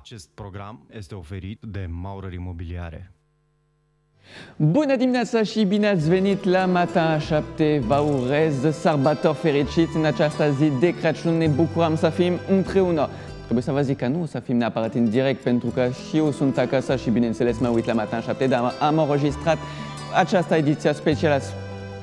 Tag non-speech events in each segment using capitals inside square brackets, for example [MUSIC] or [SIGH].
Acest program este oferit de Maurer Imobiliare. Bună dimineața și bine ați venit la Mata 7. Vă urez sărbători fericiți în această zi de Crăciun. Ne bucurăm să fim împreună. Trebuie să vă zic că nu să fim neapărat în direct, pentru că și eu sunt acasă și bineînțeles mă uit la Mata 7, dar am înregistrat această ediție specială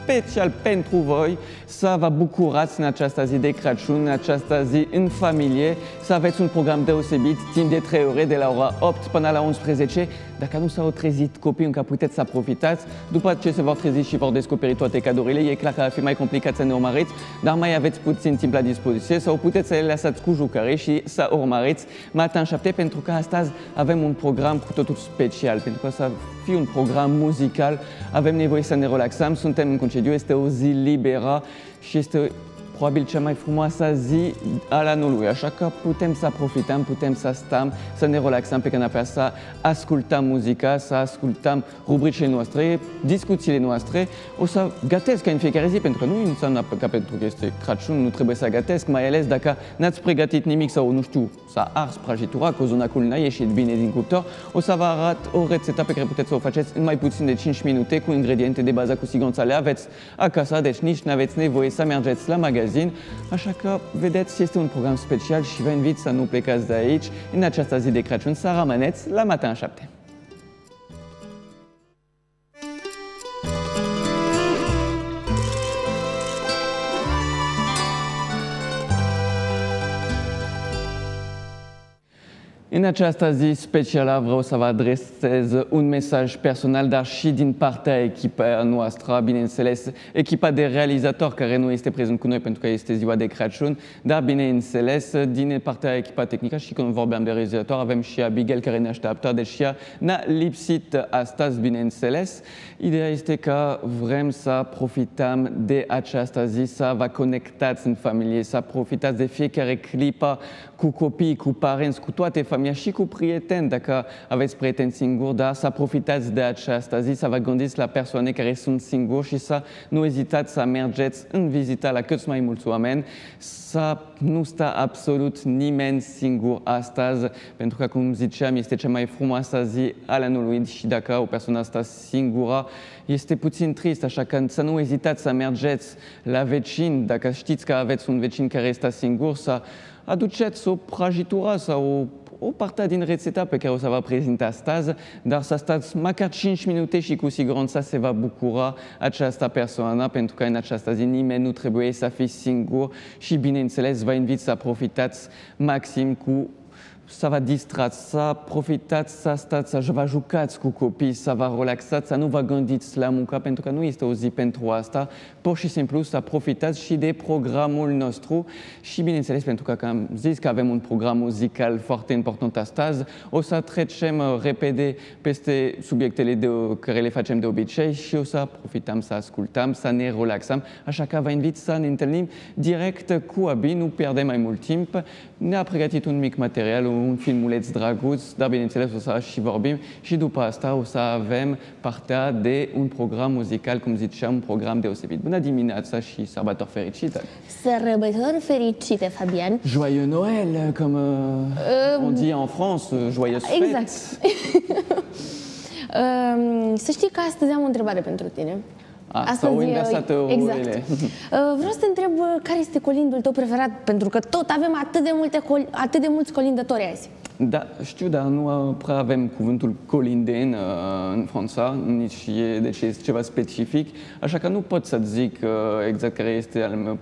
special pentru voi să vă bucurați în această zi de Crăciun, în această zi în familie, să aveți un program deosebit timp de 3 ore de la ora 8 până la 11. Dacă nu s-au trezit copiii, încă puteți să profitați. După ce se vor trezi și vor descoperi toate cadourile, e clar că va fi mai complicat să ne urmăriți, dar mai aveți puțin timp la dispoziție sau puteți să le lăsați cu jucării și să urmăriți Matin 7 pentru că astăzi avem un program cu totul special, pentru că să fie un program muzical, avem nevoie să ne relaxăm, suntem în concediu, este o zi liberă și este probabil cea mai frumoasă zi al anului, așa că putem să profităm, putem să stăm, să ne relaxăm pe canapea, să ascultăm muzica, să ascultăm rubricile noastre, discuțiile noastre. O să gătesc în fiecare zi, pentru că nu înseamnă că pentru că este Crăciun, nu trebuie să gătesc, mai ales dacă n-ați pregătit nimic sau, nu știu, să ars prăjitura cu zona culinară, ieșit bine din cuptor, o să vă arăt o rețetă pe care puteți să o faceți în mai puțin de 5 minute cu ingrediente de bază cu siguranță le aveți acasă, deci nici nu aveți nevoie să mergeți la magazin. Magazin, așa că, vedeți, este un program special și vă invit să nu plecați de aici în această zi de Crăciun, să rămâneți la Matin 7. În această zi specială vreau să vă adresez un mesaj personal, dar și din partea echipei noastră, bineînțeles, echipa de realizator care nu este prezent cu noi pentru că este ziua de Crăciun, dar bineînțeles, din partea echipa tehnică și când vorbeam de realizator, avem și Abigail care ne așteaptă, deci ea n-a lipsit astăzi, bineînțeles. Ideea este că vrem să profităm de această zi, să vă conectați în familie, să profitați de fiecare clipă cu copii, cu părinți, cu toate familia și cu prieteni, dacă aveți prieteni singuri, dar să profitați de această zi, să vă gândiți la persoane care sunt singuri și să nu ezitați să mergeți în vizită la cât mai mulți oameni, să nu stă absolut nimeni singur astăzi, pentru că, cum ziceam, este cea mai frumoasă zi al anului și dacă o persoană stă singură, este puțin trist, așa că să nu ezitați să mergeți la vecin, dacă știți că aveți un vecin care este singur, să aduceți o prăjitură sau o, o parte din rețeta pe care o să vă prezint astăzi, dar să stați măcar 5 minute și cu siguranță se va bucura această persoană, pentru că în această zi nimeni nu trebuie să fie singur și, bineînțeles, vă invit să profitați maxim cu să vă distrați, să profitați, să stați, să vă jucați cu copii, să vă relaxați, să nu vă gândiți la muncă, pentru că nu este o zi pentru asta, pur și simplu să profitați și de programul nostru. Și, bineînțeles, pentru că am zis că avem un program muzical foarte important astăzi, o să trecem uh, repede peste subiectele de, care le facem de obicei și o să profităm să ascultăm, să ne relaxăm, așa că vă invit să ne întâlnim direct cu Abi, nu pierdem mai mult timp, ne-a pregătit un mic material, un filmuleț drăguț, dar bineînțeles o să și vorbim și după asta o să avem partea de un program muzical, cum ziceam, un program deosebit. Bună dimineața și sărbători fericite! Sărbători fericite, Fabian! Joyeux Noël, comme uh, on dit en France, joyeuse fête! Exact! [LAUGHS] uh, să știi că astăzi am o întrebare pentru tine. Asta o inversat exact. [LAUGHS] Vreau să te întreb care este colindul tău preferat, pentru că tot avem atât de, multe, atât de mulți colindători azi. Da, știu, dar nu prea avem cuvântul colinden uh, în Franța, nici e, deci este ceva specific, așa că nu pot să zic uh, exact care este al meu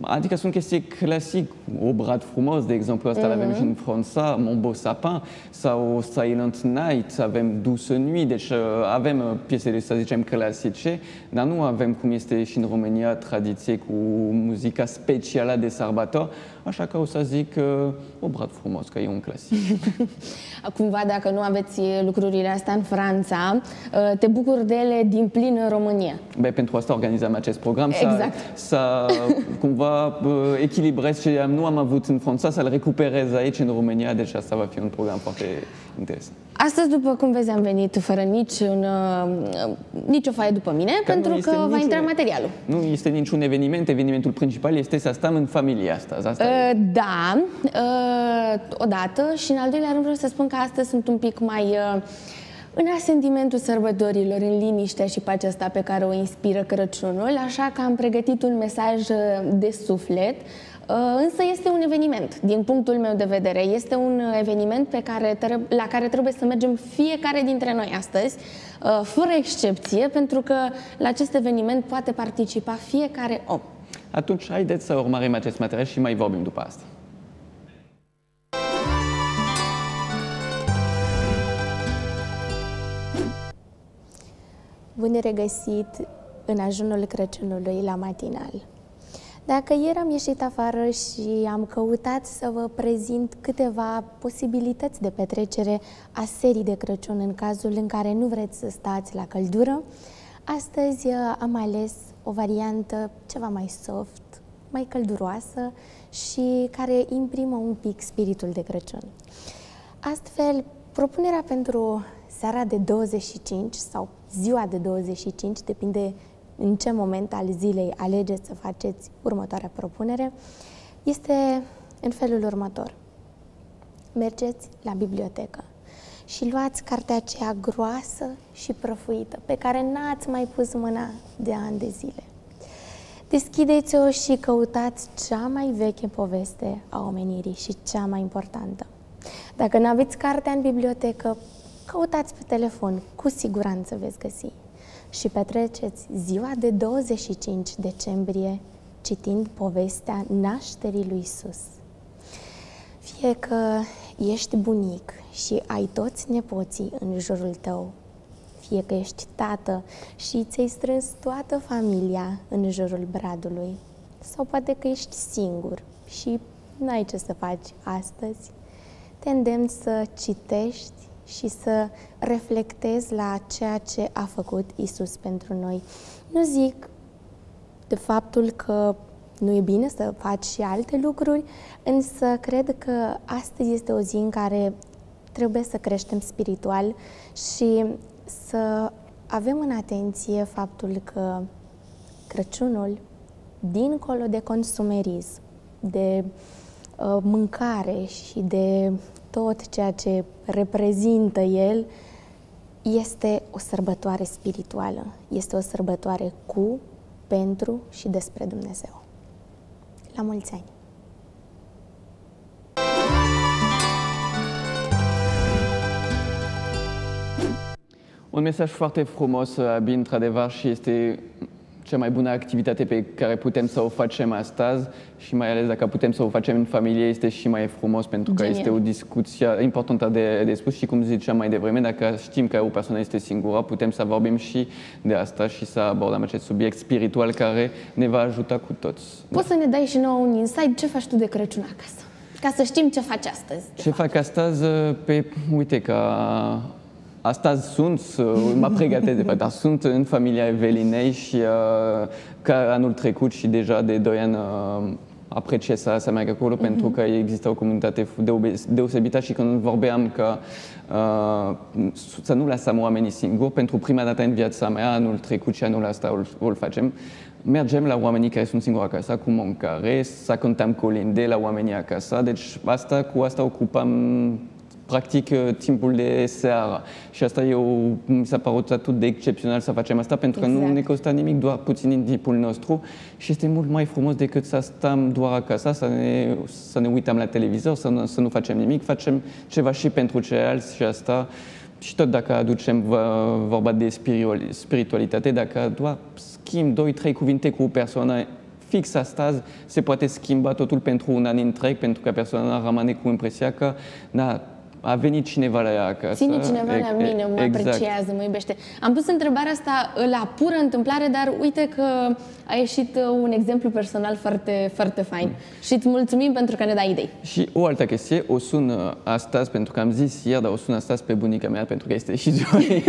Adică sunt chestii clasic, o brad frumos, de exemplu, asta mm-hmm. avem și în Franța, Mon Beau Sapin, sau Silent Night, avem Douce Nuit, deci uh, avem uh, piesele, să zicem, clasice, dar nu avem, cum este și în România, tradiție cu muzica specială de sărbători, așa că o să zic uh, o brad frumos, că e un clasic. [LAUGHS] Cumva, dacă nu aveți lucrurile astea în Franța, uh, te bucuri de ele din plin în România. Be, pentru asta organizăm acest program, exact. să, să cumva uh, echilibrez ce nu am avut în Franța, să-l recuperez aici în România, deci asta va fi un program foarte interesant. Astăzi, după cum vezi, am venit fără nici un, uh, nici o foaie după mine, Că nu pentru este că va niciun- intra materialul. Nu este niciun eveniment, evenimentul principal este să stăm în familie astăzi. Asta e. Uh, Da, uh, odată și în al doilea rând vreau să spun că astăzi sunt un pic mai uh, în asentimentul sărbătorilor, în liniștea și pacea asta pe care o inspiră Crăciunul, așa că am pregătit un mesaj uh, de suflet, uh, însă este un eveniment, din punctul meu de vedere. Este un eveniment pe care, treb- la care trebuie să mergem fiecare dintre noi astăzi, uh, fără excepție, pentru că la acest eveniment poate participa fiecare om. Atunci, haideți să urmărim acest material și mai vorbim după asta. Bun regăsit în ajunul Crăciunului la matinal. Dacă ieri am ieșit afară și am căutat să vă prezint câteva posibilități de petrecere a serii de Crăciun în cazul în care nu vreți să stați la căldură, astăzi uh, am ales o variantă ceva mai soft, mai călduroasă și care imprimă un pic spiritul de Crăciun. Astfel, propunerea pentru seara de 25 sau ziua de 25, depinde în ce moment al zilei alegeți să faceți următoarea propunere, este în felul următor. Mergeți la bibliotecă și luați cartea aceea groasă și prăfuită, pe care n-ați mai pus mâna de ani de zile. Deschideți-o și căutați cea mai veche poveste a omenirii și cea mai importantă. Dacă nu aveți cartea în bibliotecă, căutați pe telefon, cu siguranță veți găsi. Și petreceți ziua de 25 decembrie citind povestea nașterii lui Isus. Fie că ești bunic și ai toți nepoții în jurul tău, fie că ești tată și ți-ai strâns toată familia în jurul bradului, sau poate că ești singur și n-ai ce să faci astăzi, te îndemn să citești și să reflectezi la ceea ce a făcut Isus pentru noi. Nu zic de faptul că nu e bine să faci și alte lucruri, însă cred că astăzi este o zi în care trebuie să creștem spiritual și să avem în atenție faptul că Crăciunul, dincolo de consumerism, de uh, mâncare și de tot ceea ce reprezintă el, este o sărbătoare spirituală, este o sărbătoare cu, pentru și despre Dumnezeu. La mulți ani! Un mesaj foarte frumos, Abi, într-adevăr, și este cea mai bună activitate pe care putem să o facem astăzi și mai ales dacă putem să o facem în familie, este și mai frumos pentru că Genial. este o discuție importantă de, de spus și cum ziceam mai devreme, dacă știm că o persoană este singură, putem să vorbim și de asta și să abordăm acest subiect spiritual care ne va ajuta cu toți. Poți să ne dai și nouă un insight ce faci tu de Crăciun acasă? Ca să știm ce faci astăzi. Ce fac astăzi? Pe, uite că astăzi sunt, mă pregătesc de fapt, dar sunt în familia Evelinei și uh, ca anul trecut și deja de 2 ani uh, apreciez să, să merg acolo pentru că există o comunitate deobe- deosebită și când vorbeam că uh, să nu lăsăm oamenii singuri, pentru prima dată în viața mea, anul trecut și anul ăsta o, o facem, mergem la oamenii care sunt singuri acasă cu mâncare, să cântăm colinde la oamenii acasă, deci asta, cu asta ocupăm practic uh, timpul de seară. Și asta e o, mi s-a părut atât de excepțional să facem asta, pentru că nu Exact. ne costă nimic, doar puțin din timpul nostru și este mult mai frumos decât să stăm doar acasă, să ne, să ne uităm la televizor, să nu, să nu facem nimic, facem ceva și pentru ceilalți și asta și tot dacă aducem vă- vorba de spiritual- spiritualitate, dacă doar schimb doi, trei cuvinte cu o persoană fix astăzi se poate schimba totul pentru un an întreg, pentru că persoana rămâne cu impresia că na, a venit cineva la ea acasă. Ține cineva la E- mine, mă exact. apreciază, mă iubește. Am pus întrebarea asta la pură întâmplare, dar uite că a ieșit uh, un exemplu personal foarte, foarte fain. Și îți mulțumim pentru că ne dai idei. Și o altă chestie, o sun uh, astăzi, pentru că am zis ieri, dar o sun astăzi pe bunica mea, pentru că este și ziua ei.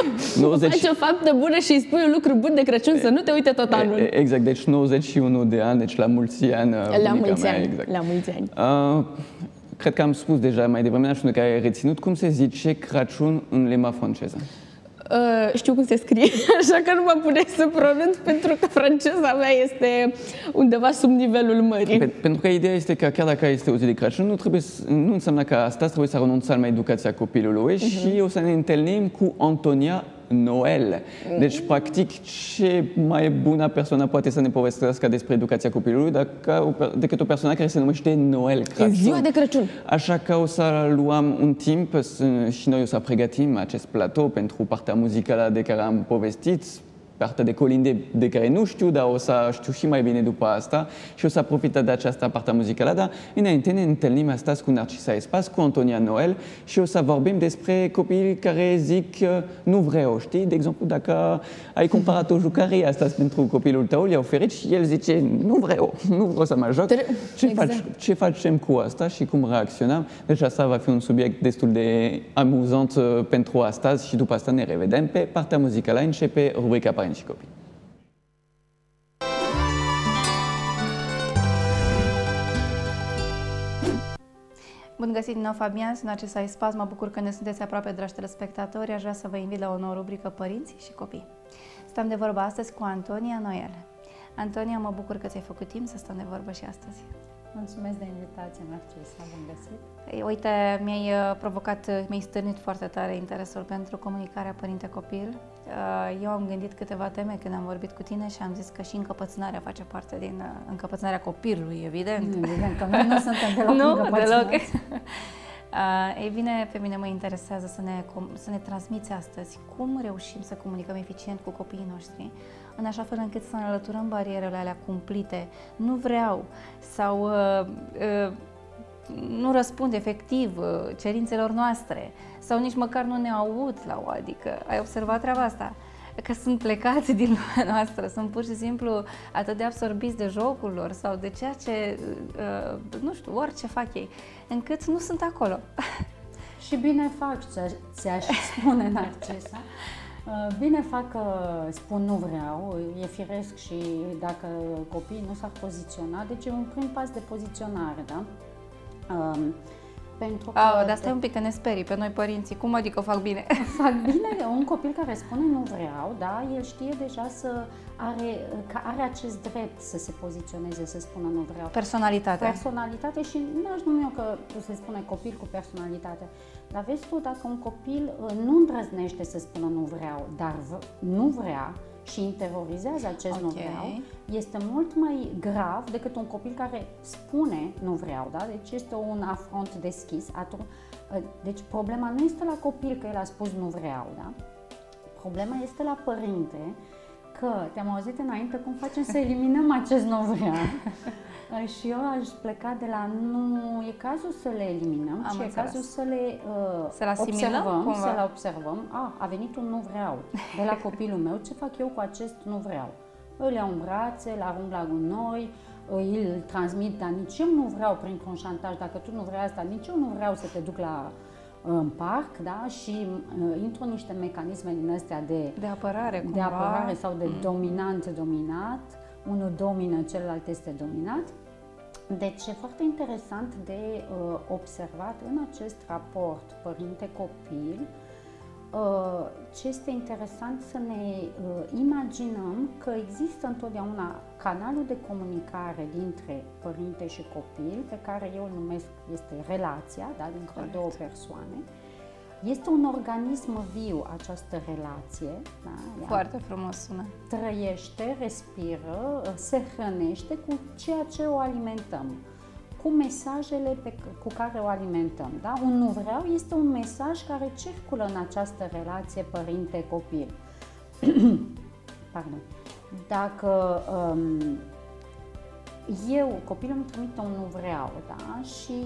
[LAUGHS] 90, Faci o faptă bună și îi spui un lucru bun de Crăciun, să nu te uite tot anul. E- Exact, deci 91 de ani, deci la mulți ani. uh, La bunica mulți mea, ani. Exact. La mulți ani. Uh, cred că am spus deja mai devreme, nu știu care ai reținut, cum se zice Crăciun în limba franceză? Uh, știu cum se scrie, [LAUGHS] așa că nu mă pune să pronunț pentru că franceza mea este undeva sub nivelul mării. pentru că ideea este că chiar dacă este o zi de Crăciun, nu, trebuie să, nu înseamnă că asta trebuie să renunțăm la educația copilului uh-huh. și o să ne întâlnim cu Antonia Noel. Deci, practic, ce mai bună persoană poate să ne povestească despre educația copilului dacă, decât o persoană care se numește Noel Crăciun. ziua de Crăciun. Așa că o să luăm un timp și noi o să pregătim acest platou pentru partea muzicală de care am povestit, partea de colinde de care nu știu, dar o să știu și mai bine după asta și o să profita de această parte muzicală, dar înainte ne întâlnim astăzi cu Narcisa Espas, cu Antonia Noel și o să vorbim despre copii care zic nu vreau, știi? De exemplu, dacă ai cumpărat o jucărie astăzi pentru copilul tău, le-a oferit și el zice nu vreau, [LAUGHS] nu vreau să mă joc. Ce, exact. faci, ce facem cu asta și cum reacționăm? Deci asta va fi un subiect destul de amuzant uh, pentru astăzi și după asta ne revedem pe partea muzicală. Începe rubrica părinți și copii. Bun găsit din nou, Fabian, sunt acesta Spas. Mă bucur că ne sunteți aproape, dragi telespectatori. Aș vrea să vă invit la o nouă rubrică Părinți și Copii. Stăm de vorbă astăzi cu Antonia Noel. Antonia, mă bucur că ți-ai făcut timp să stăm de vorbă și astăzi. Mulțumesc de invitație, Narcisa, bun găsit. Uite, mi-ai uh, provocat, uh, mi-ai stârnit foarte tare interesul pentru comunicarea părinte-copil. Uh, eu am gândit câteva teme când am vorbit cu tine și am zis că și încăpățânarea face parte din încăpățânarea copilului, evident. Evident, că noi nu [LAUGHS] suntem deloc Nu, deloc. [LAUGHS] Uh, ei bine, pe mine mă interesează să ne, să ne transmiți astăzi cum reușim să comunicăm eficient cu copiii noștri, în așa fel încât să înlăturăm barierele alea cumplite. Nu vreau sau uh, uh, nu răspund efectiv uh, cerințelor noastre sau nici măcar nu ne aud la o adică. Ai observat treaba asta? Că sunt plecați din lumea [LAUGHS] noastră, sunt pur și simplu atât de absorbiți de jocul lor sau de ceea ce, uh, nu știu, orice fac ei, încât nu sunt acolo. [LAUGHS] Și bine fac, ți-aș spune, Narcisa. Uh, bine fac că spun nu vreau, e firesc și dacă copiii nu s-ar poziționa, deci e un prim pas de poziționare, da? Um, pentru că... Au, dar stai un pic că ne sperii pe noi părinții. Cum adică fac bine? Fac bine. Un copil care spune nu vreau, da, el știe deja să are, că are acest drept să se poziționeze, să spună nu vreau. Personalitate. Personalitate și nu aș numi eu că se spune copil cu personalitate. Dar vezi tu, dacă un copil uh, nu îndrăznește să spună nu vreau, dar nu vrea, și interorizează acest okay. nu vreau, este mult mai grav decât un copil care spune nu vreau, da? Deci este un afront deschis. Atunci, ă, deci problema nu este la copil că el a spus nu vreau, da? Problema este la părinte că te-am auzit înainte cum facem să eliminăm acest nu vreau. [LAUGHS] Și eu aș pleca de la nu e cazul să le eliminăm, Am ci înțeles. e cazul să le uh, să observăm, cumva. să le observăm. A, a venit un nu vreau de la copilul meu, ce fac eu cu acest nu vreau? Îl iau în brațe, îl arunc la gunoi, îl transmit, dar nici eu nu vreau printr-un șantaj, dacă tu nu vrei asta, nici eu nu vreau să te duc la în parc, da, și uh, intru în niște mecanisme din astea de, de apărare, de apărare sau de mm. dominant-dominat, unul domină, celălalt este dominat. Deci e foarte interesant de uh, observat în acest raport părinte-copil uh, ce este interesant să ne uh, imaginăm că există întotdeauna canalul de comunicare dintre părinte și copil, pe care eu îl numesc este relația da, dintre Correct. două persoane, este un organism viu această relație. Da? Foarte frumos sună. Trăiește, respiră, se hrănește cu ceea ce o alimentăm cu mesajele pe, cu care o alimentăm. Da? Un nu vreau este un mesaj care circulă în această relație părinte-copil. [CLEARS THROAT] Pardon. Dacă um, eu, copilul îmi trimite un nu vreau, da? Și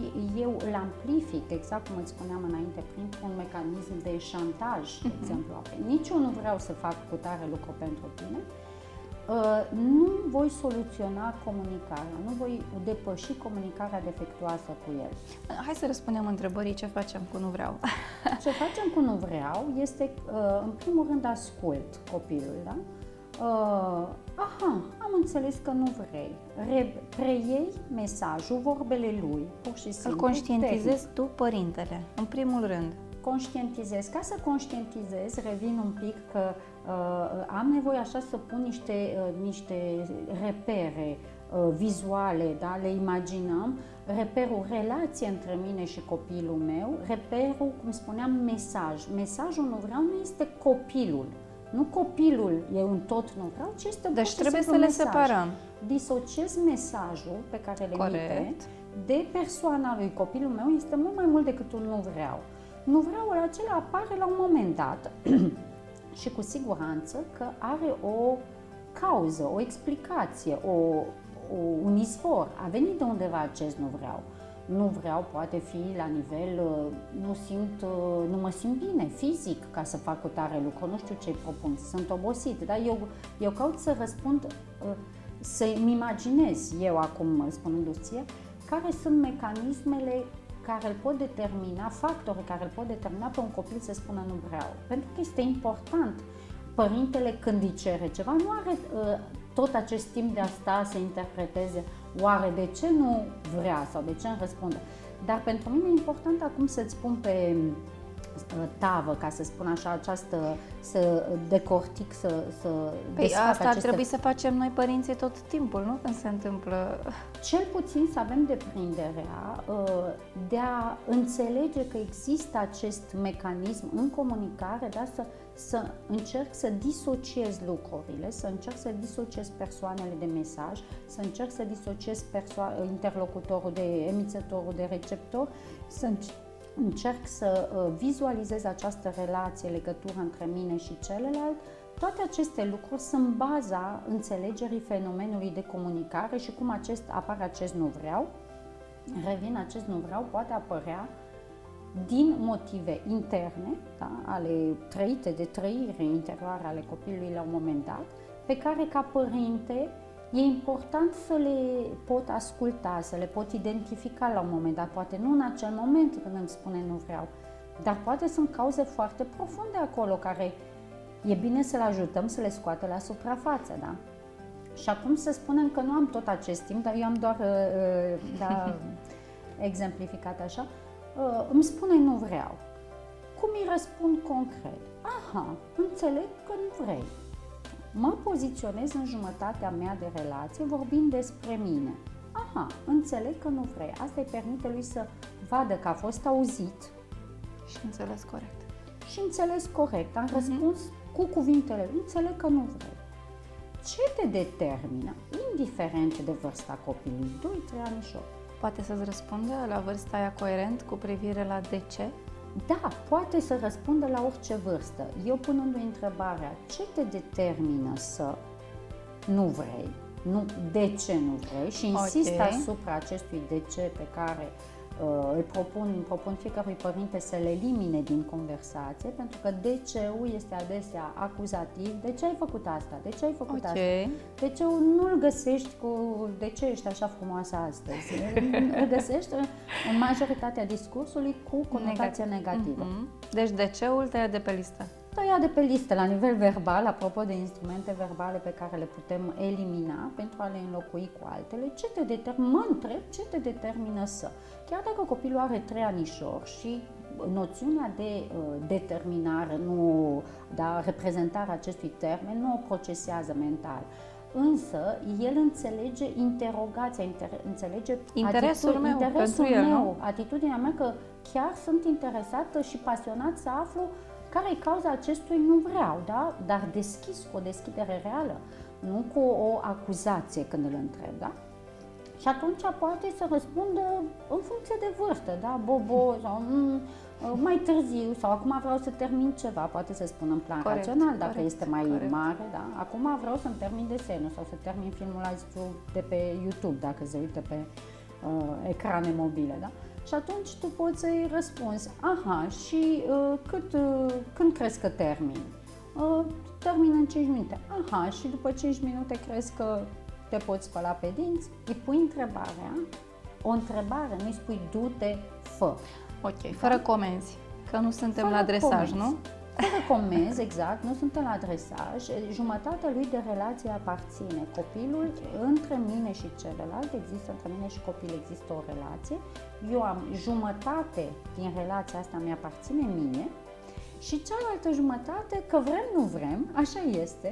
eu îl amplific, exact cum îți spuneam înainte, printr-un mecanism de șantaj, de uh-huh. exemplu. Nici eu nu vreau să fac cu tare lucru pentru tine, uh, nu voi soluționa comunicarea, nu voi depăși comunicarea defectuoasă cu el. Hai să răspundem întrebării ce facem cu nu vreau. ce facem cu nu vreau este, uh, în primul rând, ascult copilul, da? Uh, aha, am înțeles că nu vrei. Re- preiei mesajul, vorbele lui, pur și simplu. Îl conștientizezi tu, părintele, în primul rând. Conștientizez. Ca să conștientizez, revin un pic că uh, am nevoie așa să pun niște, uh, niște repere uh, vizuale, da? le imaginăm, reperul relație între mine și copilul meu, reperul, cum spuneam, mesaj. Mesajul nu vreau nu este copilul, nu copilul e un tot nu vreau, ci este Deci pur și trebuie simplu să le mesaj. separăm. Disociez mesajul pe care le Corect. emite de persoana lui. Copilul meu este mult mai mult decât un nu vreau. Nu vreau acela apare la un moment dat [CLEARS THROAT] și cu siguranță că are o cauză, o explicație, o, o, un izvor. A venit de undeva acest nu vreau. Nu vreau, poate fi la nivel, uh, nu simt, uh, nu mă simt bine fizic ca să fac o tare lucru, nu știu ce-i propun, sunt obosit, dar eu, eu caut să răspund, uh, să-mi imaginez eu acum, spunându-ți ție, care sunt mecanismele care îl pot determina, factorii care îl pot determina pe un copil să spună nu vreau. Pentru că este important. Părintele când îi cere ceva nu are uh, tot acest timp de a sta să interpreteze oare de ce nu vrea sau de ce îmi răspunde. Dar pentru mine e important acum să-ți spun pe uh, tavă, ca să spun așa, această, să decortic, să, să Păi desfac asta ar aceste trebui să facem noi părinții tot timpul, nu? Când se întâmplă... cel puțin să avem deprinderea uh, de a înțelege că există acest mecanism în comunicare, da? să, să încerc să disociez lucrurile, să încerc să disociez persoanele de mesaj, să încerc să disociez perso- interlocutorul de emițătorul de receptor, să încerc încerc să uh, vizualizez această relație, legătură între mine și celălalt, toate aceste lucruri sunt baza înțelegerii fenomenului de comunicare și cum acest, apare acest nu vreau. Revin, acest nu vreau poate apărea din motive interne, da, ale trăite de trăire interioară ale copilului la un moment dat, pe care ca părinte e important să le pot asculta, să le pot identifica la un moment dat, poate nu în acel moment când îmi spune nu vreau, dar poate sunt cauze foarte profunde acolo care e bine să le ajutăm să le scoată la suprafață, da? Și acum să spunem că nu am tot acest timp, dar eu am doar uh, da, [LAUGHS] exemplificat așa, uh, îmi spune nu vreau. Cum îi răspund concret? Aha, înțeleg că nu vrei. Mă poziționez în jumătatea mea de relație vorbind despre mine. Aha, înțeleg că nu vrei. Asta îi permite lui să vadă că a fost auzit Și înțeles corect. și înțeles corect. Am răspuns cu cuvintele, înțeleg că nu vrei. Ce te determină, indiferent de vârsta copilului, 2-3 anișori? Poate să-ți răspundă la vârsta aia coerent cu privire la de ce? Da, poate să răspundă la orice vârstă. Eu punându-i întrebarea, ce te determină să nu vrei? Nu, de ce nu vrei? Și insist Ok. asupra acestui de ce pe care uh, îi propun, propun fiecărui părinte să le elimine din conversație, pentru că de ce-ul este adesea acuzativ. De ce ai făcut asta? De ce ai făcut Ok. asta? De ce nu-l găsești cu de ce ești așa frumoasă astăzi? [LAUGHS] Îl găsești în majoritatea discursului cu conotație negativă. Mhm. Deci de ce-ul tăia de pe listă? Tăia de pe listă la nivel verbal, apropo de instrumente verbale pe care le putem elimina pentru a le înlocui cu altele, ce te determină, mă întreb ce te determină să. Chiar dacă copilul are trei anișori și noțiunea de uh, determinare, nu, da, reprezentarea acestui termen, nu o procesează mental. Însă, el înțelege interogația, inter, înțelege Interesul atitu- meu interesul pentru el, meu, nu? atitudinea mea că chiar sunt interesată și pasionat să aflu care e cauza acestui nu vreau, da? Dar deschis, cu o deschidere reală, nu cu o acuzație când îl întreb, da? Și atunci poate să răspundă în funcție de vârstă, da? Bobo sau mm, mai târziu sau acum vreau să termin ceva, poate să spun în plan Corect, rațional dacă corect, este mai corect. mare, da? Acum vreau să-mi termin desenul sau să termin filmul azi de pe YouTube dacă se uită pe uh, ecrane mobile, da? Și atunci tu poți să-i răspunzi, aha, și uh, cât, uh, când crezi că termin? Uh, termin în 5 minute. Aha, și după 5 minute crezi că te poți spăla pe dinți? Îi pui întrebarea, o întrebare, nu îi spui du-te, fă. Ok, fără comenzi, că nu suntem Fără la dresaj, comenzi. nu? fără comenzi, exact, nu suntem la dresaj, jumătatea lui de relație aparține. Copilul, între mine și celălalt, există între mine și copil, există o relație. Eu am jumătate din relația asta mi-aparține mie și cealaltă jumătate, că vrem, nu vrem, așa este,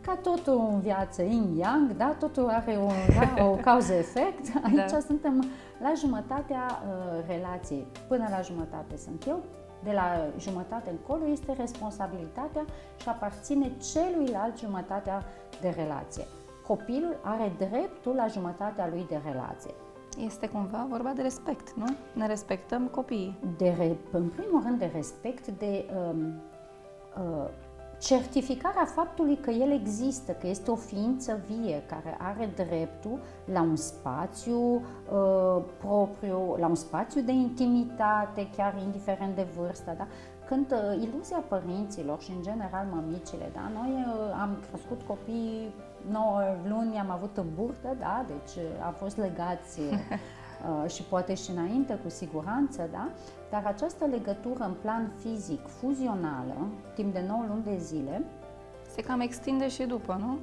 ca totul în viață, yin-yang, da? totul are [LAUGHS] o, da, o cauză-efect. Aici da. suntem la jumătatea uh, relației. Până la jumătate sunt eu, de la jumătate încolo este responsabilitatea și aparține celuilalt jumătatea de relație. Copilul are dreptul la jumătatea lui de relație. Este cumva vorba de respect, nu? Ne respectăm copiii. De re, în primul rând de respect, de um, uh, certificarea faptului că el există, că este o ființă vie care are dreptul la un spațiu uh, propriu, la un spațiu de intimitate, chiar indiferent de vârstă. Da? Când uh, iluzia părinților și în general mămicile, da? noi uh, am crescut copii 9 luni, am avut în burtă, da? deci uh, am fost legați [LAUGHS] uh, și poate și înainte, cu siguranță, da? Dar această legătură în plan fizic, fuzională, timp de 9 luni de zile, se cam extinde și după, nu?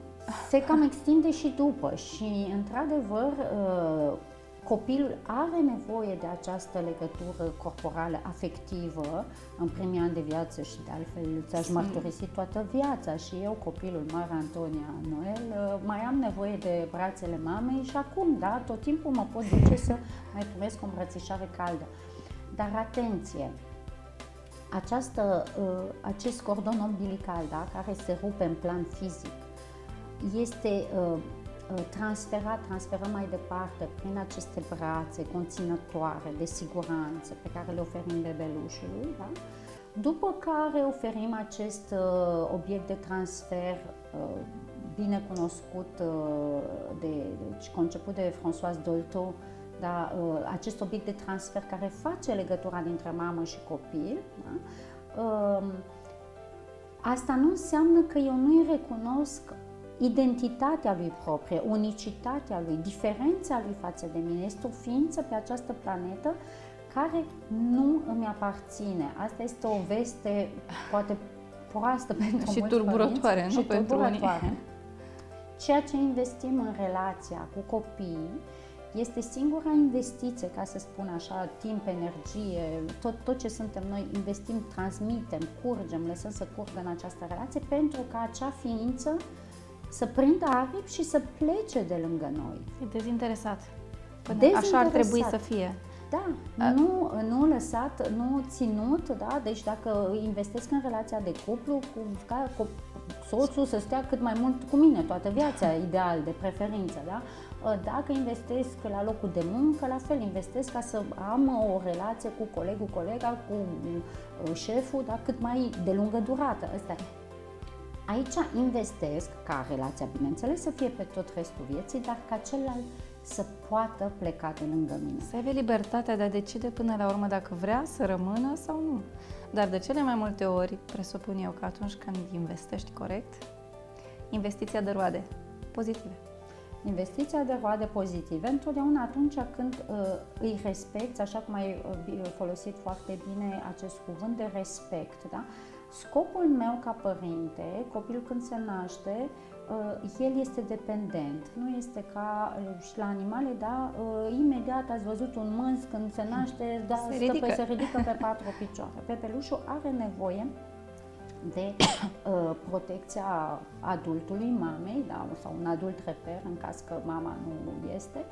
Se cam extinde și după și, într-adevăr, uh, copilul are nevoie de această legătură corporală afectivă în primii ani de viață și de altfel ți-aș mărturisi toată viața și eu, copilul Mare Antonia Noel, uh, mai am nevoie de brațele mamei și acum, da, tot timpul mă pot duce să mai primesc o îmbrățișare caldă. Dar atenție, această, uh, acest cordon umbilical da, care se rupe în plan fizic este uh, uh, transferat, transferăm mai departe prin aceste brațe conținătoare de siguranță pe care le oferim bebelușului, da? după care oferim acest obiect de transfer bine cunoscut, de, deci conceput de François Dolto, da, uh, acest obiect de transfer care face legătura dintre mamă și copil, da? Um, asta nu înseamnă că eu nu-i recunosc identitatea lui proprie, unicitatea lui, diferența lui față de mine. Este o ființă pe această planetă care nu îmi aparține. Asta este o veste poate proastă pentru și turburătoare, nu? Și turburătoare. Ceea ce investim în relația cu copiii este singura investiție, ca să spun așa, timp, energie, tot, tot ce suntem noi, investim, transmitem, curgem, lăsăm să curgă în această relație pentru ca acea ființă să prindă aripi și să plece de lângă noi. E dezinteresat. Până dezinteresat. Așa ar trebui să fie. Da, A... nu, nu lăsat, nu ținut, da? Deci dacă investesc în relația de cuplu, cu, ca, cu soțul să stea cât mai mult cu mine toată viața, ideal, de preferință, da? Ă, dacă investesc la locul de muncă, la fel investesc ca să am o relație cu colegul, colega, cu ă, șeful, dar cât mai de lungă durată. Asta Aici investesc ca relația, bineînțeles, să fie pe tot restul vieții, dar ca celălalt să poată pleca de lângă mine. Să aibă libertatea de a decide până la urmă dacă vrea să rămână sau nu. Dar de cele mai multe ori, presupun eu că atunci când investești corect, investiția de roade pozitive. Investiția de roade pozitive, întotdeauna atunci când uh, îi respecti, așa cum ai uh, folosit foarte bine acest cuvânt de respect, da? Scopul meu ca părinte, copilul când se naște, uh, el este dependent, nu este ca uh, și la animale, da, uh, imediat ați văzut un mâns când se naște, da, se, ridică. Pe, se ridică pe patru picioare. Pepelușul are nevoie de [COUGHS] uh, protecția adultului, mamei, da, sau un adult reper în caz că mama nu este,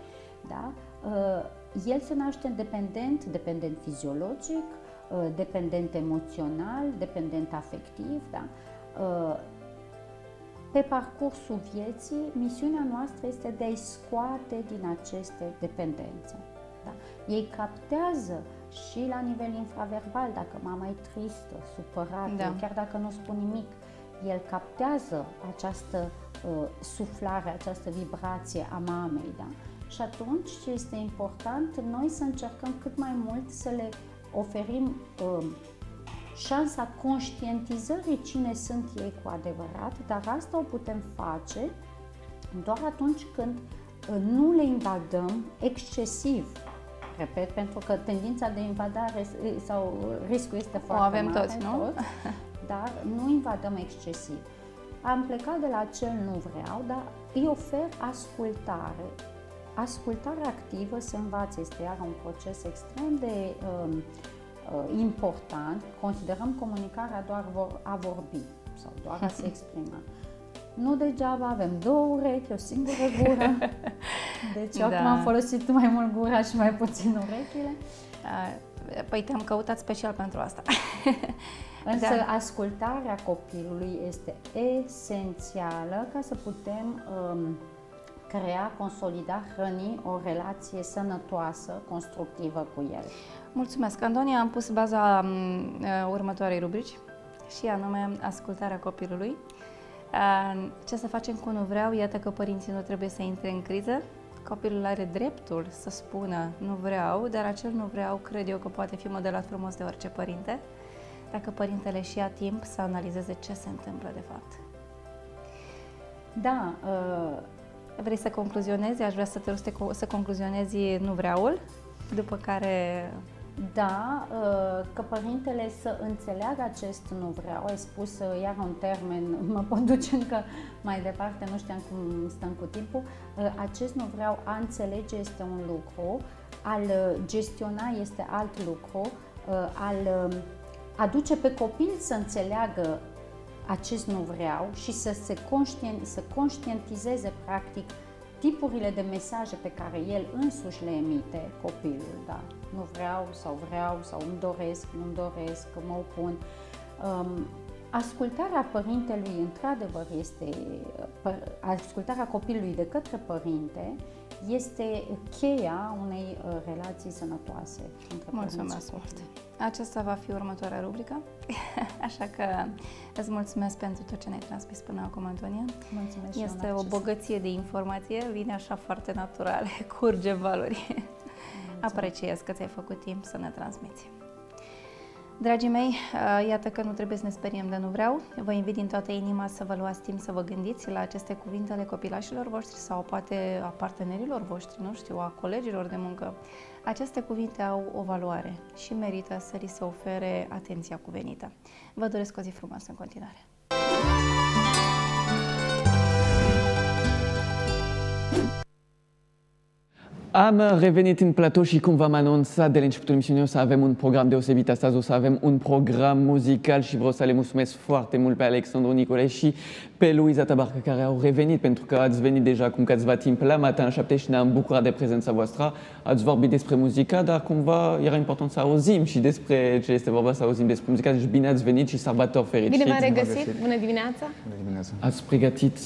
da, uh, el se naște dependent, dependent fiziologic, uh, dependent emoțional, dependent afectiv, da. Uh, pe parcursul vieții, misiunea noastră este de a-i scoate din aceste dependențe. Da? Ei captează și la nivel infraverbal, dacă mama e tristă, supărată, da. chiar dacă nu spun nimic, el captează această uh, suflare, această vibrație a mamei. Da? Și atunci ce este important, noi să încercăm cât mai mult să le oferim uh, șansa conștientizării cine sunt ei cu adevărat, dar asta o putem face doar atunci când uh, nu le invadăm excesiv repet, pentru că tendința de invadare sau riscul este foarte o avem mare. toți, nu? [LAUGHS] dar nu invadăm excesiv. Am plecat de la cel nu vreau, dar îi ofer ascultare. Ascultarea activă se învață, este iar un proces extrem de uh, uh, important. Considerăm comunicarea doar vor, a vorbi sau doar a se [LAUGHS] exprima. Nu degeaba avem două urechi, o singură gură. Deci da. acum am folosit mai mult gura și mai puțin urechile. Păi te-am căutat special pentru asta. [LAUGHS] Însă da. ascultarea copilului este esențială ca să putem um, crea, consolida, hrăni o relație sănătoasă, constructivă cu el. Mulțumesc, Antonia. Am pus baza um, următoarei rubrici și anume ascultarea copilului. Ce să facem cu nu vreau? Iată că părinții nu trebuie să intre în criză. Copilul are dreptul să spună nu vreau, dar acel nu vreau cred eu că poate fi modelat frumos de orice părinte, dacă părintele și ia timp să analizeze ce se întâmplă de fapt. Da. Uh... Vrei să concluzionezi? Aș vrea să te rog să concluzionezi nu vreau, după care da, uh, că părintele să înțeleagă acest nu vreau, ai spus uh, iar un termen, [LAUGHS] mă pot duce încă mai departe, nu știam cum stăm cu timpul, uh, acest nu vreau a înțelege este un lucru, al gestiona este alt lucru, al aduce pe copil să înțeleagă acest nu vreau și să se conștient, să conștientizeze practic tipurile de mesaje pe care el însuși le emite copilul, da, nu vreau sau vreau sau îmi doresc, nu-mi doresc, mă opun. Um, ascultarea părintelui, într-adevăr, este ascultarea copilului de către părinte este cheia unei uh, relații sănătoase între Mulțumesc mult! Aceasta va fi următoarea rubrică, [LAUGHS] așa că îți mulțumesc pentru tot ce ne-ai transmis până acum, Antonia. Mulțumesc Este o bogăție de informație, vine așa foarte natural, [LAUGHS] curge valori. Apreciez că ți-ai făcut timp să ne transmiți. Dragii mei, uh, iată că nu trebuie să ne speriem de nu vreau. Vă invit din toată inima să vă luați timp să vă gândiți la aceste cuvinte ale copilașilor voștri sau poate a partenerilor voștri, nu știu, a colegilor de muncă. Aceste cuvinte au o valoare și merită să li se ofere atenția cuvenită. Vă doresc o zi frumoasă în continuare! Am revenit în platou și cum v-am anunțat de la începutul emisiunii o să avem un program deosebit. Astăzi o să avem un program muzical și vreau să le mulțumesc foarte mult pe Alexandru Nicole și pe Luiza Tabarca care au revenit pentru că ați venit deja acum câțiva timp la Matan 7 și ne-am bucurat de prezența voastră. Ați vorbit despre muzica, dar cumva era important să auzim și despre ce este vorba, să auzim despre muzica. Deci bine ați venit și sărbători fericite. Bine v-am regăsit. Bună dimineața. Bună dimineața. Ați pregătit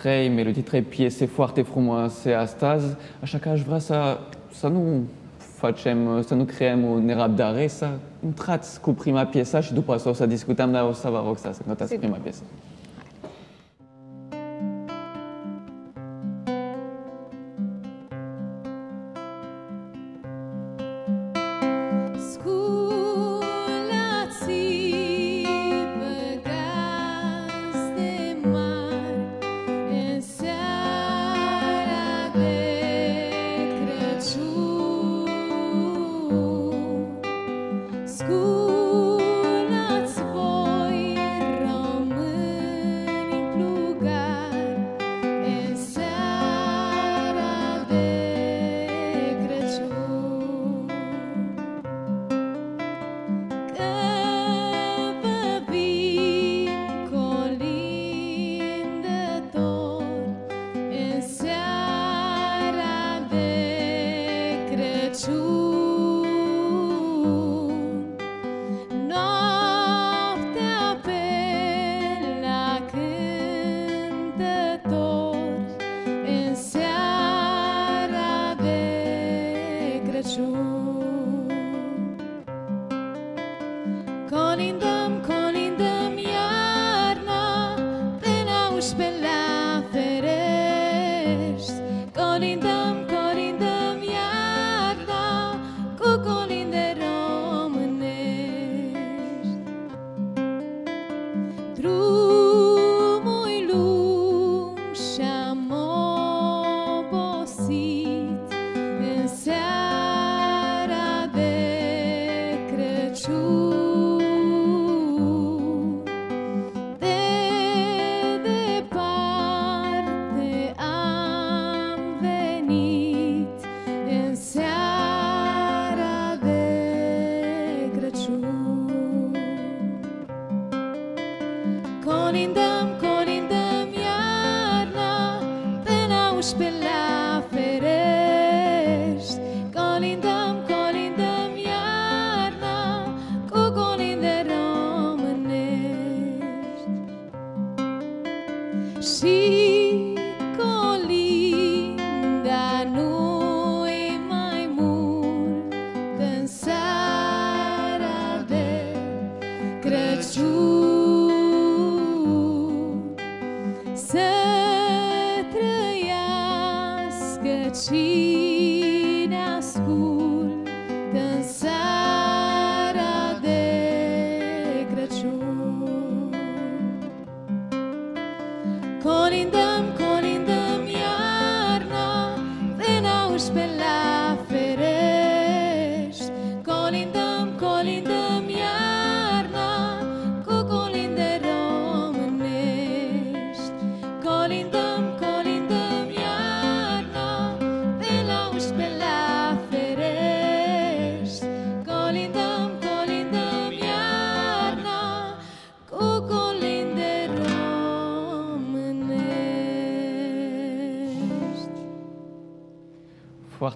trei melodii, trei piese foarte frumoase astăzi, așa că aș vrea să, să nu facem, să nu creăm o nerabdare, să intrați cu prima piesă și după asta o să discutăm, dar o să vă rog să notați prima piesă.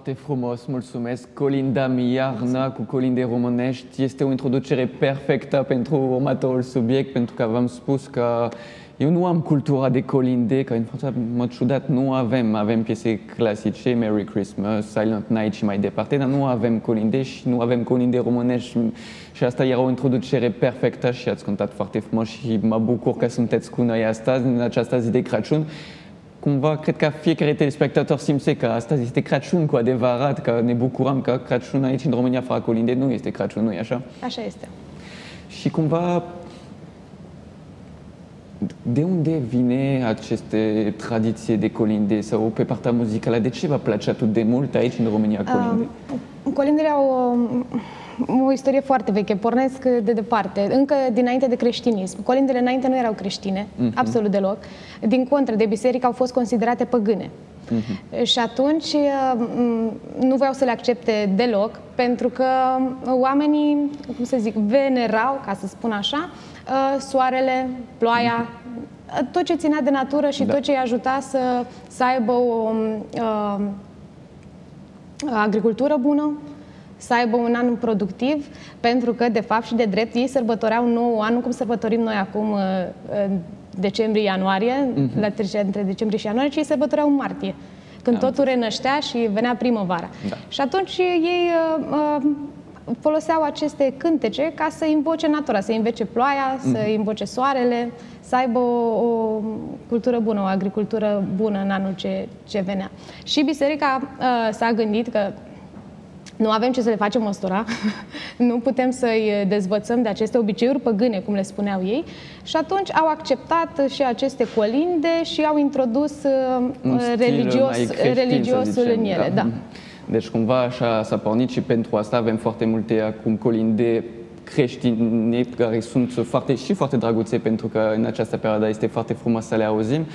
Foarte frumos, mulțumesc. Colinda Miarna cu Colinde Românești este o introducere perfectă pentru următorul subiect, pentru că v-am spus că eu nu am cultura de colinde, că în fața mă ciudat nu avem, avem piese clasice, Merry Christmas, Silent Night și mai departe, dar nu avem colinde și nu avem colinde românești și asta era o introducere perfectă și ați cântat foarte frumos și mă bucur că sunteți cu noi astăzi în această zi de Crăciun cumva cred că fiecare telespectator simțe că astăzi este Crăciun cu adevărat, că ne bucurăm că Crăciun aici în România fără colinde nu este Crăciun, nu e așa? Așa este. Și cumva de unde vine aceste tradiție de colinde sau pe partea muzicală? De ce vă place atât de mult aici în România colinde? Um, colindele au o istorie foarte veche, pornesc de departe, încă dinainte de creștinism. Colindele înainte nu erau creștine, uh-huh. absolut deloc. Din contră, de biserică au fost considerate păgâne. Uh-huh. Și atunci nu vreau să le accepte deloc, pentru că oamenii, cum să zic, venerau, ca să spun așa, ă, soarele, ploaia, uh-huh. tot ce ținea de natură și da. tot ce îi ajuta să, să aibă o uh, agricultură bună, să aibă un an productiv, pentru că, de fapt și de drept, ei sărbătoreau nou an, nu cum sărbătorim noi acum uh, în decembrie-ianuarie, uh-huh. la trecerea între decembrie și ianuarie, ci ei sărbătoreau în martie, când Am totul renăștea și venea primăvara. Da. Și atunci ei uh, uh, foloseau aceste cântece ca să invoce natura, să invoce ploaia, uh-huh. să mhm. invoce soarele, să aibă o, o cultură bună, o agricultură bună în anul ce, ce venea. Și biserica uh, s-a gândit că nu avem ce să le facem măsura, [LAUGHS] nu putem să-i dezvățăm de aceste obiceiuri păgâne, cum le spuneau ei, și atunci au acceptat și aceste colinde și au introdus uh, religios, religiosul în ele. Da. da. Deci cumva așa s-a pornit și pentru asta avem foarte multe acum colinde creștine care sunt foarte și foarte drăguțe pentru că în această perioadă este foarte frumos să le auzim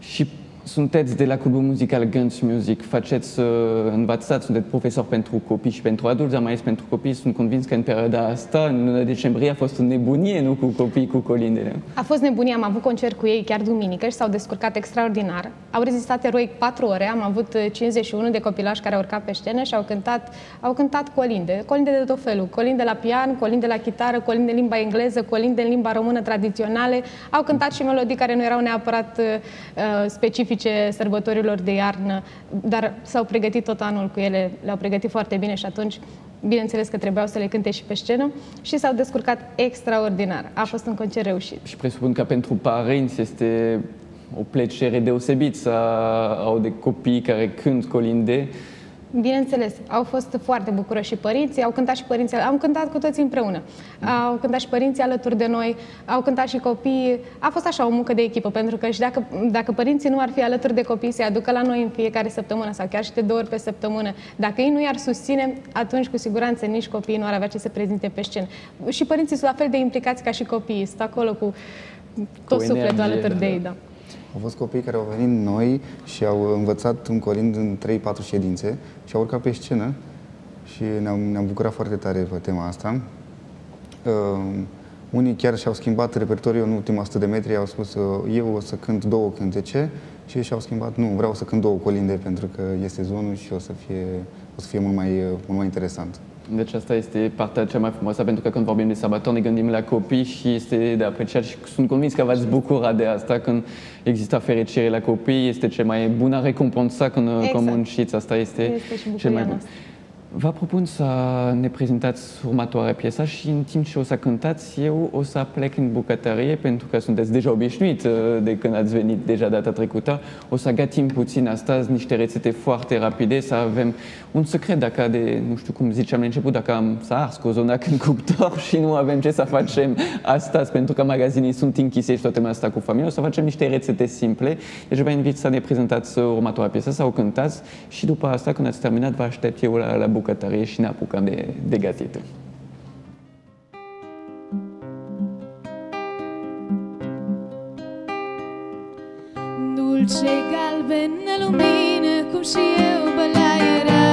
și sunteți de la Clubul Muzical Guns Music, faceți, uh, învățați, sunteți profesor pentru copii și pentru adulți, dar mai ales pentru copii. Sunt convins că în perioada asta, în luna decembrie, a fost o nebunie, nu, cu copii, cu colindele. A fost nebunie, am avut concert cu ei chiar duminică și s-au descurcat extraordinar. Au rezistat eroic patru ore, am avut 51 uh, de copilași care au urcat pe scenă și au cântat, au cântat colinde, colinde de tot felul, colinde la pian, colinde la chitară, colinde în limba engleză, colinde în limba română tradiționale. Au cântat și melodii care nu erau neapărat uh, specifice tipice sărbătorilor de iarnă, dar s-au pregătit tot anul cu ele, le-au pregătit foarte bine și atunci, bineînțeles că trebuiau să le cânte și pe scenă și s-au descurcat extraordinar. A fost un concert reușit. Și presupun că pentru părinți este o plăcere deosebită să au de copii care cânt colinde Bineînțeles, au fost foarte bucuroși și părinții, au cântat și părinții, au cântat cu toții împreună. Au cântat și părinții alături de noi, au cântat și copiii. A fost așa o muncă de echipă, pentru că și dacă, dacă părinții nu ar fi alături de copii, se aducă la noi în fiecare săptămână sau chiar și de două ori pe săptămână, dacă ei nu i-ar susține, atunci cu siguranță nici copiii nu ar avea ce să prezinte pe scenă. Și părinții sunt la fel de implicați ca și copiii, sunt acolo cu tot cu sufletul energie, alături da. de ei. Da. Au fost copii care au venit noi și au învățat un colind în 3-4 ședințe și au urcat pe scenă și ne-am, ne bucurat foarte tare pe tema asta. Uh, unii chiar și-au schimbat repertoriul în ultima 100 de metri, au spus uh, eu o să cânt două cântece și ei și-au schimbat, nu, vreau să cânt două colinde pentru că este zonul și o să fie, o să fie mult, mai, mult mai interesant. Deci asta este partea cea mai frumoasă, pentru că când vorbim de sărbători ne gândim la copii și este de apreciat și sunt convins că v-ați bucura de asta când există fericire la copii, este cea mai bună recompensă când, exact. când munciți, asta este, Este și cel mai bucuria bun. noastră. Vă propun să ne prezentați următoarea piesă și în timp ce o să cântați, eu o să plec în bucătărie pentru că sunteți deja obișnuit uh, de când ați venit deja data trecută. O să gătim puțin astăzi niște rețete foarte rapide, să avem un secret dacă de, nu știu cum ziceam la început, dacă am să ars cozonac în cuptor [LAUGHS] și nu avem ce să facem astăzi pentru că magazinii sunt închise și toată lumea asta cu familie, o să facem niște rețete simple. Deci vă invit să ne prezentați următoarea piesă sau cântați și după asta, când ați terminat, vă aștept eu la, la bucătărie și ne apucăm de, de gătit. Dulce galbenă lumină, cum și eu băla era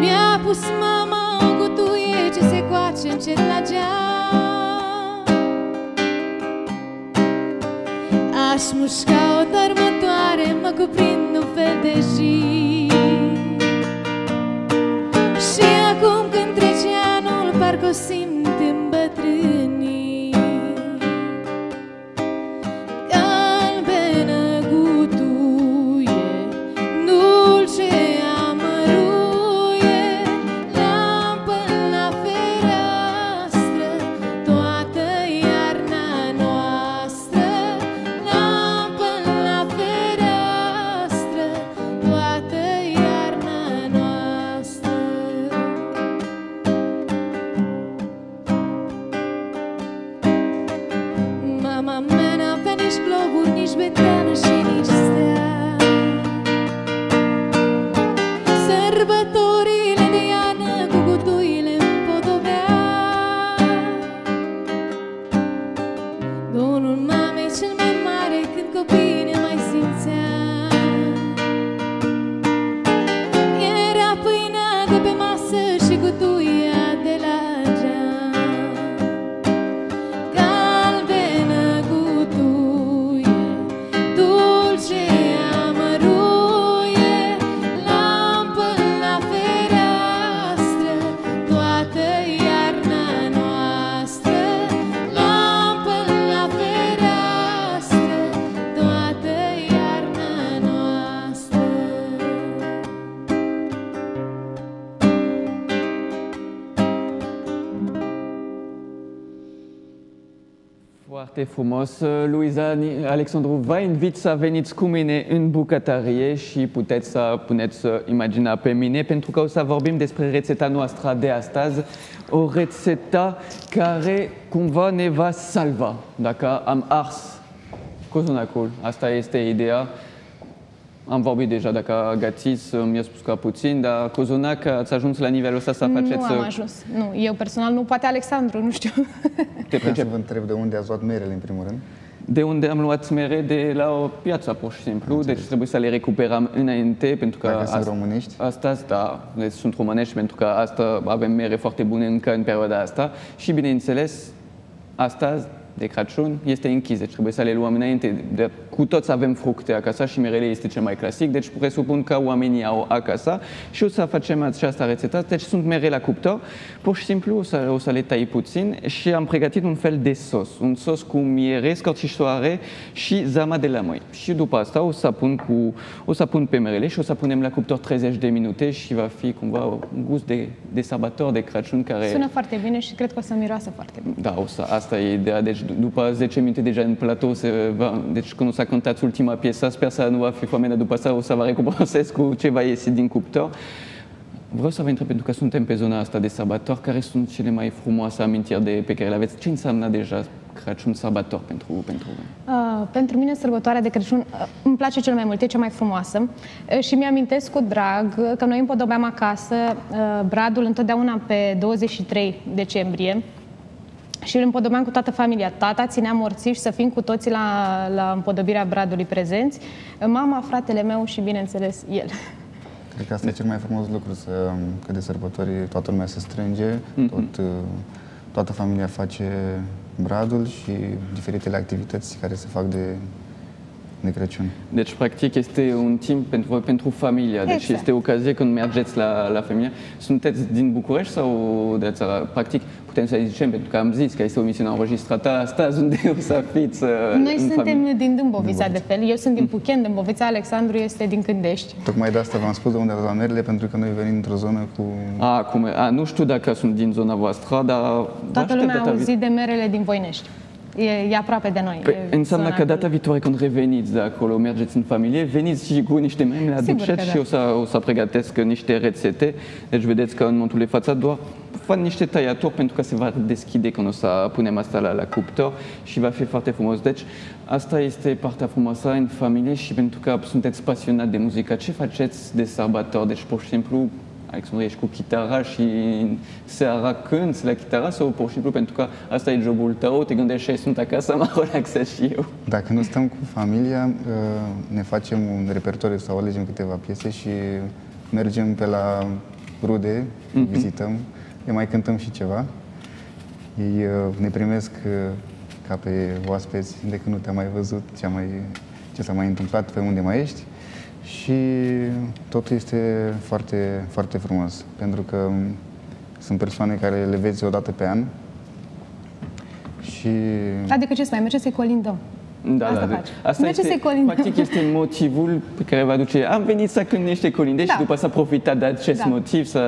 Mi-a pus mama o gutuie ce se coace încet la geam Aș mușca o dărmătoare, mă cuprind un fel de zi. Și acum când trece anul, parcă o simt Foarte frumos, Luiza, Ni- Alexandru, vă invit să veniți cu mine în bucătărie și puteți să puneți uh, imagina pe mine, pentru că o să vorbim despre rețeta noastră de astăzi, o rețetă care cumva ne va salva dacă am ars cozonacul. Asta este ideea. Am vorbit deja dacă gătiți, mi-a spus că puțin, dar cozonac ați ajuns la nivelul ăsta să faceți... Nu am uh, ajuns. Nu, eu personal nu, poate Alexandru, nu știu. [LAUGHS] Te Vreau să pricep. vă întreb de unde ați luat merele, în primul rând. De unde am luat mere de la o piață, pur și simplu, deci trebuie să le recuperăm înainte, pentru că Dacă sunt ast- românești? astăzi, da, deci sunt românești, pentru că asta avem mere foarte bune încă în perioada asta și, bineînțeles, astăzi, de Crăciun, este închis, deci trebuie să le luăm înainte. De, cu toți avem fructe acasă și merele este cel mai clasic, deci presupun că oamenii au acasă și o să facem această rețetă. Deci sunt mere la cuptor, pur și simplu o să, o să le tai puțin și am pregătit un fel de sos, un sos cu miere, scorțișoare și zama de lămâi. Și după asta o să pun, cu, o să pun pe merele și o să punem la cuptor 30 de minute și va fi cumva un gust de, de sărbători de Crăciun care... Sună foarte bine și cred că o să miroasă foarte bine. Da, o să, asta e ideea. Deci d- după 10 minute deja în platou, se va, deci când o să cântați ultima piesă, sper să nu va fi foamea după asta, o să vă recompensez cu ce va ieși din cuptor. Vreau să vă întreb, pentru că suntem pe zona asta de sărbători, care sunt cele mai frumoase amintiri de, pe care le aveți? Ce înseamnă deja Crăciun sărbător pentru, pentru voi? Uh, pentru mine, sărbătoarea de Crăciun uh, îmi place cel mai mult, e cea mai frumoasă uh, și mi-amintesc cu drag uh, că noi împodobeam acasă uh, bradul întotdeauna pe 23 decembrie și îl împodobeam cu toată familia. Tata ținea morțiși să fim cu toții la, la împodobirea bradului prezenți, uh, mama, fratele meu și, bineînțeles, el. Cred că asta e cel mai frumos lucru, să, că de sărbători toată lumea se strânge, tot, uh, toată familia face bradul și diferitele activități care se fac de, de Crăciun. Deci, practic, este un timp pentru voi, pentru familia. Deci Exact. este ocazie când mergeți la, la familie. Sunteți din București sau de țară? Practic, putem să zicem, pentru că am zis că este o misiune înregistrată astăzi, [LAUGHS] unde o să fiți uh, Noi în suntem familie. din Dâmbovița, de fel. Eu sunt din Puchen, Dâmbovița, Alexandru este din Cândești. Tocmai de asta v-am spus de unde la merele, pentru că noi venim într-o zonă cu... A, cum, a, nu știu dacă sunt din zona voastră, dar... vă Toată aștept lumea a data vi- auzit de merele din Voinești. E, e aproape de noi. Păi, e înseamnă zona că acolo. data viitoare când reveniți de acolo, mergeți în familie, veniți și cu niște meme, le Sigur aduceți că și da. o să, o să pregătesc niște rețete. Deci vedeți că în momentul de față doar fac niște tăiatori pentru că se va deschide când o să punem asta la, la cuptor și va fi foarte frumos. Deci asta este partea frumoasă în familie și pentru că sunteți pasionat de muzică. Ce faceți de sărbători? Deci pur și simplu Alexandru, ești cu chitara și seara cânti la chitara sau pur și simplu pentru că asta e jobul tău, te gândești și sunt acasă, mă relaxez și eu. Dacă nu stăm cu familia, uh, ne facem un repertoriu sau alegem câteva piese și mergem pe la rude, vizităm, le mai cântăm și ceva. Ei uh, ne primesc uh, ca pe oaspeți de când nu te-am mai văzut, ce, mai, ce s-a mai întâmplat, pe unde mai ești. Și totul este foarte, foarte frumos, pentru că um, sunt persoane care le vezi o dată pe an și Adică ce să mai merge să-i colindăm? Da, Asta da, faci. Asta Merge este, să-i colindăm. practic este motivul pe care va duce. Am venit să cânt niște colinde Da. și după să profitați de acest Da. motiv, să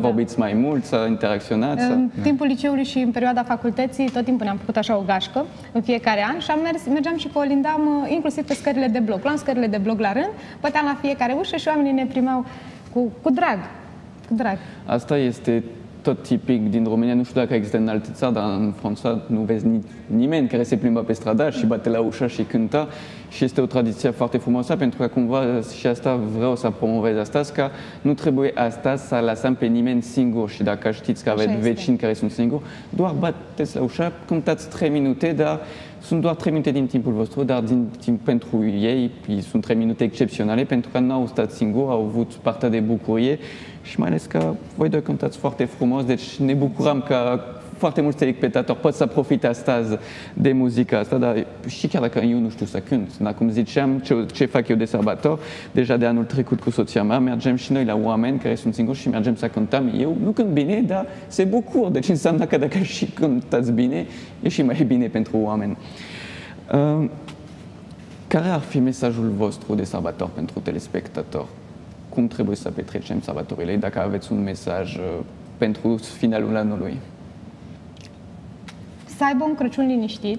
vorbiți mai mult, să interacționați. Să... În timpul liceului și în perioada facultății, tot timpul ne-am făcut așa o gașcă în fiecare an și am mers, mergeam și colindam uh, inclusiv pe scările de bloc. Luam scările de bloc la rând, băteam la fiecare ușă și oamenii ne primeau cu, cu drag. Cu drag. Asta este tot tipic din România. Nu știu dacă există în alte țări, dar în Franța nu vezi ni- nimeni care se plimbă pe stradă și bate la ușă și cântă. Și este o tradiție foarte frumoasă pentru că cumva și asta vreau să promovez astăzi, că nu trebuie astăzi să lăsăm pe nimeni singur și dacă știți că aveți este. vecini care sunt singuri, doar bateți la ușă, cântați 3 minute, dar sunt doar 3 minute din timpul vostru, dar din timp pentru ei sunt 3 minute excepționale pentru că nu au stat singuri, au avut parte de bucurie și mai ales că voi doi cântați foarte frumos, deci ne bucurăm că foarte mulți telespectatori pot să profite astăzi de muzica asta, dar și chiar dacă eu nu știu să cânt, dar cum ziceam, ce, ce fac eu de sărbători, deja de anul trecut cu soția mea, mergem și noi la oameni care sunt singuri și mergem să cântăm. Eu nu cânt bine, dar se bucur, deci înseamnă că dacă și cântați bine, e și mai bine pentru oameni. Uh, care ar fi mesajul vostru de sărbători pentru telespectatori? Cum trebuie să petrecem sărbătorile? Dacă aveți un mesaj uh, pentru finalul anului. Să aibă un Crăciun liniștit,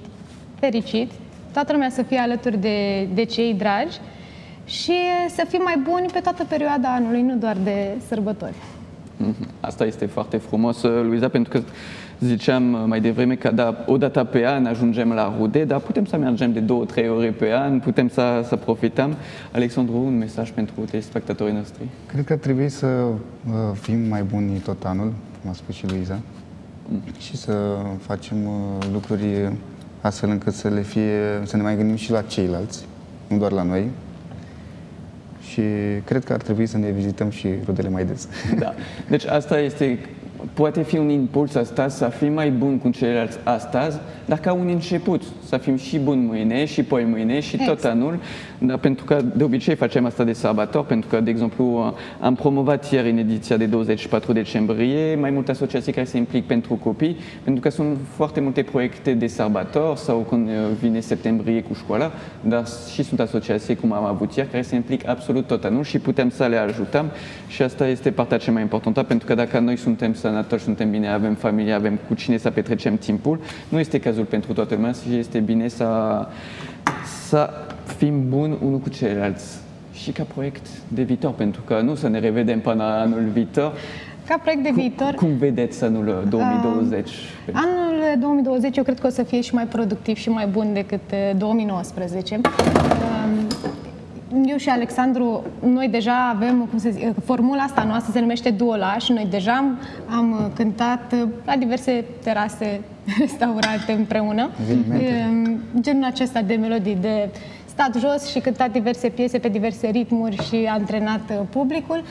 fericit, toată lumea să fie alături de, de cei dragi și să fim mai buni pe toată perioada anului, nu doar de sărbători. Mhm. Asta este foarte frumos, Luiza, pentru că ziceam mai devreme că da, o dată pe an ajungem la rude, dar putem să mergem de două, trei ore pe an, putem să, să profităm. Alexandru, un mesaj pentru telespectatorii noștri. Cred că ar trebui să uh, fim mai buni tot anul, cum a spus și Luiza, și să facem uh, lucruri astfel încât să le fie, să ne mai gândim și la ceilalți, nu doar la noi. Și cred că ar trebui să ne vizităm și rudele mai des. Da. Deci asta este, poate fi un impuls astăzi să fim mai buni cu ceilalți astăzi, dar ca un început, să fim și buni mâine, și poi mâine, și tot Exact. anul, dar pentru că de obicei facem asta de sărbători, pentru că, de exemplu, am promovat ieri în ediția de 24 decembrie mai multe asociații care se implic pentru copii, pentru că sunt foarte multe proiecte de sărbători sau când uh, vine septembrie cu școala, dar și sunt asociații, cum am avut ieri, care se implic absolut tot anul și putem să le ajutăm și asta este partea cea mai importantă, pentru că dacă noi suntem sănătoși, suntem bine, avem familie, avem cu cine să petrecem timpul, nu este cazul pentru toată lumea și este bine să, să fim buni unul cu ceilalți și ca proiect de viitor, pentru că nu să ne revedem până anul viitor. Ca proiect de viitor, Cum, cum vedeți anul 2020? Anul 2020 eu cred că o să fie și mai productiv și mai bun decât eh, 2019. Um, Eu și Alexandru, noi deja avem, cum să zic, formula asta noastră se numește Duolaș și noi deja am, am uh, cântat uh, la diverse terase, [LAUGHS] restaurante împreună. Evenimente. Um, Genul acesta de melodii, de stat jos și cântat diverse piese pe diverse ritmuri și antrenat uh, publicul.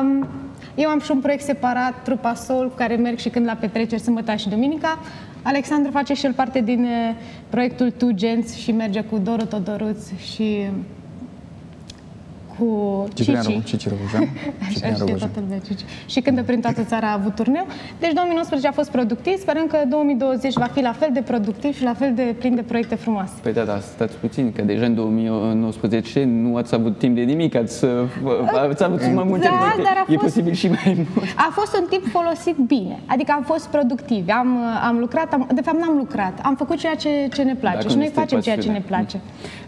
Um, Eu am și un proiect separat, Trupa Soul, cu care merg și când la petreceri sâmbătă și duminica. Alexandru face și el parte din uh, proiectul Two Gens și merge cu Doru Todoruț și cu Ciprian Cici. Ro- Cici Rogojan. [LAUGHS] Așa Ciprian știe Rogojan. toată lumea Cici. Și când prin toată țara a avut turneu. Deci 2019 a fost productiv, sperăm că 2020 va fi la fel de productiv și la fel de plin de proiecte frumoase. Păi da, dar stați puțin, că deja în 2019 nu ați avut timp de nimic, ați, uh, ați avut mai multe Da, proiecte. dar a E fost- posibil și mai mult. A fost un timp folosit bine, adică am fost productivi, am, am lucrat, am, de fapt n-am lucrat, am făcut ceea ce, ce ne place Dacă și nu noi este facem ceea ce ne pasiune. place.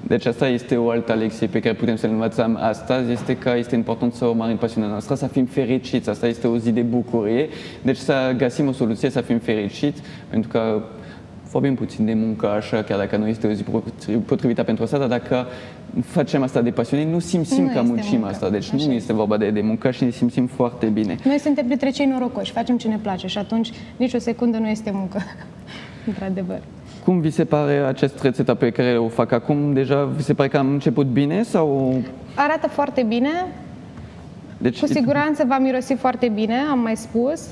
Deci asta este o altă lecție pe care putem să le învățăm astăzi, este că este important să urmărim pasiunea noastră, să fim fericiți, asta este o zi de bucurie, deci să găsim o soluție să fim fericiți, pentru că vorbim puțin de muncă așa, chiar dacă nu este o zi potri- potrivită pentru asta, dar dacă facem asta de pasiune, nu simțim Nu că este muncim muncă. asta, deci Așa nu este vorba de, de muncă și ne simțim foarte bine. Noi suntem printre cei norocoși, facem ce ne place și atunci nici o secundă nu este muncă, [LAUGHS] într-adevăr. Cum vi se pare această rețetă pe care o fac acum? Deja vi se pare că am început bine sau... Arată foarte bine, Deci, cu siguranță va mirosi foarte bine, am mai spus.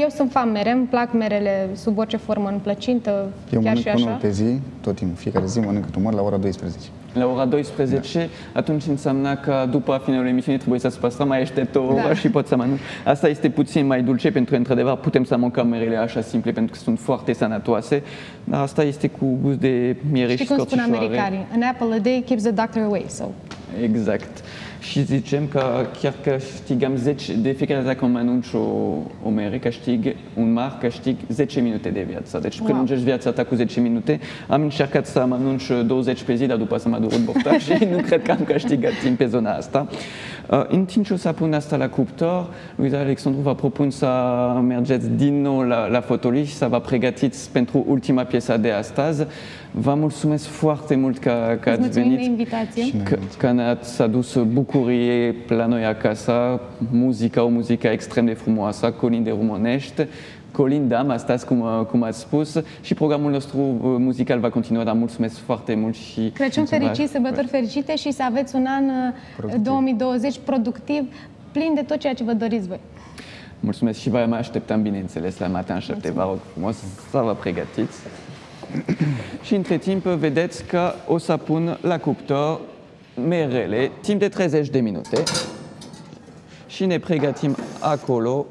Eu sunt fan mere, îmi plac merele sub orice formă, în plăcintă, Eu chiar mănânc și unul așa. pe zi, tot timpul, fiecare zi mănânc cât un măr la ora 12. La ora 12, atunci înseamnă că după finalul emisiunii trebuie să-ți păstrăm mai aștept o oră Da. și poți să mănânci. Asta este puțin mai dulce pentru că, într-adevăr, putem să mâncăm merele așa simple pentru că sunt foarte sănătoase, dar asta este cu gust de miere Știi și cum spun scorțișoare. americanii? An apple a day keeps the doctor away, so... Exact. Și zicem că chiar câștigăm 10, de fiecare dată când mănânci o, o mere, câștig un mar, câștig 10 minute de viață. Deci wow. prelungești viața ta cu 10 minute. Am încercat să mănânci 20 pe zi, dar după să mă durut bofta [LAUGHS] și nu cred că am câștigat timp pe zona asta. Uh, În timp ce o să pun asta la cuptor, Luisa Alexandru va propun să mergeți din nou la, la fotolii și să vă pregătiți pentru ultima piesă de astăzi. Vă mulțumesc foarte mult că, că ați mulțumim de venit. invitație. Și noi Că, că ne-ați adus bucurie la noi acasă, muzica, o muzică extrem de frumoasă, Colin de Rumonești, Colin Dam, astăzi, cum, cum ați spus, și programul nostru uh, muzical va continua, dar mulțumesc foarte mult și... Crăciun mulțumesc. fericit, sărbători fericite și să aveți un an uh, Productiv. 2020 productiv, plin de tot ceea ce vă doriți voi. Mulțumesc și vă mai așteptăm, bineînțeles, la Matin Șapte, vă rog frumos să vă pregătiți. [COUGHS] și între timp vedeți că o să pun la cuptor merele timp de 30 de minute. Și ne pregătim acolo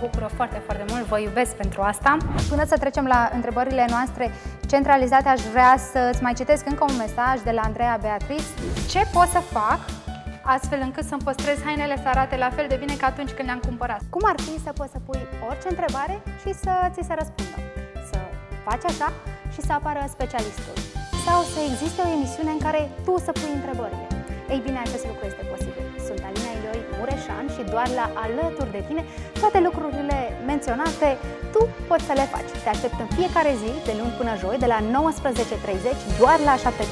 bucură foarte, foarte mult. Vă iubesc pentru asta. Până să trecem la întrebările noastre centralizate, aș vrea să-ți mai citesc încă un mesaj de la Andreea Beatriz. Ce pot să fac astfel încât să-mi păstrez hainele să arate la fel de bine ca atunci când le-am cumpărat? Cum ar fi să poți să pui orice întrebare și să ți se răspundă? Să faci așa și să apară specialistul. Sau să existe o emisiune în care tu să pui întrebările. Ei bine, acest lucru este posibil. Sunt Alina Ilioi Mureșan și doar la alături de tine toate lucrurile menționate tu poți să le faci. Te aștept în fiecare zi, de luni până joi, de la 19.30 doar la 7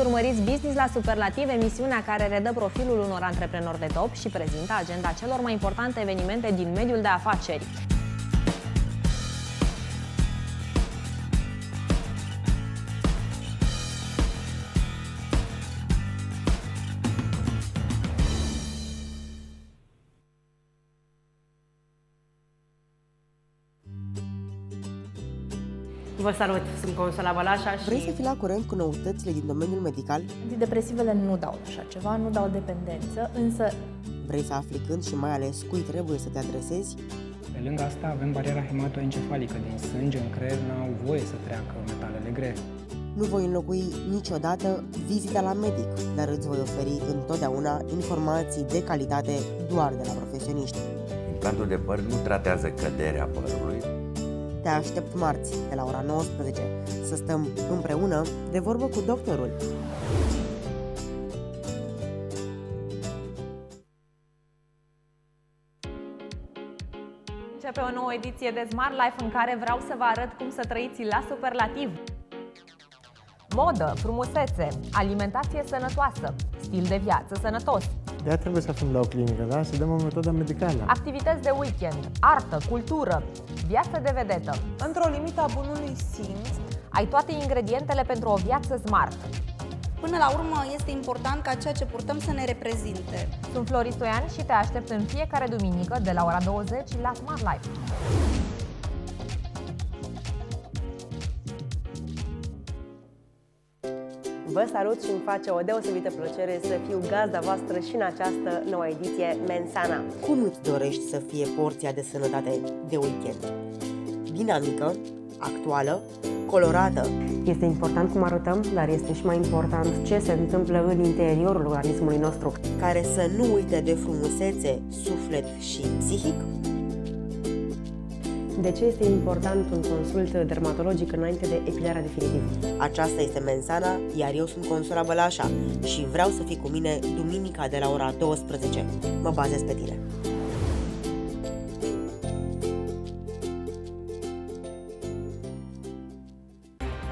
urmăriți Business la Superlativ, emisiunea care redă profilul unor antreprenori de top și prezintă agenda celor mai importante evenimente din mediul de afaceri. Vă salut, sunt Consola Balașa și... Vrei să fii la curent cu noutățile din domeniul medical? Antidepresivele nu dau așa ceva, nu dau dependență, însă... Vrei să afli când și mai ales cui trebuie să te adresezi? Pe lângă asta avem bariera hematoencefalică din sânge în creier, n-au voie să treacă metalele grele. Nu voi înlocui niciodată vizita la medic, dar îți voi oferi întotdeauna informații de calitate doar de la profesioniști. Implantul de păr nu tratează căderea părului, Te aștept marți, de la ora 19, să stăm împreună de vorbă cu doctorul. Începe o nouă ediție de Smart Life în care vreau să vă arăt cum să trăiți la superlativ. Modă, frumusețe, alimentație sănătoasă, stil de viață sănătos, De trebuie să fim la o clinică, da? Să dăm o metodă medicală. activități de weekend, artă, cultură, viață de vedetă. Într-o limită a bunului simț, Ai toate ingredientele pentru o viață smart. până la urmă este important ca ceea ce purtăm să ne reprezinte. Sunt Floris Stoian și te aștept în fiecare duminică de la ora 20 la Smart Life. Vă salut și îmi face o deosebită plăcere să fiu gazda voastră și în această nouă ediție Mensana. Cum îți dorești să fie porția de sănătate de weekend? Dinamică, actuală, colorată. Este important cum arătăm, dar este și mai important ce se întâmplă în interiorul organismului nostru. care să nu uite de frumusețe, suflet și psihic? De ce este important un consult dermatologic înainte de epilarea definitivă? Aceasta este Mensana, iar eu sunt Consola Bălașa și vreau să fii cu mine duminica de la ora 12. Mă bazez pe tine.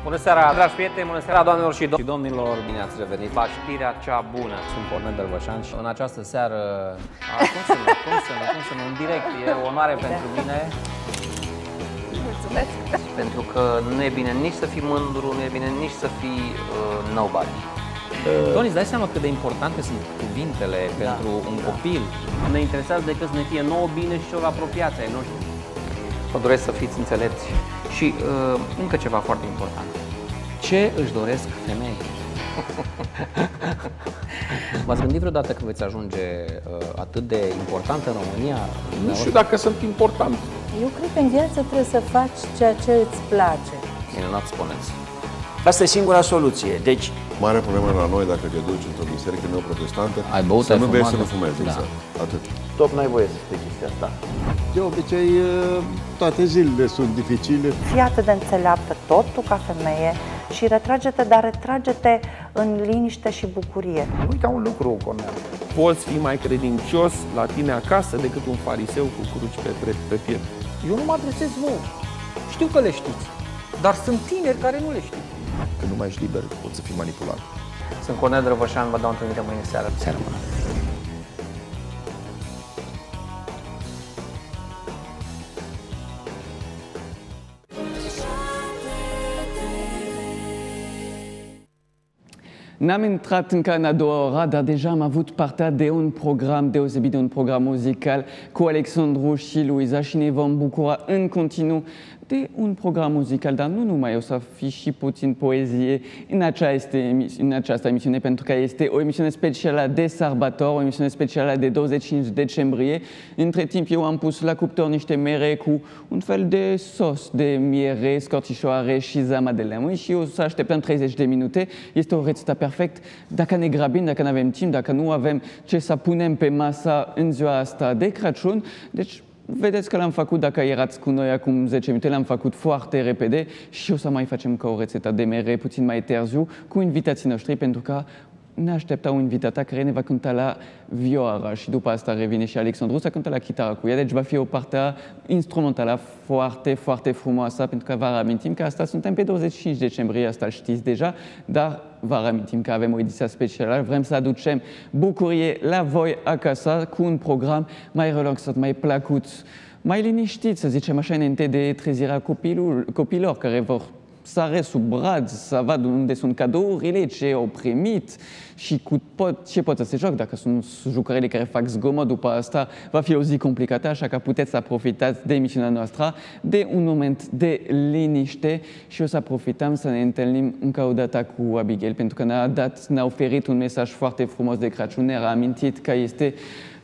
Bună seara, dragi prieteni, bună seara, doamnelor și dom- și domnilor, bine ați revenit la știrea cea bună. Sunt Cornel Dălvășan și în această seară, a, cum să nu, cum să nu, cum să nu, în direct, e o onoare pentru mine. Mulțumesc! [LAUGHS] Pentru că nu e bine nici să fii mândru, nu e bine nici să fii uh, nobody. Toni, îți dai seama cât de importante sunt cuvintele da. pentru un copil? Ne interesează decât să ne fie nouă bine și celor apropiați ai noștri. Vă doresc să fiți înțelepți. Și uh, încă ceva foarte important. Ce își doresc femeii? V-ați gândit vreodată că veți ajunge uh, atât de important în România? Nu știu dacă sunt important. Eu cred că în viață trebuie să faci ceea ce îți place. Minunat spuneți. Asta e singura soluție. Deci, Mare problemă la noi dacă te duci într-o biserică neoprotestantă Ai băut, să ai nu bei, fumat, să nu da. fumezi, Da. exact. Atât. top n-ai voie să spui chestia asta. De obicei, toate zilele sunt dificile. Fii atât de înțeleaptă tot tu ca femeie și retrage-te, dar retrage-te în liniște și bucurie. Nu uita un lucru, Cornel. Poți fi mai credincios la tine acasă decât un fariseu cu cruci pe, pe, pe piept. Eu nu mă adresez vouă. Știu că le știți. Dar sunt tineri care nu le știu. Când nu mai ești liber, poți să fii manipulat. Sunt Cornel Drăvășan, vă dau întâlnire mâine seară. Seară bună. N-am intrat încă în a doua ora, dar deja am avut partea de un program deosebit, de un program muzical cu Alexandru și Luiza și ne vom bucura de un program muzical, dar nu numai, o să fie și puțin poezie în această, emis- în această emisiune, pentru că este o emisiune specială de sărbători, o emisiune specială de 25 decembrie. Între timp, eu am pus la cuptor niște mere cu un fel de sos de miere, scorțișoare și zama de lemn și o să așteptăm 30 de minute. Este o rețetă perfect. Dacă ne grabim, dacă nu avem timp, dacă nu avem ce să punem pe masa în ziua asta de Crăciun, deci Vedeți că l-am făcut, dacă erați cu noi acum 10 minute, l-am făcut foarte repede și o să mai facem ca o rețetă de mere puțin mai târziu cu invitații noștri pentru că ne aștepta o invitată care ne va cânta la vioară și după asta revine și Alexandru să cântă la chitară cu ea. Deci va fi o parte instrumentală foarte, foarte frumoasă, pentru că vă reamintim că asta suntem pe 25 decembrie, asta îl știți deja, dar vă reamintim că avem o ediție specială, vrem să aducem bucurie la voi acasă cu un program mai relaxat, mai plăcut, mai liniștit, să zicem așa, înainte de trezirea copilul, copilor care vor sare sub brad, să vadă unde sunt cadourile, ce au primit și cu pot, ce pot să se joc. Dacă sunt jucările care fac zgomot după asta, va fi o zi complicată, așa că puteți să profitați de emisiunea noastră, de un moment de liniște și o să profităm să ne întâlnim încă o dată cu Abigail, pentru că ne-a dat, ne-a oferit un mesaj foarte frumos de Crăciun, ne-a amintit că este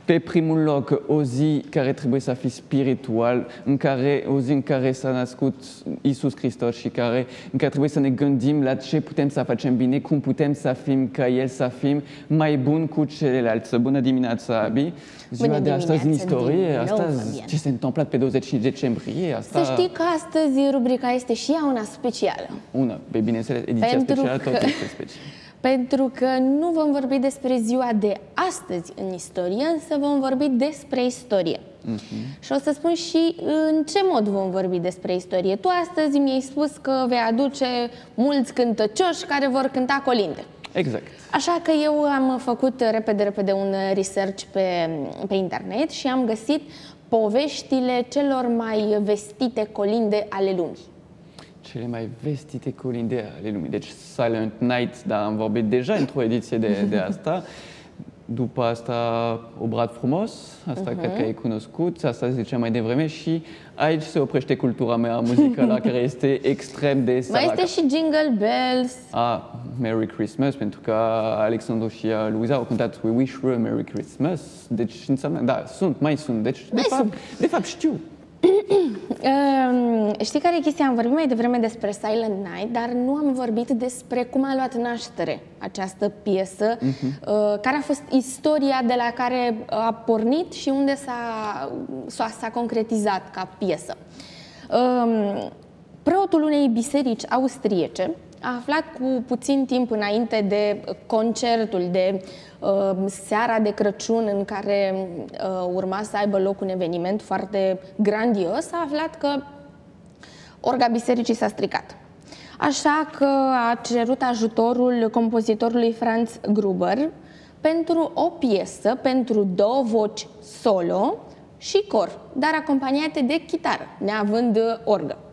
pe primul loc o zi care trebuie să fie spiritual, în care, o zi în care s-a născut Isus Hristos și care, în care trebuie să ne gândim la ce putem să facem bine, cum putem să fim ca El, să fim mai buni cu celelalte. Bună dimineața, Abi! Ziua Bună de astăzi în dimineața istorie, din nou, astăzi Fabian. ce s-a întâmplat pe 25 decembrie, asta... Să știi că astăzi rubrica este și ea una specială. Una, pe bineînțeles, ediția Pentru specială că- tot este special. Pentru că nu vom vorbi despre ziua de astăzi în istorie, însă vom vorbi despre istorie. Mhm. Și o să spun și în ce mod vom vorbi despre istorie. Tu astăzi mi-ai spus că vei aduce mulți cântăcioși care vor cânta colinde. Exact. Așa că eu am făcut repede, repede un research pe, pe internet și am găsit poveștile celor mai vestite colinde ale lumii. Cele mai vestite colinde ale lumii. Deci Silent Night, dar am vorbit deja într-o ediție de, de asta. După asta, Obrad frumos, asta Mhm. cred că ai cunoscut, asta ziceam mai devreme și aici se oprește cultura mea muzicală, care este extrem de Mai săracă. este și Jingle Bells. Ah, Merry Christmas, pentru că Alexandru și uh, Luiza au cântat We Wish You a Merry Christmas, deci înseamnă, da, sunt, mai sunt, deci de, fapt, de fapt știu. Um, [CLEARS THROAT] știi care e chestia? Am vorbit mai devreme despre Silent Night, dar nu am vorbit despre cum a luat naștere această piesă, Mhm. uh, care a fost istoria de la care a pornit și unde s-a, s-a, s-a concretizat ca piesă. Um, preotul unei biserici austriece a aflat cu puțin timp înainte de concertul de uh, seara de Crăciun în care uh, urma să aibă loc un eveniment foarte grandios, a aflat că orga bisericii s-a stricat. Așa că a cerut ajutorul compozitorului Franz Gruber pentru o piesă, pentru două voci solo și cor, dar acompaniate de chitară, neavând uh, orgă.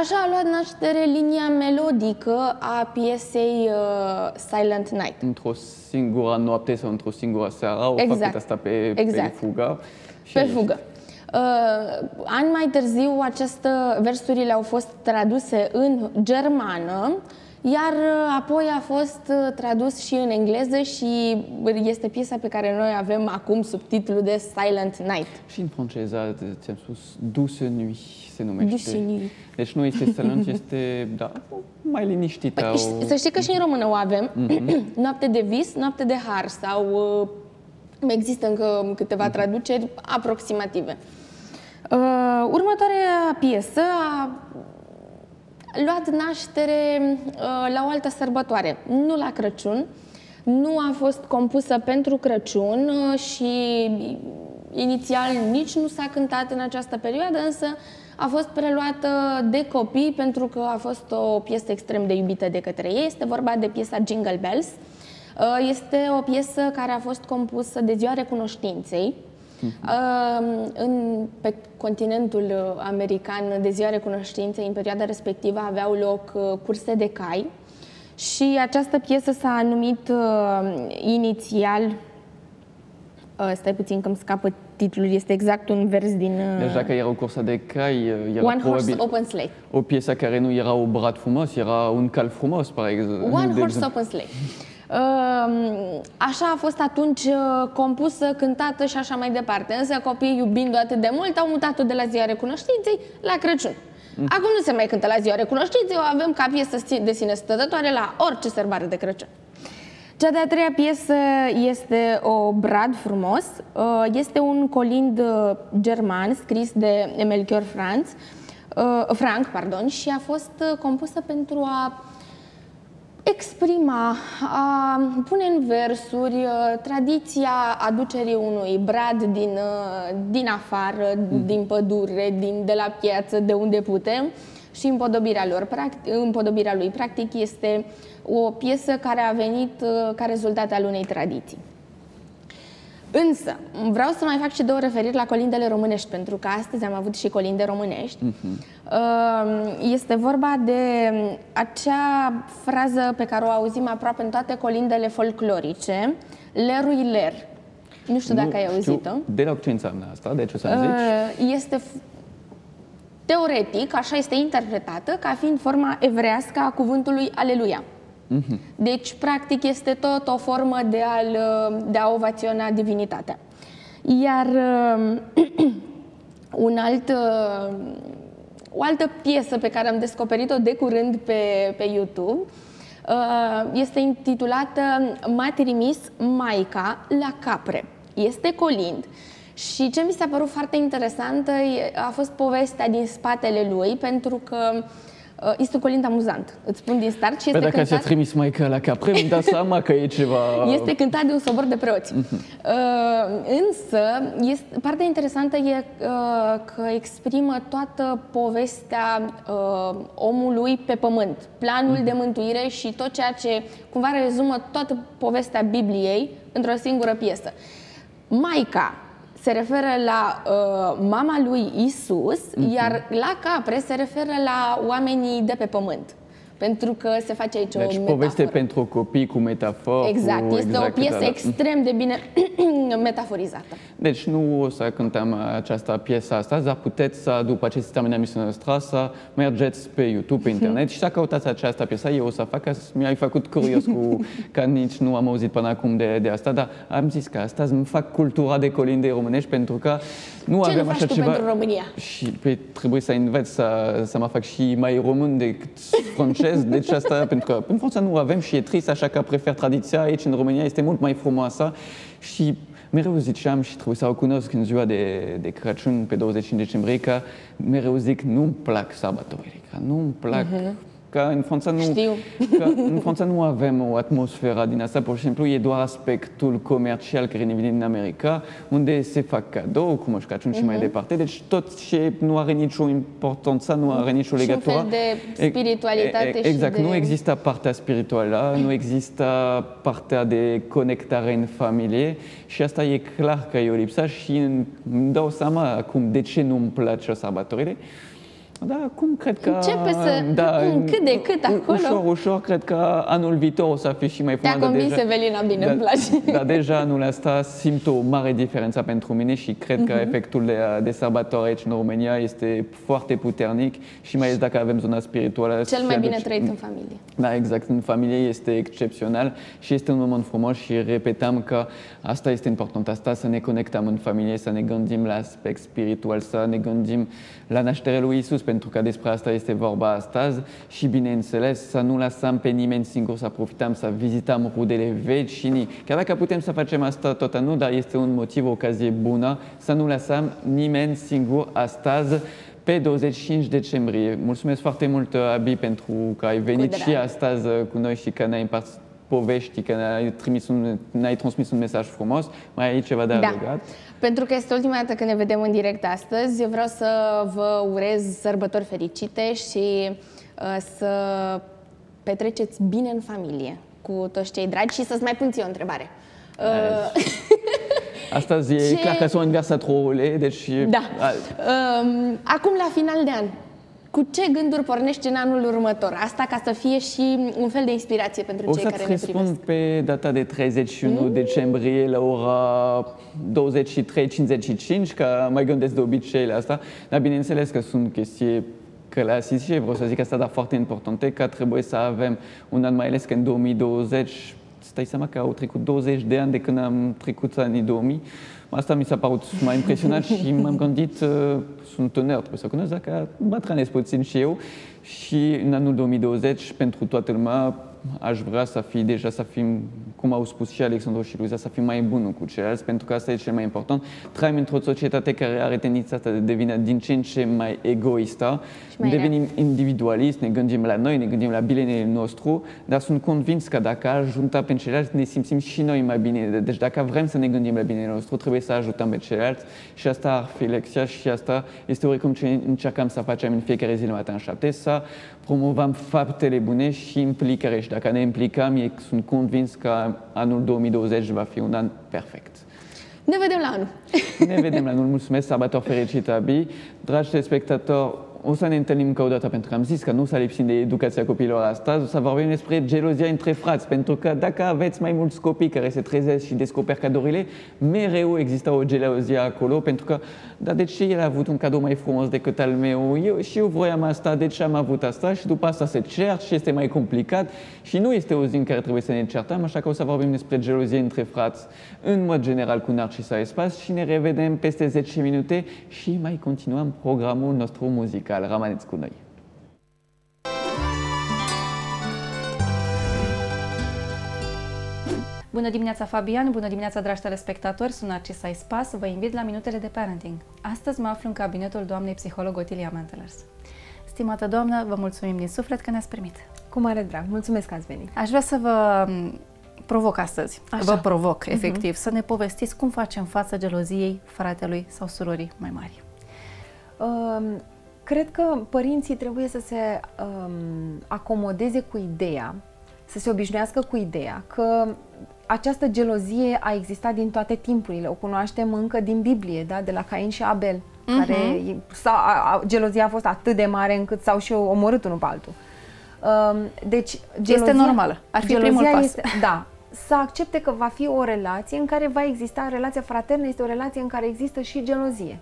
Așa a luat naștere linia melodică a piesei uh, Silent Night. Într-o singură noapte sau într-o singură seară au Exact. făcut asta pe, Exact. pe fugă. Și Pe aici. fugă. Uh, ani mai târziu, aceste versurile au fost traduse în germană, iar uh, apoi a fost uh, tradus și în engleză și este piesa pe care noi avem acum subtitlul de Silent Night. Și în franceză, ți-am spus, Douce Nuit se numește. Douce Nuit. Deci nu este silent, este, da, mai liniștită. Păi, o... Să știi că și în română o avem, Mhm. [CLEARS THROAT] noapte de vis, noapte de har sau uh, există încă câteva traduceri aproximative. Uh, următoarea piesă a luat naștere uh, la o altă sărbătoare, nu la Crăciun. Nu a fost compusă pentru Crăciun uh, și inițial nici nu s-a cântat în această perioadă, însă a fost preluată de copii pentru că a fost o piesă extrem de iubită de către ei. Este vorba de piesa Jingle Bells. Uh, Este o piesă care a fost compusă de Ziua Recunoștinței, Uh, în, pe continentul uh, american de ziua recunoștinței, în perioada respectivă aveau loc uh, curse de cai și această piesă s-a numit uh, inițial uh, stai puțin că îmi scapă titlul, este exact un vers din uh, Deci dacă era o cursă de cai, era One Horse probabil Open Sleigh. o piesă care nu era o brat frumos, era un cal frumos, par exemplu. One de Horse exemplu. Open Sleigh. [LAUGHS] Uh, Așa a fost atunci uh, compusă, cântată și așa mai departe. Însă copiii, iubind-o atât de mult, au mutat-o de la ziua recunoștinței la Crăciun. Acum nu se mai cântă la ziua recunoștinței, o avem ca piesă de sine stătătoare la orice sărbare de Crăciun. Cea de-a treia piesă este o brad frumos. Uh, Este un colind uh, german scris de Melchior Franz, uh, Frank pardon, și a fost uh, compusă pentru a exprima, a pune în versuri uh, tradiția aducerii unui brad din, uh, din afară, Mm. din pădure, din, de la piață, de unde putem și împodobirea, lor. Practic, împodobirea lui. Practic este o piesă care a venit uh, ca rezultat al unei tradiții. Însă, vreau să mai fac și două referiri la colindele românești, pentru că astăzi am avut și colinde românești. Mhm. Uh, Este vorba de acea frază pe care o auzim aproape în toate colindele folclorice, lerui ler. Nu știu dacă Nu ai auzit-o. știu deloc ce înseamnă asta, de ce să-mi zici? Uh, Este f- teoretic, așa este interpretată, ca fiind forma evrească a cuvântului Aleluia. Mhm. Deci, practic, este tot o formă de, a de a ovaționa divinitatea. Iar uh, [CLEARS THROAT] un alt, uh, o altă piesă pe care am descoperit-o de curând pe, pe YouTube uh, este intitulată M-a trimis Maica la capre. Este colind. Și ce mi s-a părut foarte interesantă e- a fost povestea din spatele lui, pentru că uh, este un colind amuzant. Îți spun din start și Păi este dacă ți-a cântat... trimis maica la capre, îmi dau [LAUGHS] seama că e ceva... Este cântat de un sobor de preoți. Mhm. Uh, însă, este, partea interesantă e uh, că exprimă toată povestea uh, omului pe pământ, planul Mhm. de mântuire și tot ceea ce cumva rezumă toată povestea Bibliei într-o singură piesă. Maica se referă la uh, mama lui Isus, Mhm. iar la capre se referă la oamenii de pe pământ. Pentru că se face aici o Deci metaforă. poveste pentru copii cu metaforă. Exact, cu, este exact, o piesă da, da. extrem de bine [CLEARS THROAT] metaforizată. Deci nu o să cântăm această piesă astăzi, dar puteți să, după ce se termină emisiunea noastră, să mergeți pe YouTube, pe internet și să căutați această piesă. Eu o să fac, că mi-ai făcut curios cu [LAUGHS] că nici nu am auzit până acum de, de asta, dar am zis că astăzi îmi fac cultura de colinde românești pentru că nu Ce avem nu faci așa tu ceva. pentru România? Și pe, trebuie să înveț să, să mă fac și mai român decât francez. [LAUGHS] Deci asta, [LAUGHS] pentru că în Franța nu avem și e trist, așa că prefer tradiția. Aici în România, este mult mai frumoasă. Și mereu ziceam și trebuie să o cunosc în ziua de, de Crăciun, pe 25 decembrie, că mereu zic nu-mi plac sărbătorile, că nu-mi plac Mhm. Că în Franța nu, Știu. Că în Franța nu avem o atmosferă din asta, pur și simplu e doar aspectul comercial care ne vine din America, unde se fac cadou, cu Moș Crăciun și mai Mhm. departe. Deci tot ce nu are nicio importanță, nu are nicio Și un legătură. fel de E- spiritualitate e- Exact, și de... nu există partea spirituală, nu există partea de conectare în familie și asta e clar că e o lipsă și îmi dau seama acum de ce nu-mi place sărbătorile. Da, acum cred că... Începe să- mm, cât de cât acolo. Ușor, ușor, cred că anul viitor o să fie și mai Te-a frumos. dar convins, Evelina, bine, îmi place. Dar deja anul ăsta simt o mare diferență pentru mine și cred că Mhm. efectul de, de sărbătoare aici în România este foarte puternic și mai ales dacă avem zona spirituală. Cel se mai bine aduce- trăit în familie. da, exact. În familie este excepțional și este un moment frumos și repetăm că asta este important, asta să ne conectăm în familie, să ne gândim la aspect spiritual, să ne gândim la nașterea lui Isus, pentru că despre asta este vorba astăzi și, bineînțeles, să nu lăsăm pe nimeni singur să profităm, să vizităm rudele vecini. Chiar dacă putem să facem asta tot anul, dar este un motiv, o ocazie bună, să nu lăsăm nimeni singur astăzi pe 25 decembrie. Mulțumesc foarte mult, Abi, pentru că ai venit drag. și astăzi uh, cu noi și că ne-ai împărțit povești, că ne-ai, trimis un, ne-ai transmis un mesaj frumos. Mai ai ceva de Da. Adăugat? Pentru că este ultima dată când ne vedem în direct astăzi, eu vreau să vă urez sărbători fericite și uh, să petreceți bine în familie cu toți cei dragi și să-ți mai pun ție o întrebare. Uh, [LAUGHS] Astăzi e [LAUGHS] Ce- clar că sunt anversatorule, deci... Da. a- Um, acum, la final de an, cu ce gânduri pornești în anul următor? Asta ca să fie și un fel de inspirație pentru O cei să-ți care ne privesc. răspund pe data de 31 Mm. decembrie la ora 23.55, că mai gândesc de obicei la asta, dar bineînțeles că sunt chestii clasice, vreau să zic asta, dar foarte importante, că trebuie să avem un an, mai ales că în 2020, stai seama că au trecut 20 de ani de când am trecut anii 2000, Asta mi s-a părut mai impresionat [LAUGHS] și m-am gândit, uh, sunt tânăr, trebuie să cunosc, dacă bătrânesc puțin și eu. Și în anul 2020, pentru toată lumea, aș vrea să fie deja să fim cum au spus și Alexandru și Luiza, să fim mai buni cu ceilalți, pentru că asta e cel mai important. Trăim într-o societate care are tendința asta de devine din ce în ce mai egoistă, mai devenim individualist, ne gândim la noi, ne gândim la binele nostru, dar sunt convins că dacă ajutăm pe ceilalți, ne simțim și noi mai bine. Deci dacă vrem să ne gândim la binele nostru, trebuie să ajutăm pe ceilalți și asta ar fi lecția și asta este oricum ce încercăm să facem în fiecare zi la matin 7, să promovăm faptele bune și implicare. Și dacă ne implicăm, eu sunt convins că anul 2020 va fi un an perfect. Ne vedem la anul! Ne vedem la anul. Mulțumesc, sărbători fericite, Abi. Dragi telespectatori, o să ne întâlnim încă o dată, pentru că am zis că nu s-a lipsit de educația copiilor astăzi, o să vorbim despre gelozia între frați, pentru că dacă aveți mai mulți copii care se trezesc și descoperă cadourile, mereu există o gelozie acolo, pentru că, dar de ce el a avut un cadou mai frumos decât al meu? Eu, și eu voiam asta, de ce am avut asta? Și după asta se cert și este mai complicat și nu este o zi în care trebuie să ne certăm, așa că o să vorbim despre gelozie între frați, în mod general cu Narcisa Espas și ne revedem peste 10 minute și mai continuăm programul nostru muzical. Rămâneți cu noi! Bună dimineața, Fabian! Bună dimineața, dragi telespectatori! Sunt Narcisa Ispas. Vă invit la minutele de parenting. Astăzi mă aflu în cabinetul doamnei psiholog Otilia Mantelers. Stimată doamnă, vă mulțumim din suflet că ne-ați primit. Cu mare drag. Mulțumesc că ați venit. Aș vrea să vă m, provoc astăzi, Așa. vă provoc, Mhm. efectiv, să ne povestiți cum facem față geloziei fratelui sau surorii mai mari. Um, cred că părinții trebuie să se um, acomodeze cu ideea, să se obișnuiască cu ideea că această gelozie a existat din toate timpurile. O cunoaștem încă din Biblie, da? de la Cain și Abel, Mhm. care s-a, a, a, gelozia a fost atât de mare încât s-au și omorât unul pe altul. Um, deci, gelozia, normală. Ar fi primul gelozia pas. Este, da, să accepte că va fi o relație în care va exista relația fraternă, este o relație în care există și gelozie.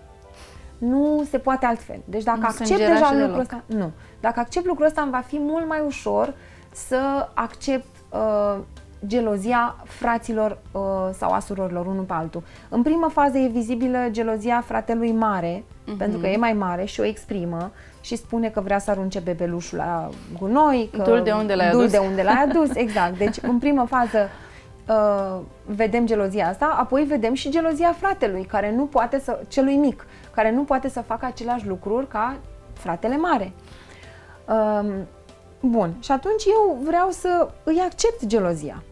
Nu se poate altfel. Deci dacă Nu accept sângeraș deja deloc. lucrul ăsta, nu. Dacă accept lucrul ăsta, îmi va fi mult mai ușor să accept uh, gelozia fraților uh, sau a surorilor unul pe altul. În primă fază e vizibilă gelozia fratelui mare, Mhm. pentru că e mai mare și o exprimă și spune că vrea să arunce bebelușul la gunoi, că Dul de unde l-ai dul adus. de unde l-ai adus, [LAUGHS] exact. Deci, în primă fază, uh, vedem gelozia asta, apoi vedem și gelozia fratelui, care nu poate să, celui mic, care nu poate să facă aceleași lucruri ca fratele mare. Um, bun, și atunci eu vreau să îi accept gelozia.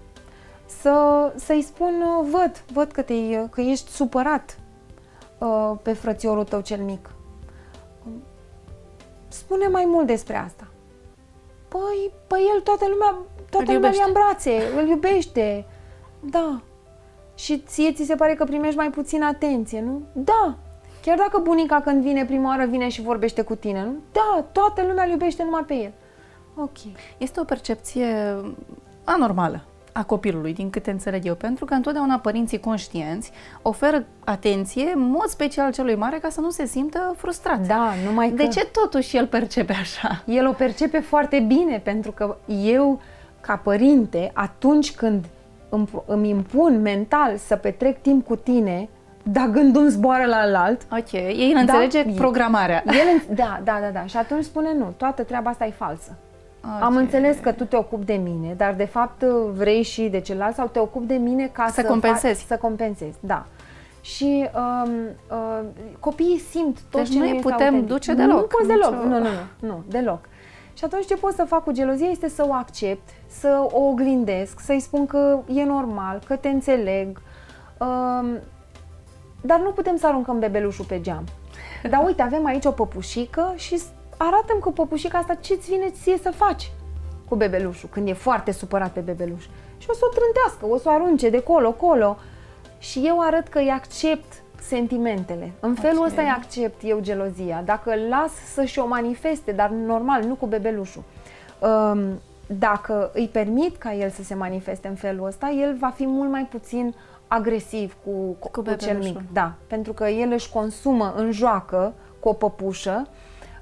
Să, să-i spun, uh, văd, văd că, te, că ești supărat uh, pe frățiorul tău cel mic. Spune mai mult despre asta. Păi, păi el, toată lumea, toată Îl lumea iubește. ia în brațe, îl iubește. Da. Și ție ți se pare că primești mai puțin atenție, nu? Da. Chiar dacă bunica când vine prima oară vine și vorbește cu tine, nu? Da, toată lumea îl iubește numai pe el. Ok. Este o percepție anormală a copilului, din câte înțeleg eu, pentru că întotdeauna părinții conștienți oferă atenție, în mod special celui mare, ca să nu se simtă frustrat. Da, numai De că- ce totuși el percepe așa? El o percepe foarte bine, pentru că eu, ca părinte, atunci când îmi, îmi impun mental să petrec timp cu tine, da, gândul îmi zboară la alt. Ok, ei înțelege programarea. El, în- da, da, da, da. Și atunci spune nu, toată treaba asta e falsă. Ok. Am înțeles că tu te ocupi de mine, dar de fapt vrei și de celălalt sau te ocupi de mine ca Să să, compensezi. Faci, să compensezi, da. Și um, uh, copiii simt tot Deci ce nu nu îi este putem autentic. duce deloc, Nu poți deloc, nicio- nu, nu, nu, nu, deloc. Și atunci ce pot să fac cu gelozia este să o accept, să o oglindesc, să-i spun că e normal, că te înțeleg, um, dar nu putem să aruncăm bebelușul pe geam. Dar uite, avem aici o păpușică și arată cu păpușica asta ce-ți vine ție să faci cu bebelușul, când e foarte supărat pe bebeluș. Și o să o trântească, o să o arunce de colo-colo. Și eu arăt că îi accept sentimentele. În felul Ok. ăsta îi accept eu gelozia. Dacă îl las să-și o manifeste, dar normal, nu cu bebelușul. Um, dacă îi permit ca el să se manifeste în felul ăsta, el va fi mult mai puțin agresiv cu, cu, cu cel bebelușul. mic. Da, pentru că el își consumă în joacă cu o păpușă,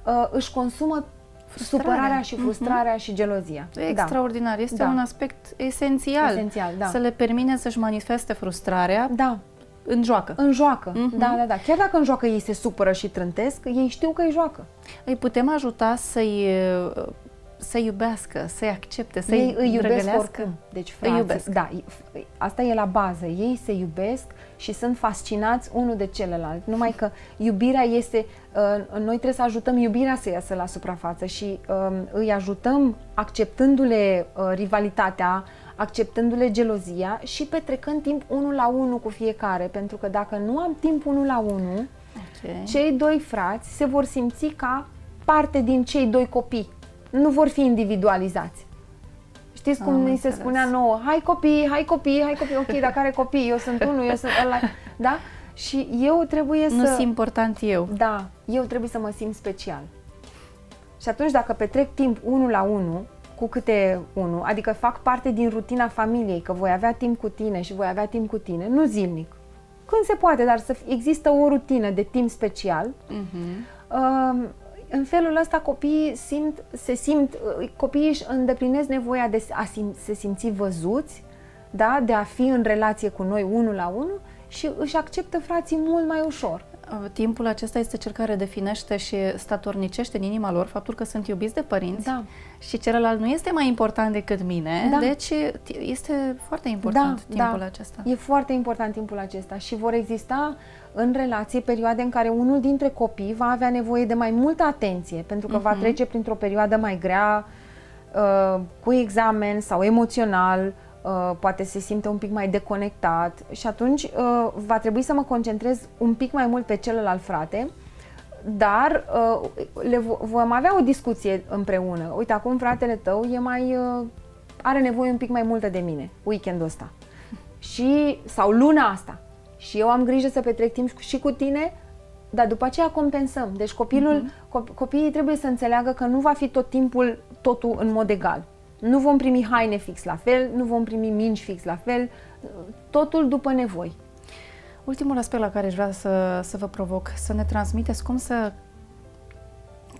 uh, își consumă Frustrarea. supărarea și frustrarea și gelozia. E extraordinar, este Da. un aspect esențial. Esențial, da. Să le permine să-și manifeste frustrarea da. în joacă. În joacă, Mhm. da, da, da. Chiar dacă în joacă ei se supără și trântesc, ei știu că e joacă. Îi putem ajuta să-i să iubească, să-i accepte, să-i Ei îi iubesc drăgălească. oricum. Deci Îi frații, iubesc. da, i- asta e la bază. Ei se iubesc și sunt fascinați unul de celălalt. Numai că iubirea este, uh, noi trebuie să ajutăm iubirea să iasă la suprafață și um, îi ajutăm acceptându-le uh, rivalitatea, acceptându-le gelozia și petrecând timp unul la unul cu fiecare. Pentru că dacă nu am timp unul la unul, Ok. cei doi frați se vor simți ca parte din cei doi copii. Nu vor fi individualizați. Știți cum Am ni se înțeles. spunea nouă, hai copii, hai copii, hai copii, ok, dacă are copii, eu sunt unul, eu sunt ăla, da? Și eu trebuie Nu să... sunt important eu. Da, eu trebuie să mă simt special. Și atunci dacă petrec timp unul la unul, cu câte unul, adică fac parte din rutina familiei, că voi avea timp cu tine și voi avea timp cu tine, nu zilnic. Când se poate, dar să f- există o rutină de timp special, Mhm. Um, în felul ăsta copiii simt, se simt, uh, copiii își îndeplinesc nevoia de a sim, se simți văzuți, da? de a fi în relație cu noi unul la unul și își acceptă frații mult mai ușor. Uh, Timpul acesta este cel care definește și statornicește în inima lor faptul că sunt iubiți de părinți Da. și celălalt nu este mai important decât mine, Da. deci t- este foarte important timpul acesta. E foarte important timpul acesta și vor exista în relație perioade în care unul dintre copii va avea nevoie de mai multă atenție pentru că va Mhm. trece printr-o perioadă mai grea uh, cu examen sau emoțional, uh, poate se simte un pic mai deconectat și atunci uh, va trebui să mă concentrez un pic mai mult pe celălalt frate dar uh, le vo- vom avea o discuție împreună. Uite, acum fratele tău e mai uh, are nevoie un pic mai multă de mine weekendul ăsta. Și sau luna asta. Și eu am grijă să petrec timp și cu tine, dar după aceea compensăm. Deci copilul, cop- copiii trebuie să înțeleagă că nu va fi tot timpul totul în mod egal. Nu vom primi haine fix la fel, nu vom primi mingi fix la fel, totul după nevoi. Ultimul aspect la care aș vrea să, să vă provoc, să ne transmiteți cum să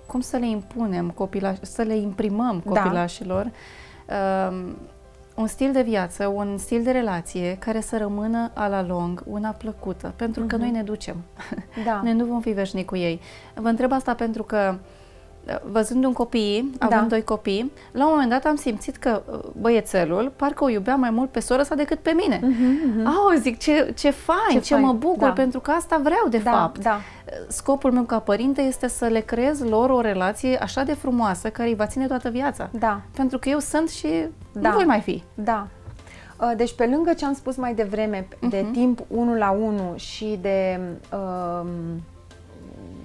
cum să le impunem copila, să le imprimăm Da. copilașilor um, un stil de viață, un stil de relație care să rămână a la lung una plăcută, pentru că Mhm. noi ne ducem. Da. [LAUGHS] Noi nu vom fi veșnic cu ei. Vă întreb asta pentru că uh, văzând un copii, Da. având doi copii, la un moment dat am simțit că uh, băiețelul parcă o iubea mai mult pe sora sa decât pe mine. Mhm, Au, zic, ce, ce fain, ce, Ce mă fain, bucur, da. pentru că asta vreau de Da, fapt. da. Scopul meu ca părinte este să le creez lor o relație așa de frumoasă care îi va ține toată viața. Da. Pentru că eu sunt și Da. nu voi mai fi. Da. Uh, Deci, pe lângă ce am spus mai devreme, de Mhm. timp 1 la 1 și de. um,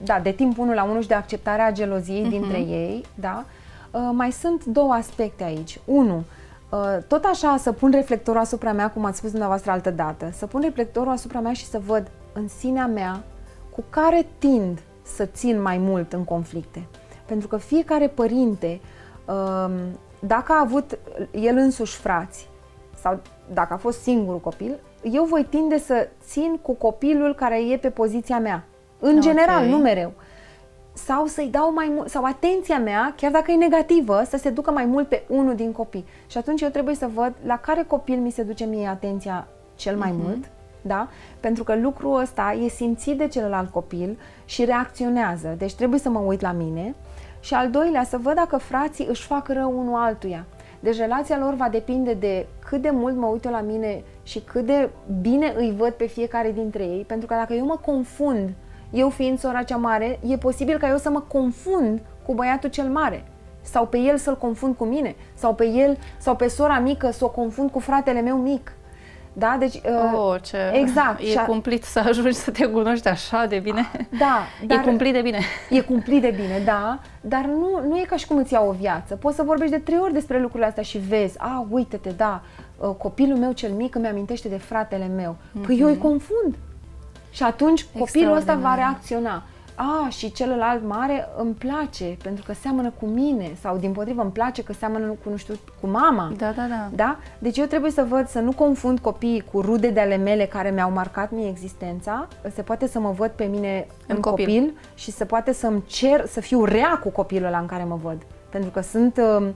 da, de timp 1 la 1 și de acceptarea geloziei Mhm. dintre ei, da, uh, mai sunt două aspecte aici. Unu, uh, tot așa să pun reflectorul asupra mea, cum ați spus dumneavoastră altă dată, să pun reflectorul asupra mea și să văd în sinea mea cu care tind să țin mai mult în conflicte. Pentru că fiecare părinte, um, dacă a avut el însuși frați sau dacă a fost singurul copil, eu voi tinde să țin cu copilul care e pe poziția mea. În Ok. general, nu mereu. Sau să-i dau mai mult, sau atenția mea, chiar dacă e negativă, să se ducă mai mult pe unul din copii. Și atunci eu trebuie să văd la care copil mi se duce mie atenția cel mai Mhm. mult, da? Pentru că lucrul ăsta e simțit de celălalt copil și reacționează. Deci trebuie să mă uit la mine. Și al doilea, să văd dacă frații își fac rău unul altuia. Deci relația lor va depinde de cât de mult mă uit eu la mine și cât de bine îi văd pe fiecare dintre ei. Pentru că dacă eu mă confund, eu fiind sora cea mare, e posibil ca eu să mă confund cu băiatul cel mare. Sau pe el să-l confund cu mine. Sau pe el, sau pe sora mică să o confund cu fratele meu mic. Da? Deci, uh, Oh, ce... Exact. E Și a- cumplit să ajungi să te cunoști așa de bine. Da, [LAUGHS] dar... E cumplit de bine. E cumplit de bine, da, dar nu, nu e ca și cum îți ia o viață. Poți să vorbești de trei ori despre lucrurile astea și vezi, a, uite-te, da, uh, copilul meu cel mic îmi amintește de fratele meu. Păi eu îi Mhm. confund. Și atunci copilul ăsta va Extraordinar. reacționa. A, și celălalt mare îmi place pentru că seamănă cu mine sau din potrivă îmi place că seamănă cu, nu știu, cu mama. Da, da, da. Da? Deci eu trebuie să văd, să nu confund copiii cu rude de ale mele care mi-au marcat mie existența. Se poate să mă văd pe mine în, În copil. copil. copil și se poate să-mi cer, să fiu rea cu copilul ăla în care mă văd. Pentru că sunt... um,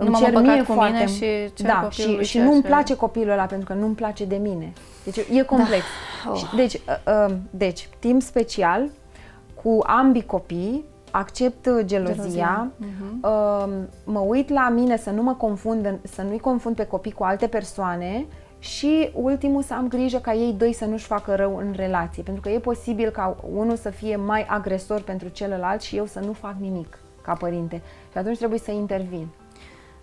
Îmi m-am cer împăcat mie cu foarte mine și cer da, copilului și, și ceea nu-mi ce- place copilul ăla pentru că nu-mi place de mine. Deci e complex. Oh. Și- Deci, uh, uh, deci, timp special cu ambii copii accept uh, gelozia, Gelozia, mhm. uh, mă uit la mine să nu mă confund, în- să nu-i confund pe copii cu alte persoane și ultimul să am grijă ca ei doi să nu-și facă rău în relație, pentru că e posibil ca unul să fie mai agresor pentru celălalt și eu să nu fac nimic ca părinte și atunci trebuie să intervin.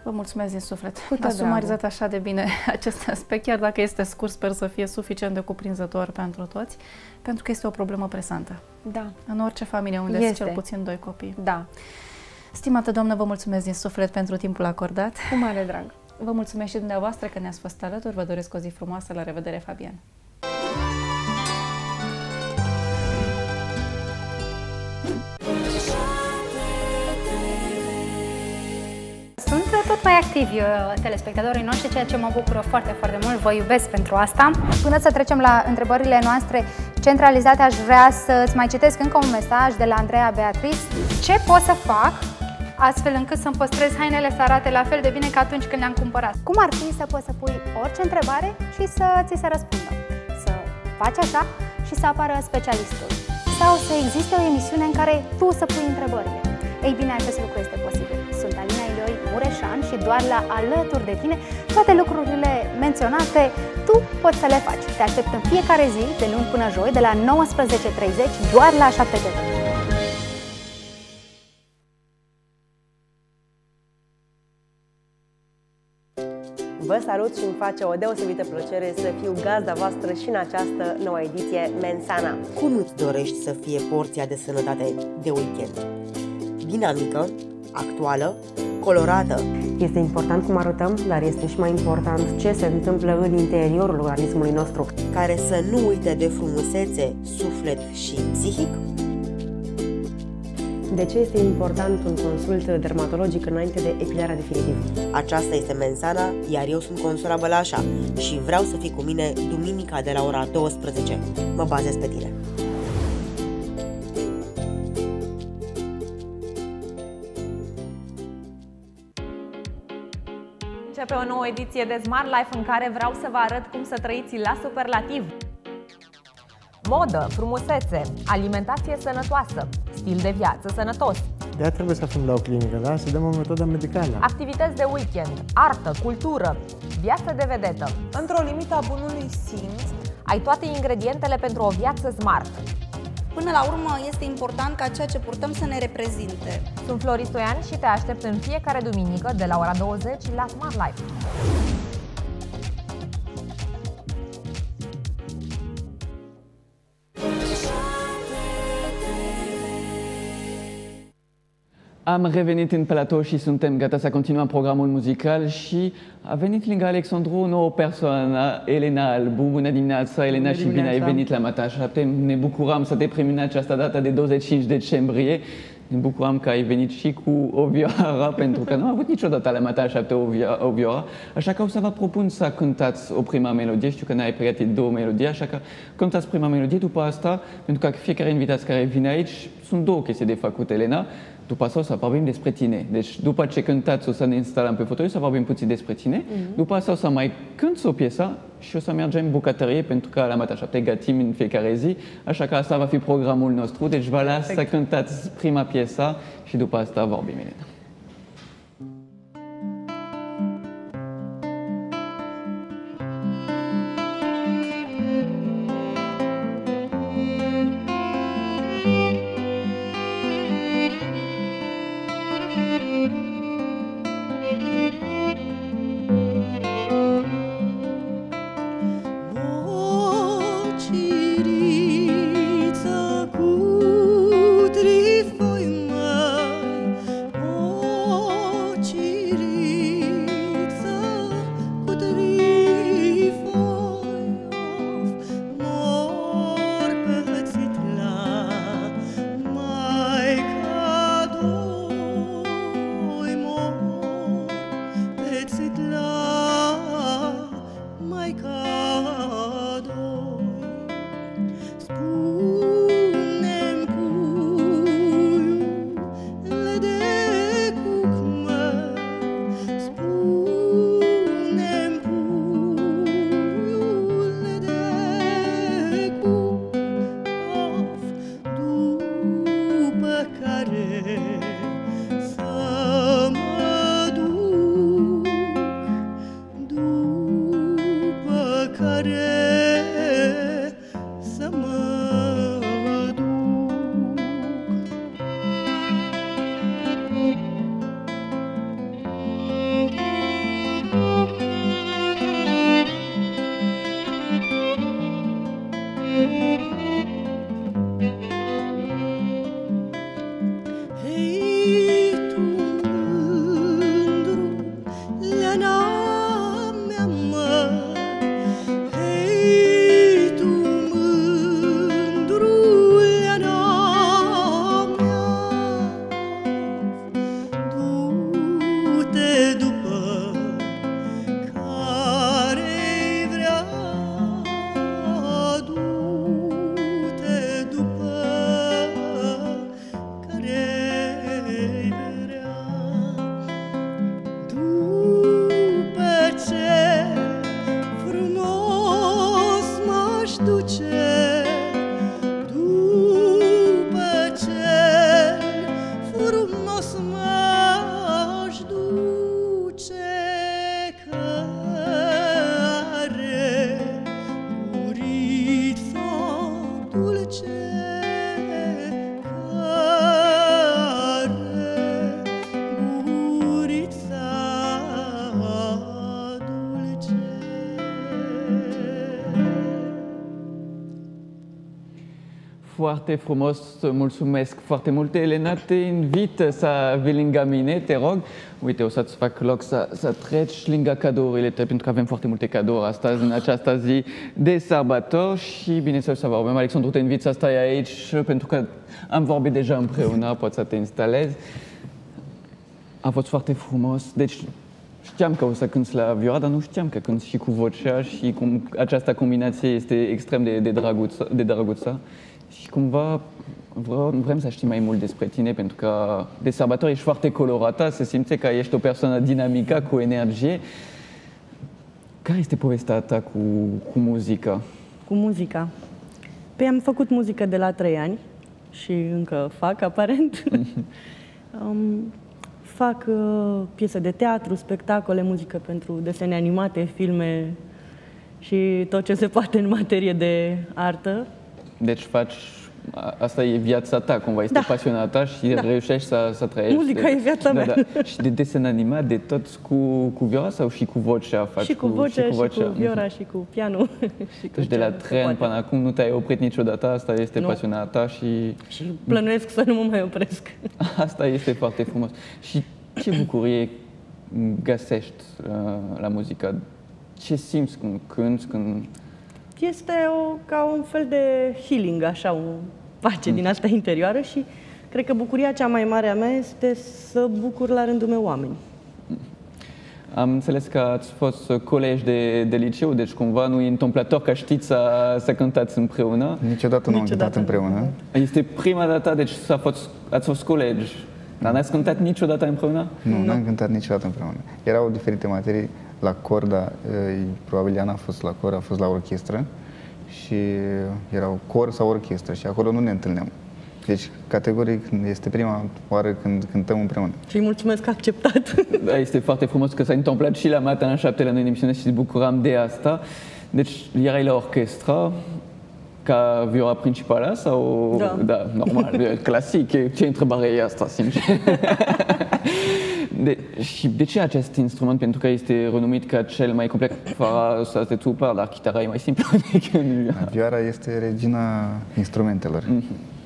Vă mulțumesc din suflet. Cu tot Ați sumarizat dragul. așa de bine [LAUGHS] acest aspect, chiar dacă este scurt, sper să fie suficient de cuprinzător pentru toți, pentru că este o problemă presantă. Da. În orice familie unde Este. sunt cel puțin doi copii. Da. Stimată doamnă, vă mulțumesc din suflet pentru timpul acordat. Cu mare drag. Vă mulțumesc și dumneavoastră că ne-ați fost alături. Vă doresc o zi frumoasă. La revedere, Fabian. Sunt tot mai activi uh, telespectatorii noștri, ceea ce mă bucură foarte, foarte mult. Vă iubesc pentru asta. Până să trecem la întrebările noastre centralizate, aș vrea să-ți mai citesc încă un mesaj de la Andreea Beatrice. Ce pot să fac astfel încât să-mi păstrez hainele să arate la fel de bine ca atunci când le-am cumpărat? Cum ar fi să poți să pui orice întrebare și să ți se răspundă? Să faci așa și să apară specialistul. Sau să existe o emisiune în care tu să pui întrebările. Ei bine, acest lucru este posibil. Sunt Alina Ilioi Mureșan și doar la alături de tine toate lucrurile menționate tu poți să le faci. Te aștept în fiecare zi, de luni până joi, de la 19.30, doar la 7 TV. Vă salut și îmi face o deosebită plăcere să fiu gazda voastră și în această nouă ediție Mensana. Cum îți dorești să fie porția de sănătate de weekend? Dinamică, actuală, colorată. Este important cum arătăm, dar este și mai important ce se întâmplă în interiorul organismului nostru. care să nu uite de frumusețe, suflet și psihic, De ce este important un consult dermatologic înainte de epilarea definitivă? Aceasta este Mensana, iar eu sunt Consola Bălașa și vreau să fii cu mine duminica de la ora 12. Mă bazez pe tine. Începe o nouă ediție de Smart Life în care vreau să vă arăt cum să trăiți la superlativ. Modă, frumusețe, alimentație sănătoasă, stil de viață sănătos, De aia trebuie să fim la o clinică, da? Să dăm o metodă medicală. activități de weekend, artă, cultură, viață de vedetă. Într-o limită a bunului simț, Ai toate ingredientele pentru o viață smart. Până la urmă, este important ca ceea ce purtăm să ne reprezinte. Sunt Floris Toian și te aștept în fiecare duminică de la ora 20 la Smart Life. Am revenit în platou și suntem gata să continuăm programul muzical și a venit lângă Alexandru o nouă persoană, Elena Albu. Bună dimineața, Elena, și bine ai dimineața. venit la Mata 7. Ne bucuram să te primim în această dată de 25 decembrie. Ne bucuram că ai venit și cu o vioară, [LAUGHS] pentru că nu am avut niciodată la Mata 7 o, via- o vioară. Așa că o să vă propun să cântați o prima melodie. Știu că ne-ai pregătit două melodii, așa că cântați prima melodie. După asta, pentru că fiecare invitat care vine aici, sunt două chestii de făcut, Elena. După asta o să vorbim despre tine. Deci după ce cântați o să ne instalăm pe fotoliu, să vorbim puțin despre tine. Mhm. După asta o să mai cânt o piesă și o să mergem în bucătărie pentru că la Mata 7 gătim în fiecare zi. Așa că asta va fi programul nostru. Deci vă las să Perfect. cântați prima piesă și după asta vorbim, Elena. Foarte frumos, mulțumesc foarte mult. Elena, te invit să vii lângă mine, te rog. Uite, o să-ți fac loc să, să treci lângă cadourile tale, pentru că avem foarte multe cadouri astăzi, în această zi de sărbători și bineînțeles să vorbim. Alexandru, te invit să stai aici, pentru că am vorbit deja împreună, poți să te instalezi. A fost foarte frumos. Deci știam că o să cânti la vioara, dar nu știam că cânti și cu vocea și cum această combinație este extrem de, de, drăguță, de drăguță. Și cumva vreau, vrem să știm mai mult despre tine, pentru că de sărbători ești foarte colorată, se simte că ești o persoană dinamică, cu energie. Care este povestea ta cu, cu muzica? Cu muzica. Păi am făcut muzică de la trei ani și încă fac, aparent. [LAUGHS] um, fac uh, piese de teatru, spectacole, muzică pentru desene animate, filme și tot ce se poate în materie de artă. Deci faci, a- asta e viața ta, cumva, este Da. pasiunea ta și Da. reușești să, să trăiești. Muzica de, e viața da, mea. Da. Și de desen animat, de tot cu, cu vioara sau și cu vocea faci? și cu voce, și cu, vocea? viora, Mhm. și cu pianul. [LAUGHS] și cu Deci de ce la se trei ani poate. până acum nu te-ai oprit niciodată, asta este Nu. pasiunea ta și Și plănuiesc să nu mă mai opresc. [LAUGHS] asta este foarte frumos. Și ce bucurie găsești uh, la muzică? Ce simți când cânti, când... Este o, ca un fel de healing, așa, o pace din asta interioară și cred că bucuria cea mai mare a mea este să bucur la rândul meu oameni. Am înțeles că ați fost colegi de, de liceu, deci cumva nu e întâmplător că știți să, să cântați împreună. Niciodată nu am cântat împreună. Este prima dată, deci s-a fost, ați fost colegi. Dar n-ați cântat niciodată împreună? Nu, n-am cântat niciodată împreună. Erau diferite materii la cor, dar e, probabil ea n-a fost la cor, a fost la orchestră și erau cor sau orchestră și acolo nu ne întâlneam. Deci, categoric, este prima oară când cântăm împreună. Și îi mulțumesc că a acceptat. [LAUGHS] Da, este foarte frumos că s-a întâmplat și la Mata în șapte la noi în emisiune și ne bucuram de asta. Deci erai la orchestră ca viola principală sau... Da. Da, normal, e clasic. E- Ce întrebare e asta, sincer? [LAUGHS] De, și de ce acest instrument? Pentru că este renumit ca cel mai complex, fără să te supăr, dar chitara e mai simplă [LAUGHS] decât Vioara este regina instrumentelor.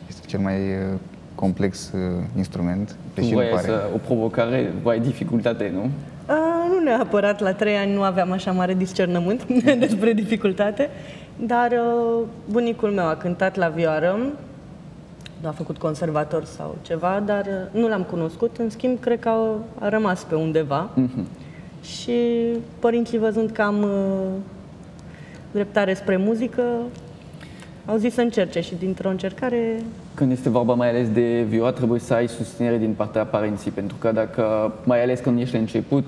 Este cel mai uh, complex uh, instrument, Tu deși nu vrei pare. să, o provocare, vrei dificultate, nu? A, nu neapărat, la trei ani nu aveam așa mare discernământ [LAUGHS] despre dificultate, dar uh, bunicul meu a cântat la vioară, nu a făcut conservator sau ceva, dar uh, nu l-am cunoscut, în schimb cred că a, a rămas pe undeva Mhm. și părinții văzând că am uh, dreptare spre muzică, au zis să încerce și dintr-o încercare Când este vorba mai ales de viola, trebuie să ai susținere din partea părinții, pentru că dacă, mai ales când ești la început,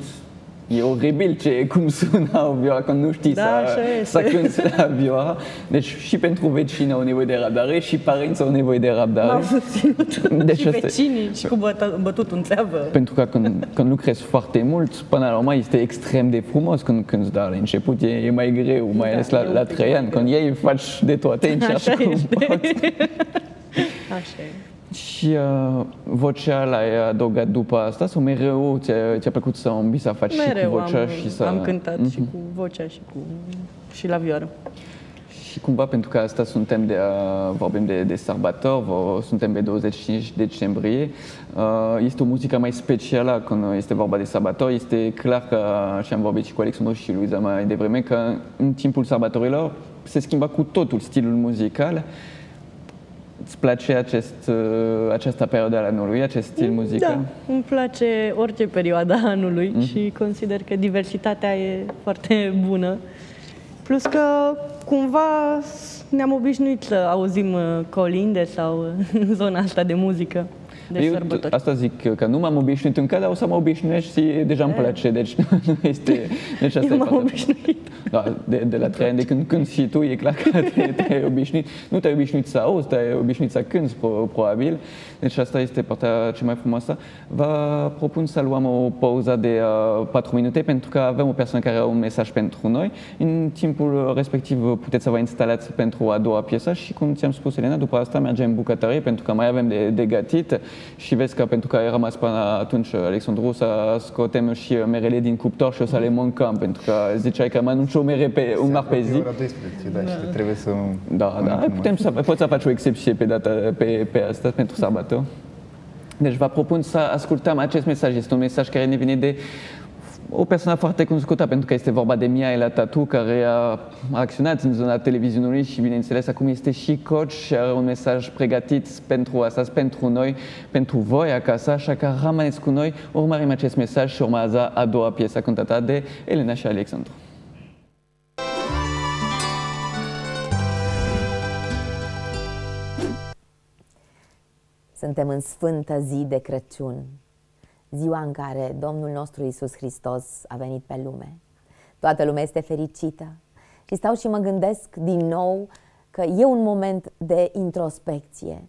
E oribil ce, cum sună vioara când nu știi Da, să, așa să este. cânti la vioara. Deci și pentru vecini au nevoie de răbdare și părinții au nevoie de răbdare. M-au susținut [LAUGHS] Deci și asta e. vecinii și cu bătă, bătut în țeavă. Pentru că când, când lucrezi foarte mult, până la urmă este extrem de frumos când cânti, dar la început e, e mai greu, mai ales la, la trei ani, când ei faci de toate, încerci Așa cum este. poți. [LAUGHS] Așa e. Și uh, vocea l-ai adăugat după asta sau mereu ți-a, ți-a plăcut să îmbi să faci și Mereu cu vocea am, și să... am cântat și Mhm. cu vocea și cu și la vioară. Și cumva pentru că asta suntem de, uh, vorbim de, de sărbători, vo- suntem pe 25 decembrie, uh, este o muzică mai specială când este vorba de sărbători. Este clar că, și am vorbit și cu Alexandru și Luiza mai devreme, că în timpul sărbătorilor se schimbă cu totul stilul muzical. Îți place acest, uh, această perioadă a anului, acest stil muzical? Da, îmi place orice perioadă a anului Mhm. și consider că diversitatea e foarte bună. Plus că cumva ne-am obișnuit să auzim uh, colinde sau uh, [LAUGHS] zona asta de muzică de Eu sărbători. asta zic că nu m-am obișnuit încă, dar o să mă obișnuiesc și deja îmi place, deci [LAUGHS] nu este... Deci [LAUGHS] asta Eu e m-am foarte- obișnuit. Da, de, de la trei ani de când cânti și tu, e clar că te, te-ai obișnuit. Nu te-ai obișnuit să auzi, te-ai obișnuit să cânti, pro, probabil. Deci asta este partea cea mai frumoasă. Vă propun să luăm o pauză de uh, 4 minute pentru că avem o persoană care are un mesaj pentru noi. În timpul respectiv puteți să vă instalați pentru a doua piesă și cum ți-am spus, Elena, după asta mergem în bucătărie pentru că mai avem de, de gătit și vezi că pentru că ai rămas până atunci, Alexandru, să scotem și merele din cuptor și o să le mâncăm pentru că ziceai că mănânci o mere pe un mar pe zi. ora 12, da, și trebuie să... Da, da, putem să, poți să faci o excepție pe, data, pe, pe asta, pentru sărbători. Deci vă propun să ascultăm acest mesaj. Este un mesaj care ne vine de o persoană foarte cunoscută, pentru că este vorba de Miaela Tatu, care a acționat în zona televiziunii și, bineînțeles, acum este și coach și are un mesaj pregătit pentru asta, pentru noi, pentru voi acasă, așa că rămâneți cu noi, urmărim acest mesaj și urmează a doua piesă cântată de Elena și Alexandru. Suntem în sfântă zi de Crăciun, ziua în care Domnul nostru Isus Hristos a venit pe lume. Toată lumea este fericită și stau și mă gândesc din nou că e un moment de introspecție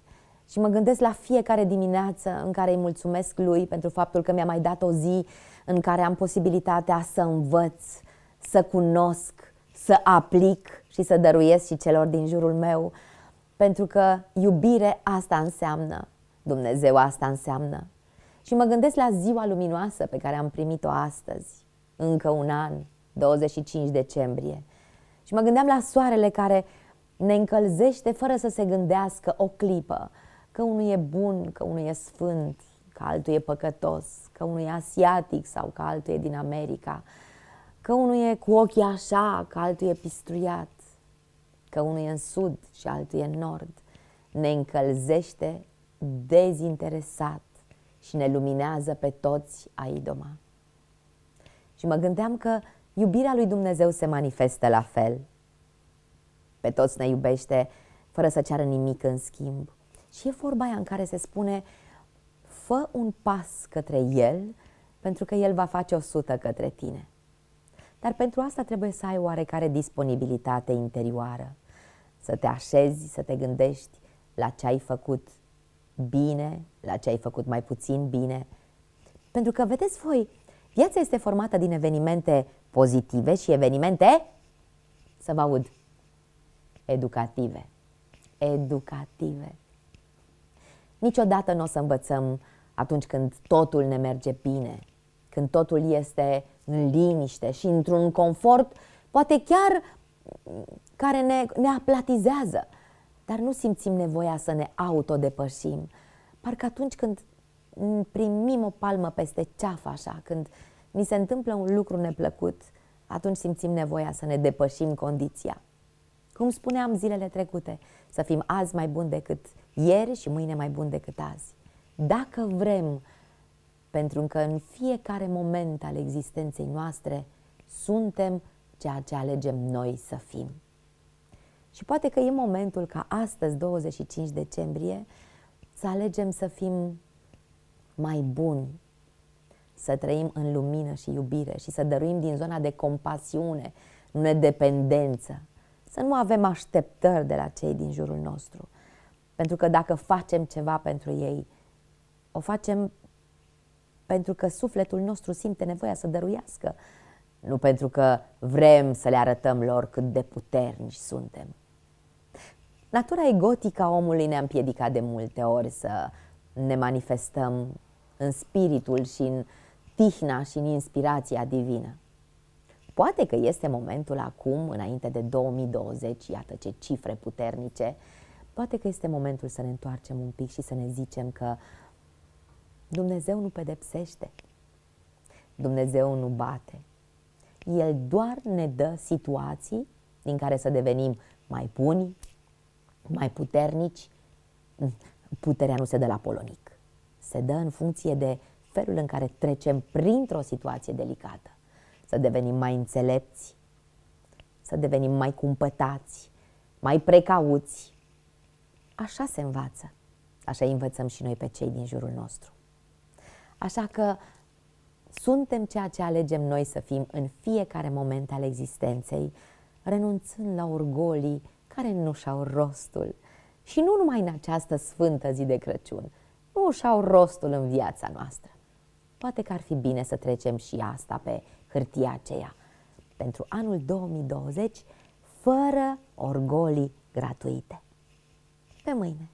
și mă gândesc la fiecare dimineață în care îi mulțumesc lui pentru faptul că mi-a mai dat o zi în care am posibilitatea să învăț, să cunosc, să aplic și să dăruiesc și celor din jurul meu, pentru că iubire asta înseamnă, Dumnezeu asta înseamnă. Și mă gândesc la ziua luminoasă pe care am primit-o astăzi, încă un an, 25 decembrie. Și mă gândeam la soarele care ne încălzește fără să se gândească o clipă că unul e bun, că unul e sfânt, că altul e păcătos, că unul e asiatic sau că altul e din America, că unul e cu ochii așa, că altul e pistruiat, că unul e în sud și altul e în nord. Ne încălzește dezinteresat și ne luminează pe toți a idoma. Și mă gândeam că iubirea lui Dumnezeu se manifestă la fel. Pe toți ne iubește fără să ceară nimic în schimb. Și e vorba aia în care se spune fă un pas către El pentru că El va face o sută către tine. Dar pentru asta trebuie să ai oarecare disponibilitate interioară. Să te așezi, să te gândești la ce ai făcut bine, la ce ai făcut mai puțin bine. Pentru că, vedeți voi, viața este formată din evenimente pozitive și evenimente, să vă aud, educative. Educative. Niciodată nu o să învățăm atunci când totul ne merge bine, când totul este în liniște și într-un confort, poate chiar care ne, ne aplatizează, dar nu simțim nevoia să ne autodepășim. Parcă atunci când primim o palmă peste ceafă așa, când ni se întâmplă un lucru neplăcut, atunci simțim nevoia să ne depășim condiția. Cum spuneam zilele trecute, să fim azi mai buni decât ieri și mâine mai buni decât azi. Dacă vrem, pentru că în fiecare moment al existenței noastre suntem ceea ce alegem noi să fim. Și poate că e momentul ca astăzi, 25 decembrie, să alegem să fim mai buni, să trăim în lumină și iubire și să dăruim din zona de compasiune, nu de dependență. Să nu avem așteptări de la cei din jurul nostru. Pentru că dacă facem ceva pentru ei, o facem pentru că sufletul nostru simte nevoia să dăruiască, nu pentru că vrem să le arătăm lor cât de puternici suntem. Natura egotică a omului ne-a împiedicat de multe ori să ne manifestăm în spiritul și în tihna și în inspirația divină. Poate că este momentul acum, înainte de 2020, iată ce cifre puternice, poate că este momentul să ne întoarcem un pic și să ne zicem că Dumnezeu nu pedepsește, Dumnezeu nu bate. El doar ne dă situații din care să devenim mai buni, mai puternici. Puterea nu se dă la polonic. Se dă în funcție de felul în care trecem printr-o situație delicată. Să devenim mai înțelepți, să devenim mai cumpătați, mai precauți. Așa se învață. Așa învățăm și noi pe cei din jurul nostru. Așa că suntem ceea ce alegem noi să fim în fiecare moment al existenței, renunțând la orgolii care nu și-au rostul. Și nu numai în această sfântă zi de Crăciun, nu și-au rostul în viața noastră. Poate că ar fi bine să trecem și asta pe hârtia aceea pentru anul 2020 fără orgolii gratuite. Pe mâine!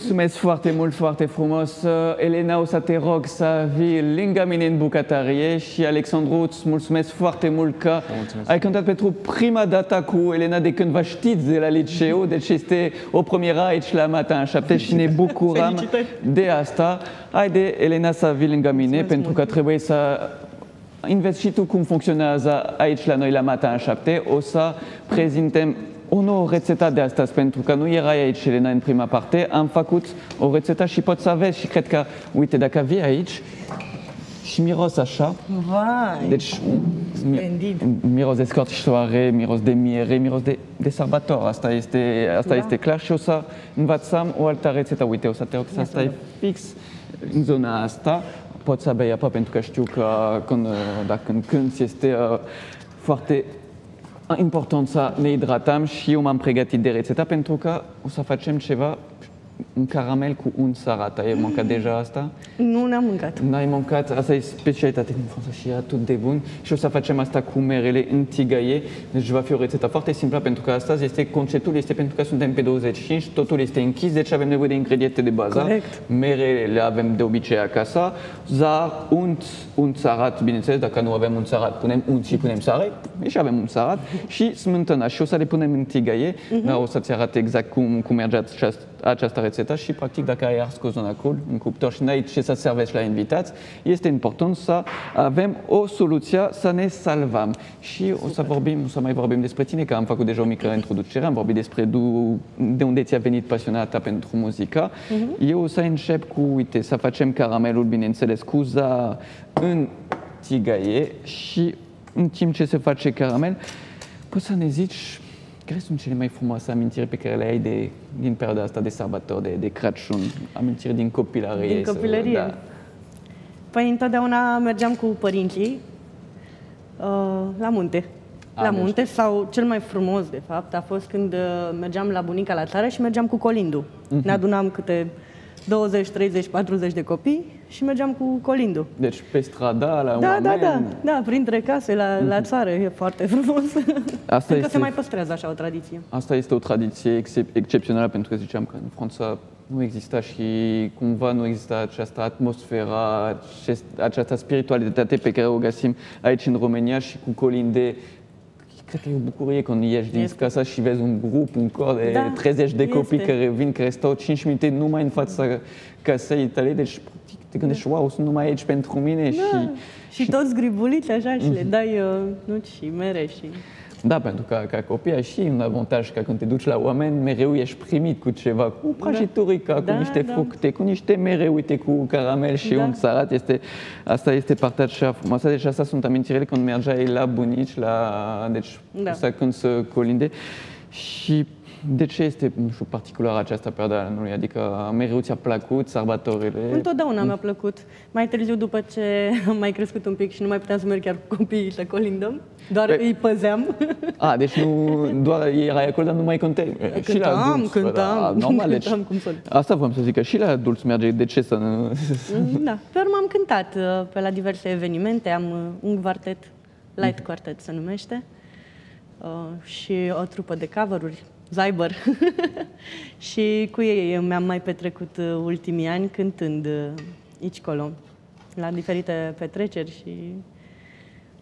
Mulțumesc foarte mult, foarte frumos. Elena, o să te rog să vii lângă mine în bucătărie și Alexandru, îți mulțumesc foarte mult că mulțumesc. ai cântat pentru prima dată cu Elena de când vă știți de la liceu, deci este o premieră aici la Matin 7 și ne bucurăm de asta. Haide, Elena, să vii lângă mine mulțumesc pentru mult. că trebuie să înveți și tu cum funcționează aici la noi la Matin 7. O să prezentăm o nouă rețetă de astăzi, pentru că nu era aici, Elena, în prima parte. Am făcut o rețetă și poți să vezi și cred că, uite, dacă vii aici și miros așa. Vai! Deci, Splendid. miros de scorțișoare, miros de miere, miros de, de sărbători. Asta este, asta Da. este clar și o să învățăm o altă rețetă. Uite, o să te rog să stai fix în zona asta. Poți să bei apă pentru că știu că când, dacă cânti este uh, foarte important să ne hidratăm și eu m-am pregătit de pentru o să facem ceva un caramel cu un sarat. Ai mâncat deja asta? Nu ne-am mâncat. N-ai mâncat? Asta e specialitate din Franța și e atât de bun. Și o să facem asta cu merele în tigaie. Deci va fi o rețetă foarte simplă pentru că astăzi este, conceptul este pentru că suntem pe 25, totul este închis, deci avem nevoie de ingrediente de bază. Corect. Mere le avem de obicei acasă. Zar, unt, unt sarat, bineînțeles, dacă nu avem un sarat, punem unt și punem sare. Și avem un sarat. Și smântână. Și o să le punem în tigaie. Dar o să-ți arăt exact cum, cum merge această, această rețetă și practic dacă ai ars cu zona acolo, în cuptor și n-ai ce să servești la invitați, este important să avem o soluție să ne salvăm. Și o să vorbim, o să mai vorbim despre tine, că am făcut deja o mică introducere, am vorbit despre du, de unde ți-a venit pasionata pentru muzică. Eu o să încep cu, uite, să facem caramelul, bineînțeles, cu za în tigaie și în timp ce se face caramel, poți să ne zici care sunt cele mai frumoase amintiri pe care le ai de, din perioada asta de sărbători, de, de Crăciun, amintiri din copilărie? Din sau- copilărie? Da. Păi întotdeauna mergeam cu părinții uh, la munte. A, la deci- munte sau cel mai frumos, de fapt, a fost când uh, mergeam la bunica la țară și mergeam cu colindu. Mhm. Ne adunam câte 20, 30, 40 de copii și mergeam cu colindu. Deci pe strada, la Da, da, oameni. da, da, printre case, la, la țară, e foarte frumos. [LAUGHS] Asta Încă este- se mai păstrează așa o tradiție. Asta este o tradiție excep- excepțională pentru că ziceam că în Franța nu exista și cumva nu exista această atmosferă, acest, această spiritualitate pe care o găsim aici în România și cu colinde. Cred că e o bucurie când ieși din Este. casa și vezi un grup, un cor de Da, 30 de copii este. care vin, care stau 5 minute numai în fața casei tale, deci practic, te gândești, wow, sunt numai aici pentru mine și Da. Și toți gribuliți așa și le Mhm. dai uh, nuci și mere și... Da, pentru că ca copii ai și un avantaj că când te duci la oameni, mereu ești primit cu ceva, cu prăjiturica, Da, cu niște da. fructe, cu niște mere, uite, cu caramel și Da. un salat. Este, asta este partea cea frumoasă. Deci asta sunt amintirile când mergeai la bunici, la, deci, Da. să când să colinde. Și de ce este, nu știu, particular această perioadă a anului? Adică mereu ți-a plăcut sărbătorile? Întotdeauna mi-a plăcut. Mai târziu, după ce [LAUGHS] am mai crescut un pic și nu mai puteam să merg chiar cu copiii să colindăm, doar Păi- îi păzeam. [LAUGHS] A, deci nu, doar erai acolo, dar nu mai contai. Și la Cântam, adulți, cântam, da, normal, deci, [LAUGHS] cântam cum să... Asta vreau să zic, că și la adulți merge, de ce să nu... Da, pe urmă am cântat uh, pe la diverse evenimente, am uh, un quartet, light quartet se numește, uh, și o trupă de cover-uri, Zyber. [LAUGHS] și cu ei mi-am mai petrecut uh, ultimii ani cântând uh, aici colo, la diferite petreceri și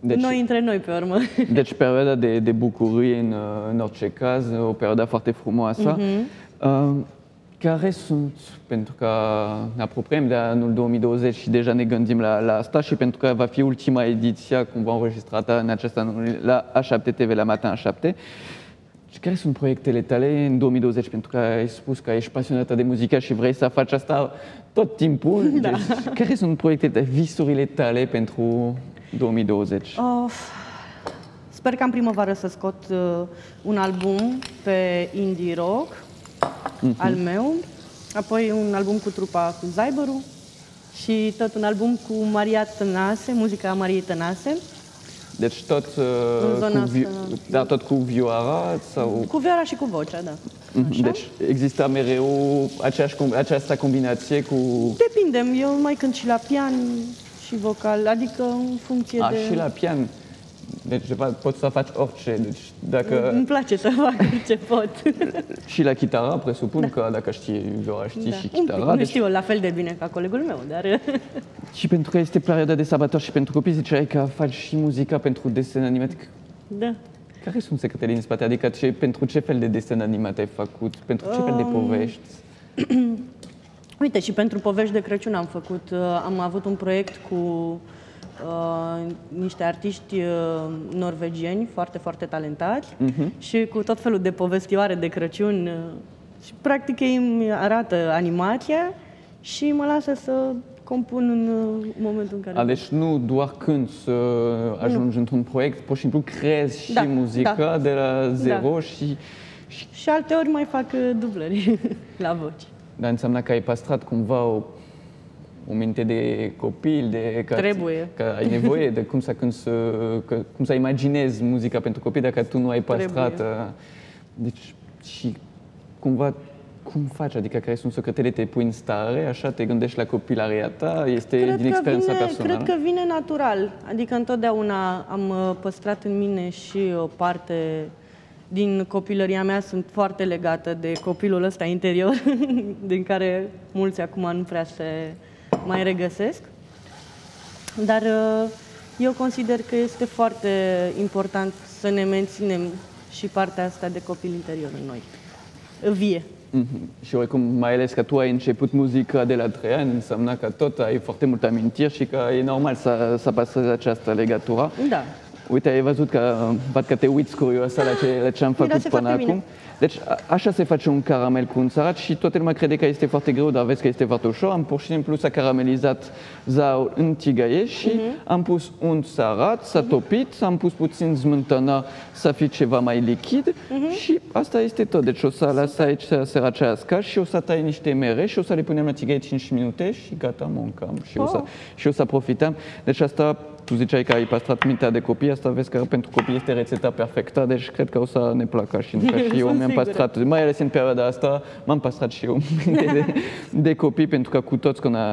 Deci- noi între noi pe urmă. [LAUGHS] Deci perioada de, de bucurie în, în orice caz, o perioadă foarte frumoasă. Mhm. Uh, care sunt, pentru că ne apropiem de anul 2020 și deja ne gândim la, la asta și pentru că va fi ultima ediție cumva înregistrată în acest an la A7 TV, la Matin A7, și care sunt proiectele tale în 2020? Pentru că ai spus că ești pasionată de muzică și vrei să faci asta tot timpul. [LAUGHS] Da. Deci, care sunt proiectele tale, visurile tale pentru 2020? Of, sper că în primăvară să scot uh, un album pe indie rock Mhm. al meu, apoi un album cu trupa cu Zyberu și tot un album cu Maria Tănase, muzica Mariei Tănase, Deci tot, În uh, zona cu, vi- asta. da, tot cu vioara sau... cu vioara și cu vocea, da. Mhm, Deci exista mereu aceeași, com- această combinație cu... Depinde, eu mai cânt și la pian și vocal, adică în funcție A, de... și la pian. Deci ceva, poți să faci orice. Deci dacă... Îmi place să fac ce pot. [LAUGHS] Și la chitară, presupun că dacă știi vioara, știi și Un pic, chitară. nu Deci, știu la fel de bine ca colegul meu, dar... [LAUGHS] și pentru că este perioada de sărbători și pentru copii, ziceai că faci și muzica pentru desen animat. da. Care sunt secretele din spate? Adică ce, pentru ce fel de desen animat ai făcut? Pentru ce fel de Um, povești? [CLEARS THROAT] Uite, și pentru povești de Crăciun am făcut, uh, am avut un proiect cu uh, niște artiști uh, norvegieni foarte, foarte talentați Mhm. și cu tot felul de povestioare de Crăciun. uh, Și practic ei îmi arată animația și mă lasă să compun în uh, momentul în care... A, deci nu doar când să ajungi într-un proiect, pur și simplu creezi și Da, muzica da. de la zero Da. și... Și alte ori mai fac uh, dublări [LAUGHS] la voci. Dar înseamnă că ai păstrat cumva o, o minte de copil, de că, Trebuie. că ai nevoie de cum să, când să, că, cum să imaginezi muzica pentru copii dacă tu nu ai păstrat. Trebuie. uh, Deci și cumva cum faci? Adică care sunt secretele? Te pui în stare, așa te gândești la copilăria ta? Este Cred din că experiența vine, personală? Cred că vine natural. Adică întotdeauna am uh, păstrat în mine și o parte din copilăria mea sunt foarte legată de copilul ăsta interior, [LAUGHS] din care mulți acum nu prea se mai regăsesc. Dar uh, eu consider că este foarte important să ne menținem și partea asta de copil interior în noi. Vie. Mhm. Și oricum, mai ales că tu ai început muzica de la trei ani, înseamnă că tot ai foarte multe amintiri și că e normal să, să păstrezi această legătură. Da. Uite, ai văzut că, văd că te uiți curioasă la ce, la ce am făcut Miroase până foarte acum. bine. Deci a, așa se face un caramel cu un sarat și toată lumea crede că este foarte greu, dar vezi că este foarte ușor. Am pur și simplu s-a caramelizat zaul în tigaie și am pus un sarat, s-a topit, am pus puțin smântână să fie ceva mai lichid și asta este tot. Deci o să las aici să se răcească și o să tai niște mere și o să le punem la tigaie 5 minute și gata, mâncăm și, o să, Oh. și o să profităm. Deci asta tu ziceai că ai păstrat mintea de copii, asta vezi că pentru copii este rețeta perfectă, deci cred că o să ne placă și, că și eu [LAUGHS] Sunt mi-am sigură. păstrat, mai ales în perioada asta, m-am păstrat și eu [LAUGHS] minte de, de copii, pentru că cu toți când a,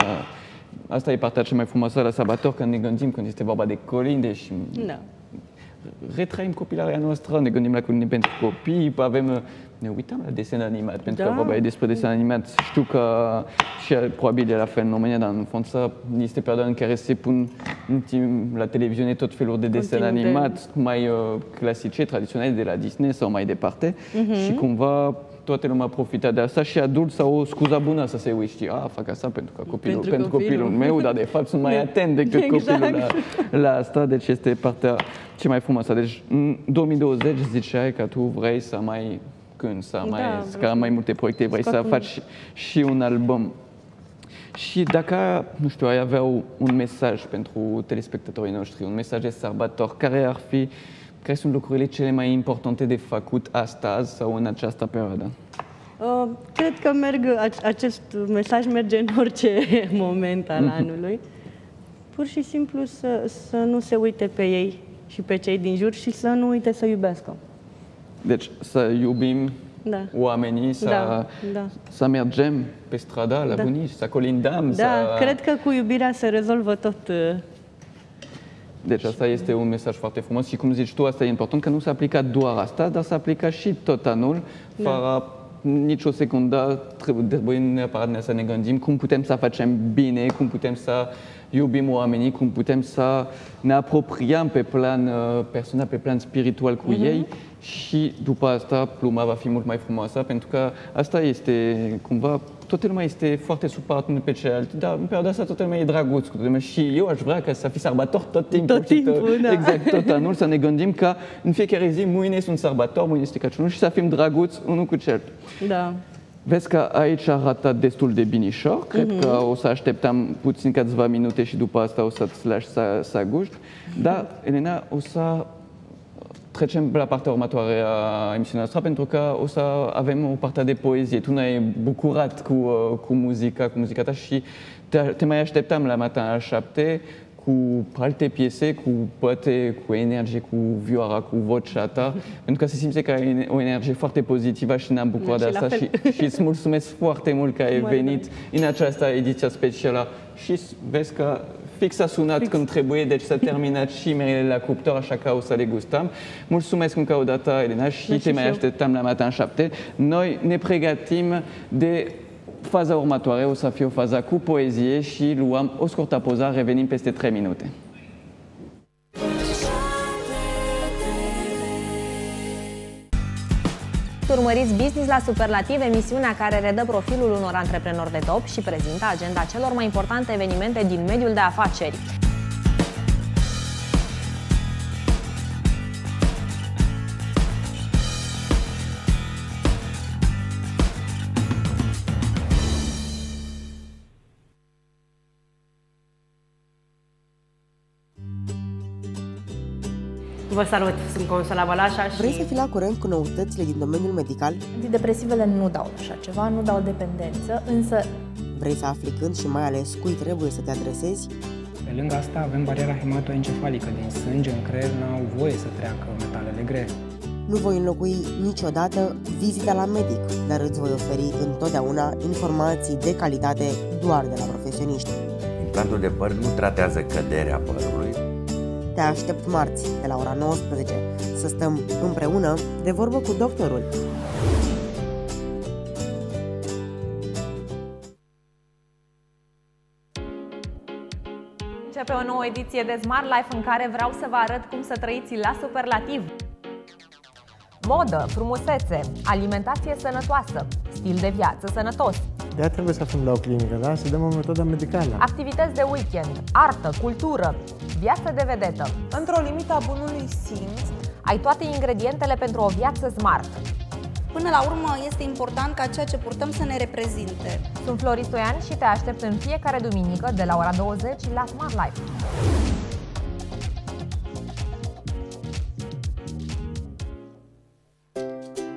Asta e partea cea mai frumoasă la sabator, când ne gândim, când este vorba de colinde și Da. retrăim copilarea noastră, ne gândim la colinde pentru copii, avem, ne uităm la desen animat, pentru Da. că vorba e despre desen animat. Știu că și probabil e la fel în România, dar în Franța este perioada în care se pun în timp, la televiziune tot felul de desen Continuu de- animat, mai uh, clasice, tradiționale, de la Disney sau mai departe. Mhm. Și cumva toată lumea profită de asta și adulți sau o scuză bună să se uite, știi, a, fac asta pentru, că copilul, Pentru pentru, copilul. copilul. meu, dar de fapt sunt mai Da. [LAUGHS] atent decât Exact. copilul la, la asta, deci este partea cea mai frumoasă. Deci în 2020 ziceai că tu vrei să mai când, să mai, Da, să vreau ai mai multe proiecte, vrei scot să un- faci și un album. Și dacă, nu știu, ai avea un mesaj pentru telespectatorii noștri, un mesaj de sărbători, care ar fi, care sunt lucrurile cele mai importante de făcut astăzi sau în această perioadă? Uh, cred că merg, ac- acest mesaj merge în orice [LAUGHS] moment al Mhm. anului. Pur și simplu să, să nu se uite pe ei și pe cei din jur și să nu uite să iubească. Deci să iubim Da. oamenii, să, Da, da. să mergem pe stradă la Da. bunici, să colindăm, Da, să... cred că cu iubirea se rezolvă tot. uh, Deci asta este un mesaj foarte frumos și cum zici tu, asta e important, că nu se aplică doar asta, dar se aplică și tot anul, Da. fără nicio secundă trebuie, trebuie neapărat să ne gândim cum putem să facem bine, cum putem să iubim oamenii, cum putem să ne apropiem pe plan uh, personal, pe plan spiritual cu Mhm. ei și după asta pluma va fi mult mai frumoasă, pentru că asta este cumva, toată lumea este foarte supărat unul pe celălalt, dar în perioada asta toată lumea e drăguț cu toată lumea și eu aș vrea ca să fii sărbător tot timpul. Tot și timpul, da. Exact, tot anul, să ne gândim că în fiecare zi, mâine sunt sărbători, mâine este Crăciunul și să fim drăguți unul cu celălalt. Da. Vezi că aici arată destul de binișor, cred Mhm. că o să așteptăm puțin câțiva minute și după asta o să-ți lași să, să guști. Dar, Elena, o să trecem la partea următoare a emisiunii noastre, pentru că o să avem o parte de poezie. Tu ne-ai bucurat cu, uh, cu muzica, cu muzica ta și te, te mai așteptam la matin la șapte cu alte piese, cu poate cu energie, cu vioara, cu vocea ta, [LAUGHS] pentru că se simte că ai o energie foarte pozitivă și ne-am bucurat de Mersi la asta și, fel. și îți mulțumesc foarte mult că ai Mare venit în această ediție specială și vezi că fix a sunat fix. când trebuie, deci s-a terminat și merele la cuptor, așa că o să le gustăm. Mulțumesc încă o dată, Elena, și Mersi te mai și eu. așteptăm la matin 7. Noi ne pregătim de faza următoare, o să fie o fază cu poezie și luăm o scurtă poză, revenim peste 3 minute. Urmăriți Business la Superlativ, emisiunea care redă profilul unor antreprenori de top și prezintă agenda celor mai importante evenimente din mediul de afaceri. Vă salut, sunt Consola Balașa și... Vrei să fii la curent cu noutățile din domeniul medical? Antidepresivele nu dau așa ceva, nu dau dependență, însă Vrei să afli când și mai ales cui trebuie să te adresezi? Pe lângă asta avem bariera hematoencefalică din sânge, în creier n-au voie să treacă metalele grele. Nu voi înlocui niciodată vizita la medic, dar îți voi oferi întotdeauna informații de calitate doar de la profesioniști. Implantul de păr nu tratează căderea părului. Te aștept marți, de la ora 19, să stăm împreună de vorbă cu doctorul. Începe o nouă ediție de Smart Life în care vreau să vă arăt cum să trăiți la superlativ. Modă, frumusețe, alimentație sănătoasă, stil de viață sănătos. de trebuie să fim la o clinică, da? Să dăm o metodă medicală. Activități de weekend, artă, cultură, viață de vedetă. Într-o limită a bunului simț, Ai toate ingredientele pentru o viață smart. Până la urmă, este important ca ceea ce purtăm să ne reprezinte. Sunt Floris Stoian și te aștept în fiecare duminică de la ora 20 la Smart Life.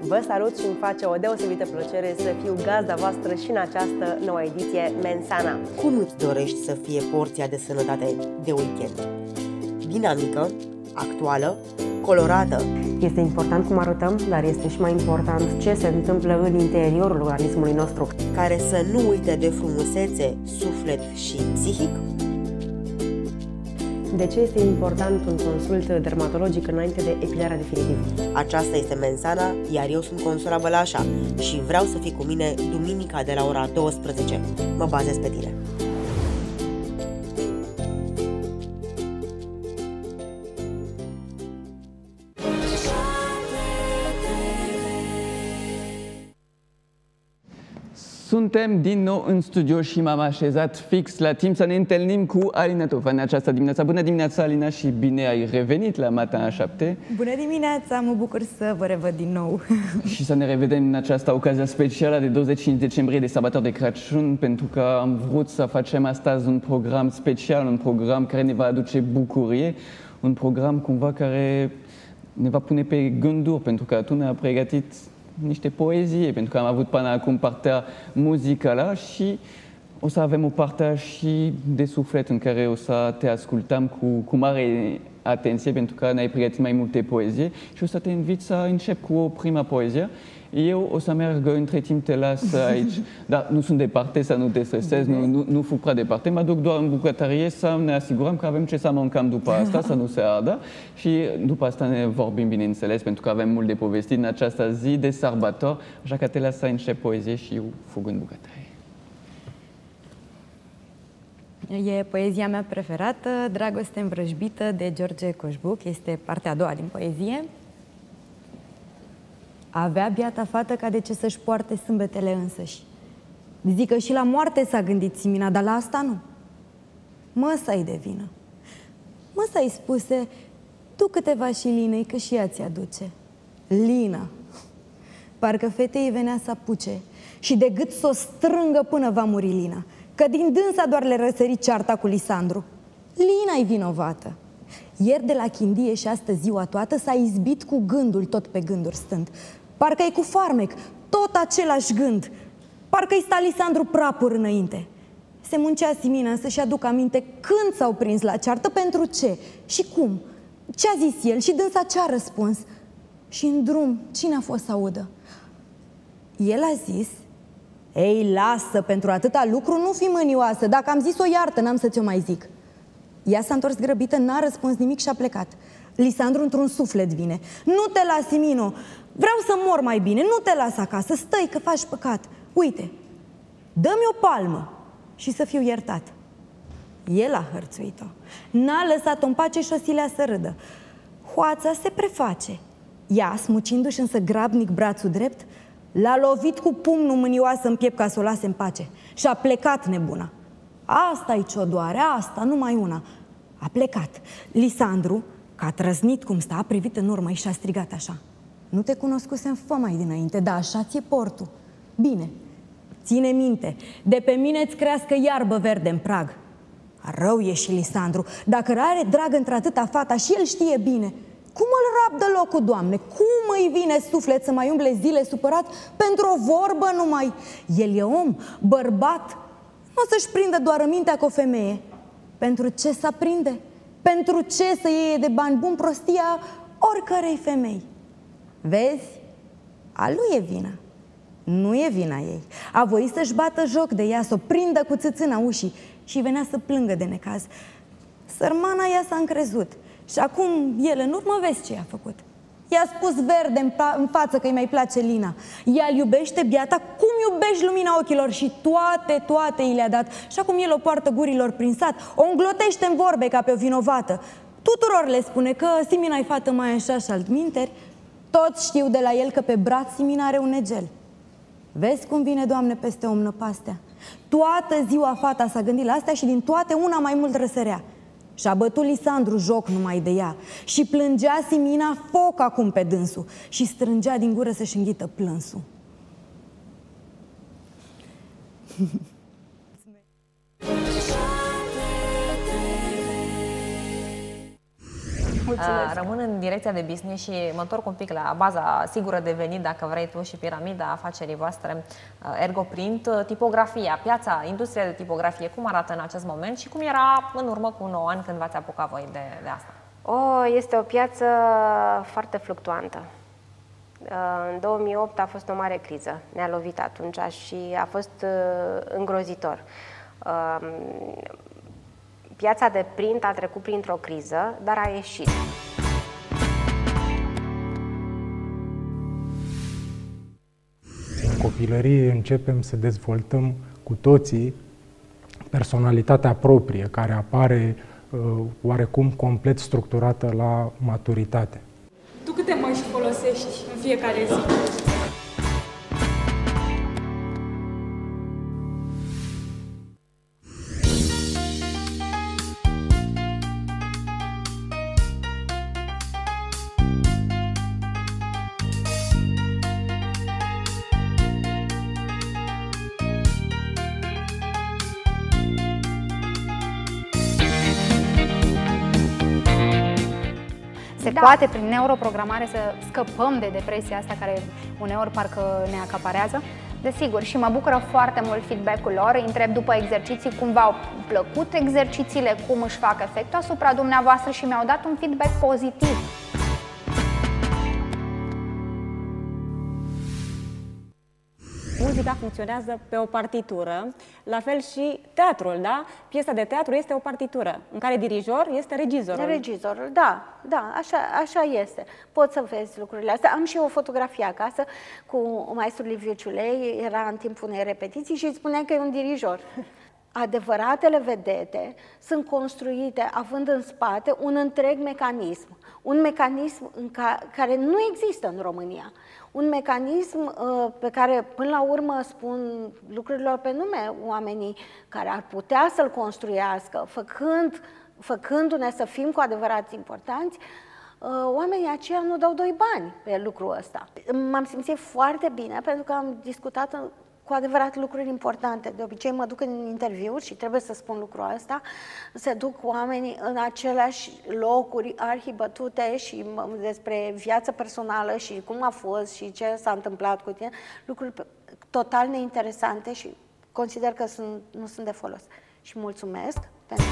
Vă salut și îmi face o deosebită plăcere să fiu gazda voastră și în această nouă ediție Mensana. Cum îți dorești să fie porția de sănătate de weekend? Dinamică, actuală, colorată. Este important cum arătăm, dar este și mai important ce se întâmplă în interiorul organismului nostru. care să nu uite de frumusețe, suflet și psihic? De ce este important un consult dermatologic înainte de epilarea definitivă? Aceasta este Mensana, iar eu sunt Consola Bălașa și vreau să fii cu mine duminica de la ora 12. Mă bazez pe tine. Suntem din nou în studio și m-am așezat fix la timp să ne întâlnim cu Alina Tofa în această dimineață. Bună dimineața, Alina, și bine ai revenit la Matin 7 Bună dimineața, mă bucur să vă revăd din nou. [LAUGHS] și să ne revedem în această ocazie specială de 25 decembrie de sărbători de Crăciun, pentru că am vrut să facem astăzi un program special, un program care ne va aduce bucurie, un program cumva care ne va pune pe gânduri, pentru că tu ne-a pregătit niște poezie, pentru că am avut până acum partea muzicală și o să avem o parte și de suflet în care o să te ascultăm cu, cu mare atenție, pentru că ne-ai pregătit mai multe poezie și o să te invit să încep cu o prima poezie. Eu o să merg între timp, te las aici, [LAUGHS] dar nu sunt departe, să nu te stresezi, nu, nu, nu fug prea departe, mă duc doar în bucătărie să ne asigurăm că avem ce să mâncăm după asta, să nu se ardă și după asta ne vorbim, bineînțeles, pentru că avem mult de povestit în această zi de sărbători, așa că te las să încep poezie și eu fug în bucătărie. E poezia mea preferată, Dragoste învrăjbită de George Coșbuc. Este partea a doua din poezie. Avea biata fată ca de ce să-și poarte sâmbetele însăși. Zică și la moarte s-a gândit Simina, dar la asta nu. Mă să-i de vină. Mă să-i spuse, tu câteva și linei, că și ea ți-aduce. Lina. [LAUGHS] Parcă fetei venea să apuce și de gât să o strângă până va muri Lina. Că din dânsa doar le răsări cearta cu Lisandru. Lina-i vinovată. Ieri de la chindie și astăzi ziua toată s-a izbit cu gândul tot pe gânduri stând. Parcă-i cu farmec, tot același gând. Parcă-i sta Lisandru prapur înainte. Se muncea Simina să-și aducă aminte când s-au prins la ceartă, pentru ce și cum. Ce a zis el și dânsa ce a răspuns. Și în drum, cine a fost să audă? El a zis, ei, lasă, pentru atâta lucru nu fi mânioasă. Dacă am zis o iartă, n-am să ți-o mai zic. Ea s-a întors grăbită, n-a răspuns nimic și a plecat. Lisandru într-un suflet vine. Nu te las, Simino! Vreau să mor mai bine, nu te las acasă, stai că faci păcat. Uite, dă-mi o palmă și să fiu iertat. El a hărțuit-o. N-a lăsat-o în pace și o silea să râdă. Hoața se preface. Ea, smucindu-și însă grabnic brațul drept, l-a lovit cu pumnul mânioasă în piept ca să o lase în pace. Și a plecat nebuna. Asta-i ce-o doare, asta, numai una. A plecat. Lisandru, că a trăznit cum sta, a privit în urmă și a strigat așa. Nu te cunoscusem fă mai dinainte, dar așa ți-e portul. Bine, ține minte, de pe mine îți crească iarbă verde în prag. Rău e și Lisandru, dacă are drag într-atâta fata și el știe bine. Cum îl rabdă locul, Doamne? Cum îi vine suflet să mai umble zile supărat pentru o vorbă numai? El e om, bărbat, nu o să-și prindă doar mintea cu o femeie. Pentru ce să prinde? Pentru ce să iei de bani bun prostia oricărei femei? Vezi? A lui e vina. Nu e vina ei. A voit să-și bată joc de ea, să o prindă cu țâțâna ușii și venea să plângă de necaz. Sărmana ea s-a încrezut și acum el în urmă vezi ce a făcut. I-a spus verde în, în față că îi mai place Lina. Ea îl iubește biata cum iubești lumina ochilor și toate, toate i le-a dat. Și acum el o poartă gurilor prin sat, o înglotește în vorbe ca pe o vinovată. Tuturor le spune că Simina-i fată mai așa și altminteri. Toți știu de la el că pe braț Simina are un negel. Vezi cum vine, Doamne, peste om năpastea? Toată ziua fata s-a gândit la astea și din toate una mai mult răsărea. Și-a bătut Lisandru joc numai de ea Și plângea Simina foc acum pe dânsul Și strângea din gură să-și înghită plânsul [LAUGHS] Uh, rămân în direcția de business și mă întorc un pic la baza sigură de venit, dacă vrei tu, și piramida afacerii voastre, uh, Ergoprint, uh, tipografia, piața, industria de tipografie, cum arată în acest moment și cum era în urmă cu 9 ani când v-ați apucat voi de, de asta? O, este o piață foarte fluctuantă. În 2008 a fost o mare criză, ne-a lovit atunci și a fost îngrozitor Piața de print a trecut printr-o criză, dar a ieșit. În copilărie începem să dezvoltăm cu toții personalitatea proprie, care apare uh, oarecum complet structurată la maturitate. Tu câte măști folosești în fiecare zi? Da. poate prin neuroprogramare să scăpăm de depresia asta care uneori parcă ne acaparează. Desigur, și mă bucură foarte mult feedback-ul lor, îi întreb după exerciții cum v-au plăcut exercițiile, cum își fac efectul asupra dumneavoastră și mi-au dat un feedback pozitiv. Muzica funcționează pe o partitură, la fel și teatrul, da? Piesa de teatru este o partitură, în care dirijor este regizorul. Regizorul, da, da, așa, așa este. Poți să vezi lucrurile astea. Am și o fotografie acasă cu maestru Liviu Ciulei, era în timpul unei repetiții și îi spunea că e un dirijor. Adevăratele vedete sunt construite având în spate un întreg mecanism, un mecanism în ca, care nu există în România un mecanism uh, pe care până la urmă spun lucrurilor pe nume oamenii care ar putea să-l construiască, făcând, făcându-ne să fim cu adevărat importanți, uh, oamenii aceia nu dau doi bani pe lucrul ăsta. M-am simțit foarte bine pentru că am discutat cu adevărat lucruri importante. De obicei mă duc în interviuri și trebuie să spun lucrul ăsta. Se duc oamenii în aceleași locuri arhibătute și despre viața personală și cum a fost și ce s-a întâmplat cu tine. Lucruri total neinteresante și consider că sunt, nu sunt de folos. Și mulțumesc pentru...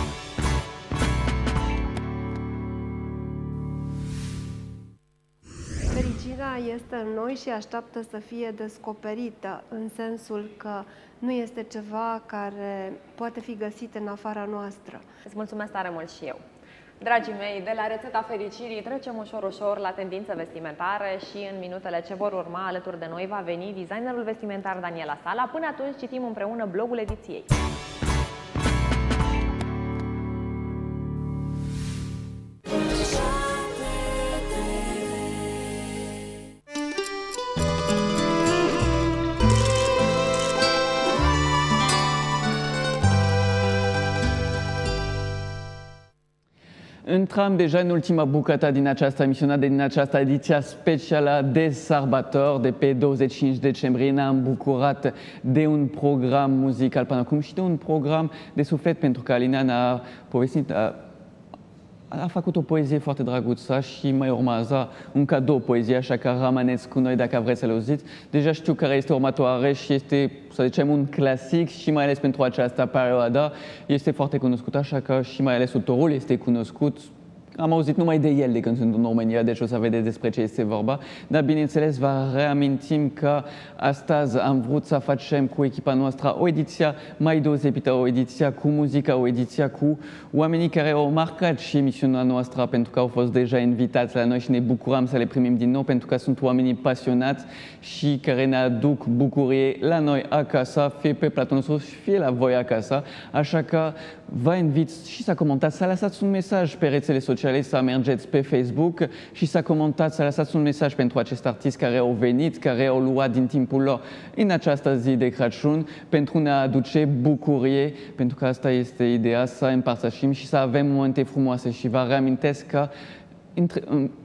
Fericirea este în noi și așteaptă să fie descoperită, în sensul că nu este ceva care poate fi găsit în afara noastră. Îți mulțumesc tare mult și eu! Dragii mei, de la rețeta fericirii trecem ușor-ușor la tendințe vestimentare și în minutele ce vor urma alături de noi va veni designerul vestimentar Daniela Sala. Până atunci citim împreună blogul ediției. Intrăm deja în ultima bucată din această emisiune, din această ediție specială de sărbători de pe 25 decembrie. Ne-am bucurat de un program muzical până acum și de un program de suflet pentru că Alina ne-a povestit a făcut o poezie foarte drăguță și mai urmează un cadou poezie, așa că rămâneți cu noi dacă vreți să le auziți. Deja știu care este următoare și este, să zicem, un clasic și mai ales pentru această perioadă. Este foarte cunoscut, așa că și mai ales autorul este cunoscut am auzit numai de el de când sunt în România, deci o să vedeți despre ce este vorba. Dar, bineînțeles, vă reamintim că astăzi am vrut să facem cu echipa noastră o ediție mai deosebită, o ediție cu muzică, o ediție cu oamenii care au marcat și emisiunea noastră pentru că au fost deja invitați la noi și ne bucurăm să le primim din nou pentru că sunt oamenii pasionați și care ne aduc bucurie la noi acasă, fie pe platonul nostru, fie la voi acasă. Așa că vă invit și să comentați, să lăsați un mesaj pe rețele sociale speciale să mergeți pe Facebook și să comentați, să lăsați un mesaj pentru acest artist care au venit, care au luat din timpul lor în această zi de Crăciun pentru a ne aduce bucurie, pentru că asta este ideea, să împărtășim și să avem momente frumoase. Și vă reamintesc că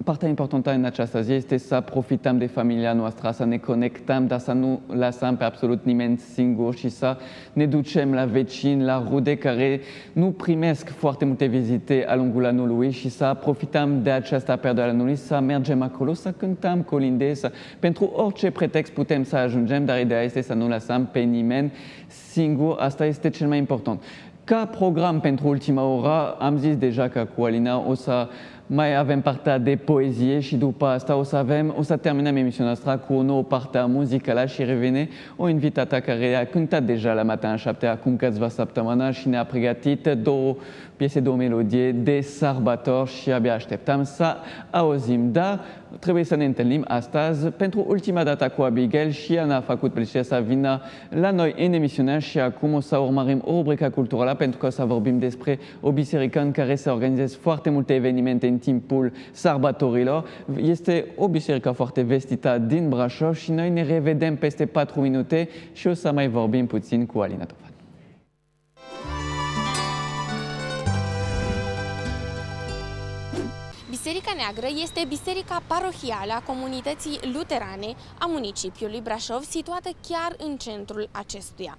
partea importantă în această zi este să profităm de familia noastră, să ne conectăm, dar să nu lăsăm pe absolut nimeni singur și să ne ducem la vecini, la rude care nu primesc foarte multe vizite a lungul anului și să profităm de această perioadă a anului, să mergem acolo, să cântăm colinde, să... pentru orice pretext putem să ajungem, dar ideea este să nu lăsăm pe nimeni singur, asta este cel mai important. Ca program pentru ultima oră, am zis deja că cu Alina o să mai avem partea de poezie și după asta o să avem, o să terminăm emisiunea noastră cu o nouă parte a muzicală și revine o invitată care a cântat deja la Matin 7 acum câțiva săptămâni și ne-a pregătit două piese, două melodie de sărbător și abia așteptam să auzim. Da, trebuie să ne întâlnim astăzi pentru ultima dată cu Abigail și ea ne-a făcut plăcerea să vină la noi în emisiune și acum o să urmărim o rubrică culturală pentru că o să vorbim despre o biserică în care se organizează foarte multe evenimente în timpul sărbătorilor. Este o biserică foarte vestită din Brașov și noi ne revedem peste 4 minute și o să mai vorbim puțin cu Alina Tofan. Biserica Neagră este biserica parohială a comunității luterane a municipiului Brașov, situată chiar în centrul acestuia.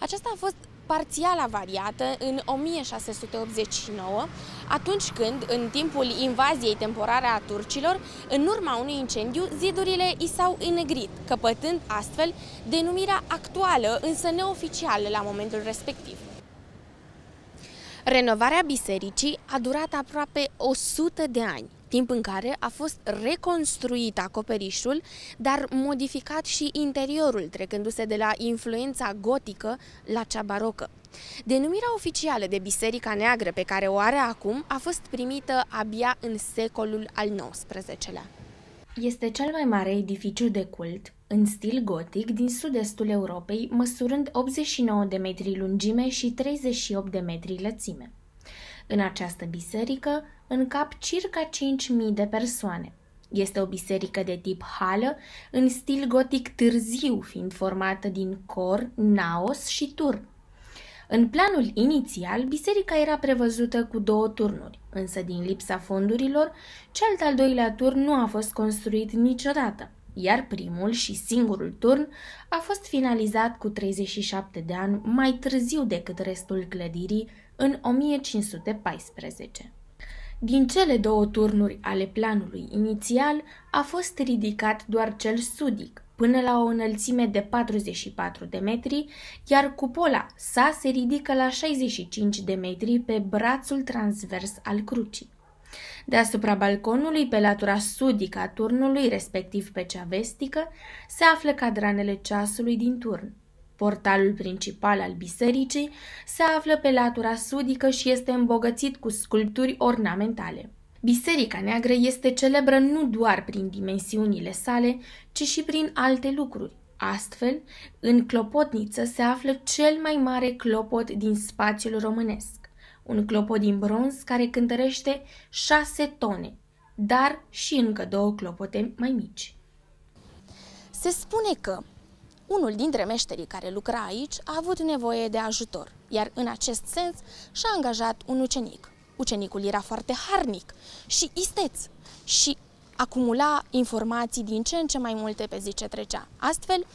Aceasta a fost parțial avariată în 1689, atunci când, în timpul invaziei temporare a turcilor, în urma unui incendiu, zidurile i s-au înnegrit, căpătând astfel denumirea actuală, însă neoficială la momentul respectiv. Renovarea bisericii a durat aproape 100 de ani, timp în care a fost reconstruit acoperișul, dar modificat și interiorul, trecându-se de la influența gotică la cea barocă. Denumirea oficială de Biserica Neagră pe care o are acum a fost primită abia în secolul al XIX-lea. Este cel mai mare edificiu de cult în stil gotic din sud-estul Europei, măsurând 89 de metri lungime și 38 de metri lățime. În această biserică încap circa 5.000 de persoane. Este o biserică de tip hală, în stil gotic târziu, fiind formată din cor, naos și turn. În planul inițial, biserica era prevăzută cu două turnuri, însă din lipsa fondurilor, cel de-al doilea turn nu a fost construit niciodată, iar primul și singurul turn a fost finalizat cu 37 de ani mai târziu decât restul clădirii, în 1514. Din cele două turnuri ale planului inițial a fost ridicat doar cel sudic, până la o înălțime de 44 de metri, iar cupola sa se ridică la 65 de metri pe brațul transvers al crucii. Deasupra balconului, pe latura sudică a turnului, respectiv pe cea vestică, se află cadranele ceasului din turn. Portalul principal al bisericii se află pe latura sudică și este îmbogățit cu sculpturi ornamentale. Biserica Neagră este celebră nu doar prin dimensiunile sale, ci și prin alte lucruri. Astfel, în clopotniță se află cel mai mare clopot din spațiul românesc, un clopot din bronz care cântărește șase tone, dar și încă două clopote mai mici. Se spune că unul dintre meșterii care lucra aici a avut nevoie de ajutor, iar în acest sens și-a angajat un ucenic. Ucenicul era foarte harnic și isteț și acumula informații din ce în ce mai multe pe zi ce trecea. Astfel,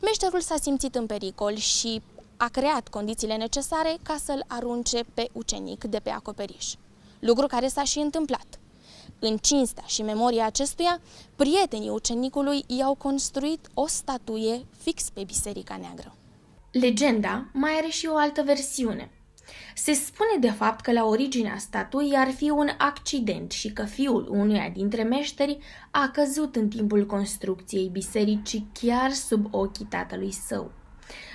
meșterul s-a simțit în pericol și a creat condițiile necesare ca să-l arunce pe ucenic de pe acoperiș. Lucru care s-a și întâmplat. În cinstea și memoria acestuia, prietenii ucenicului i-au construit o statuie fix pe Biserica Neagră. Legenda mai are și o altă versiune. Se spune de fapt că la originea statuii ar fi un accident și că fiul unuia dintre meșteri a căzut în timpul construcției bisericii chiar sub ochii tatălui său.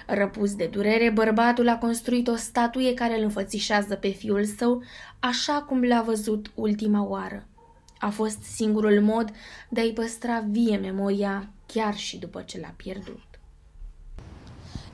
Răpus de durere, bărbatul a construit o statuie care îl înfățișează pe fiul său așa cum l-a văzut ultima oară. A fost singurul mod de a-i păstra vie memoria chiar și după ce l-a pierdut.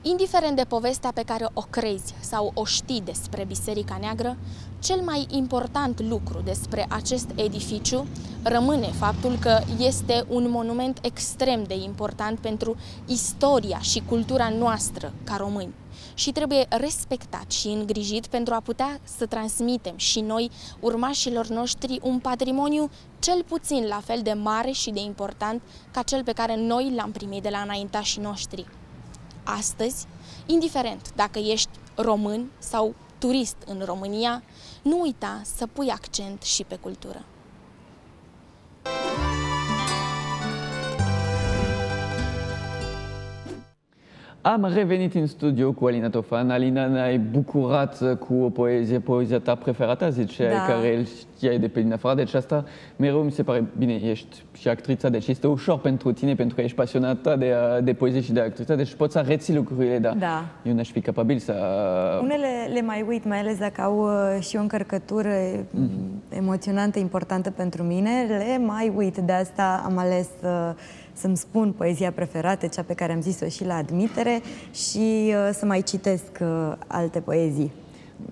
Indiferent de povestea pe care o crezi sau o știi despre Biserica Neagră, cel mai important lucru despre acest edificiu rămâne faptul că este un monument extrem de important pentru istoria și cultura noastră ca români și trebuie respectat și îngrijit pentru a putea să transmitem și noi, urmașilor noștri, un patrimoniu cel puțin la fel de mare și de important ca cel pe care noi l-am primit de la înaintașii noștri. Astăzi, indiferent dacă ești român sau turist în România, nu uita să pui accent și pe cultură. Am revenit în studio cu Alina Tofan. Alina, ne-ai bucurat cu o poezie, poezia ta preferată, ziceai, da. care îl știai de pe din afară. Deci asta mereu mi se pare, bine, ești și actrița, deci este ușor pentru tine, pentru că ești pasionată de, de poezie și de actriță, deci poți să reții lucrurile, dar da. eu n-aș fi capabil să... Unele le mai uit, mai ales dacă au uh, și o încărcătură mm-hmm. emoționantă, importantă pentru mine, le mai uit. De asta am ales uh, să-mi spun poezia preferată, cea pe care am zis-o și la admitere și uh, să mai citesc uh, alte poezii.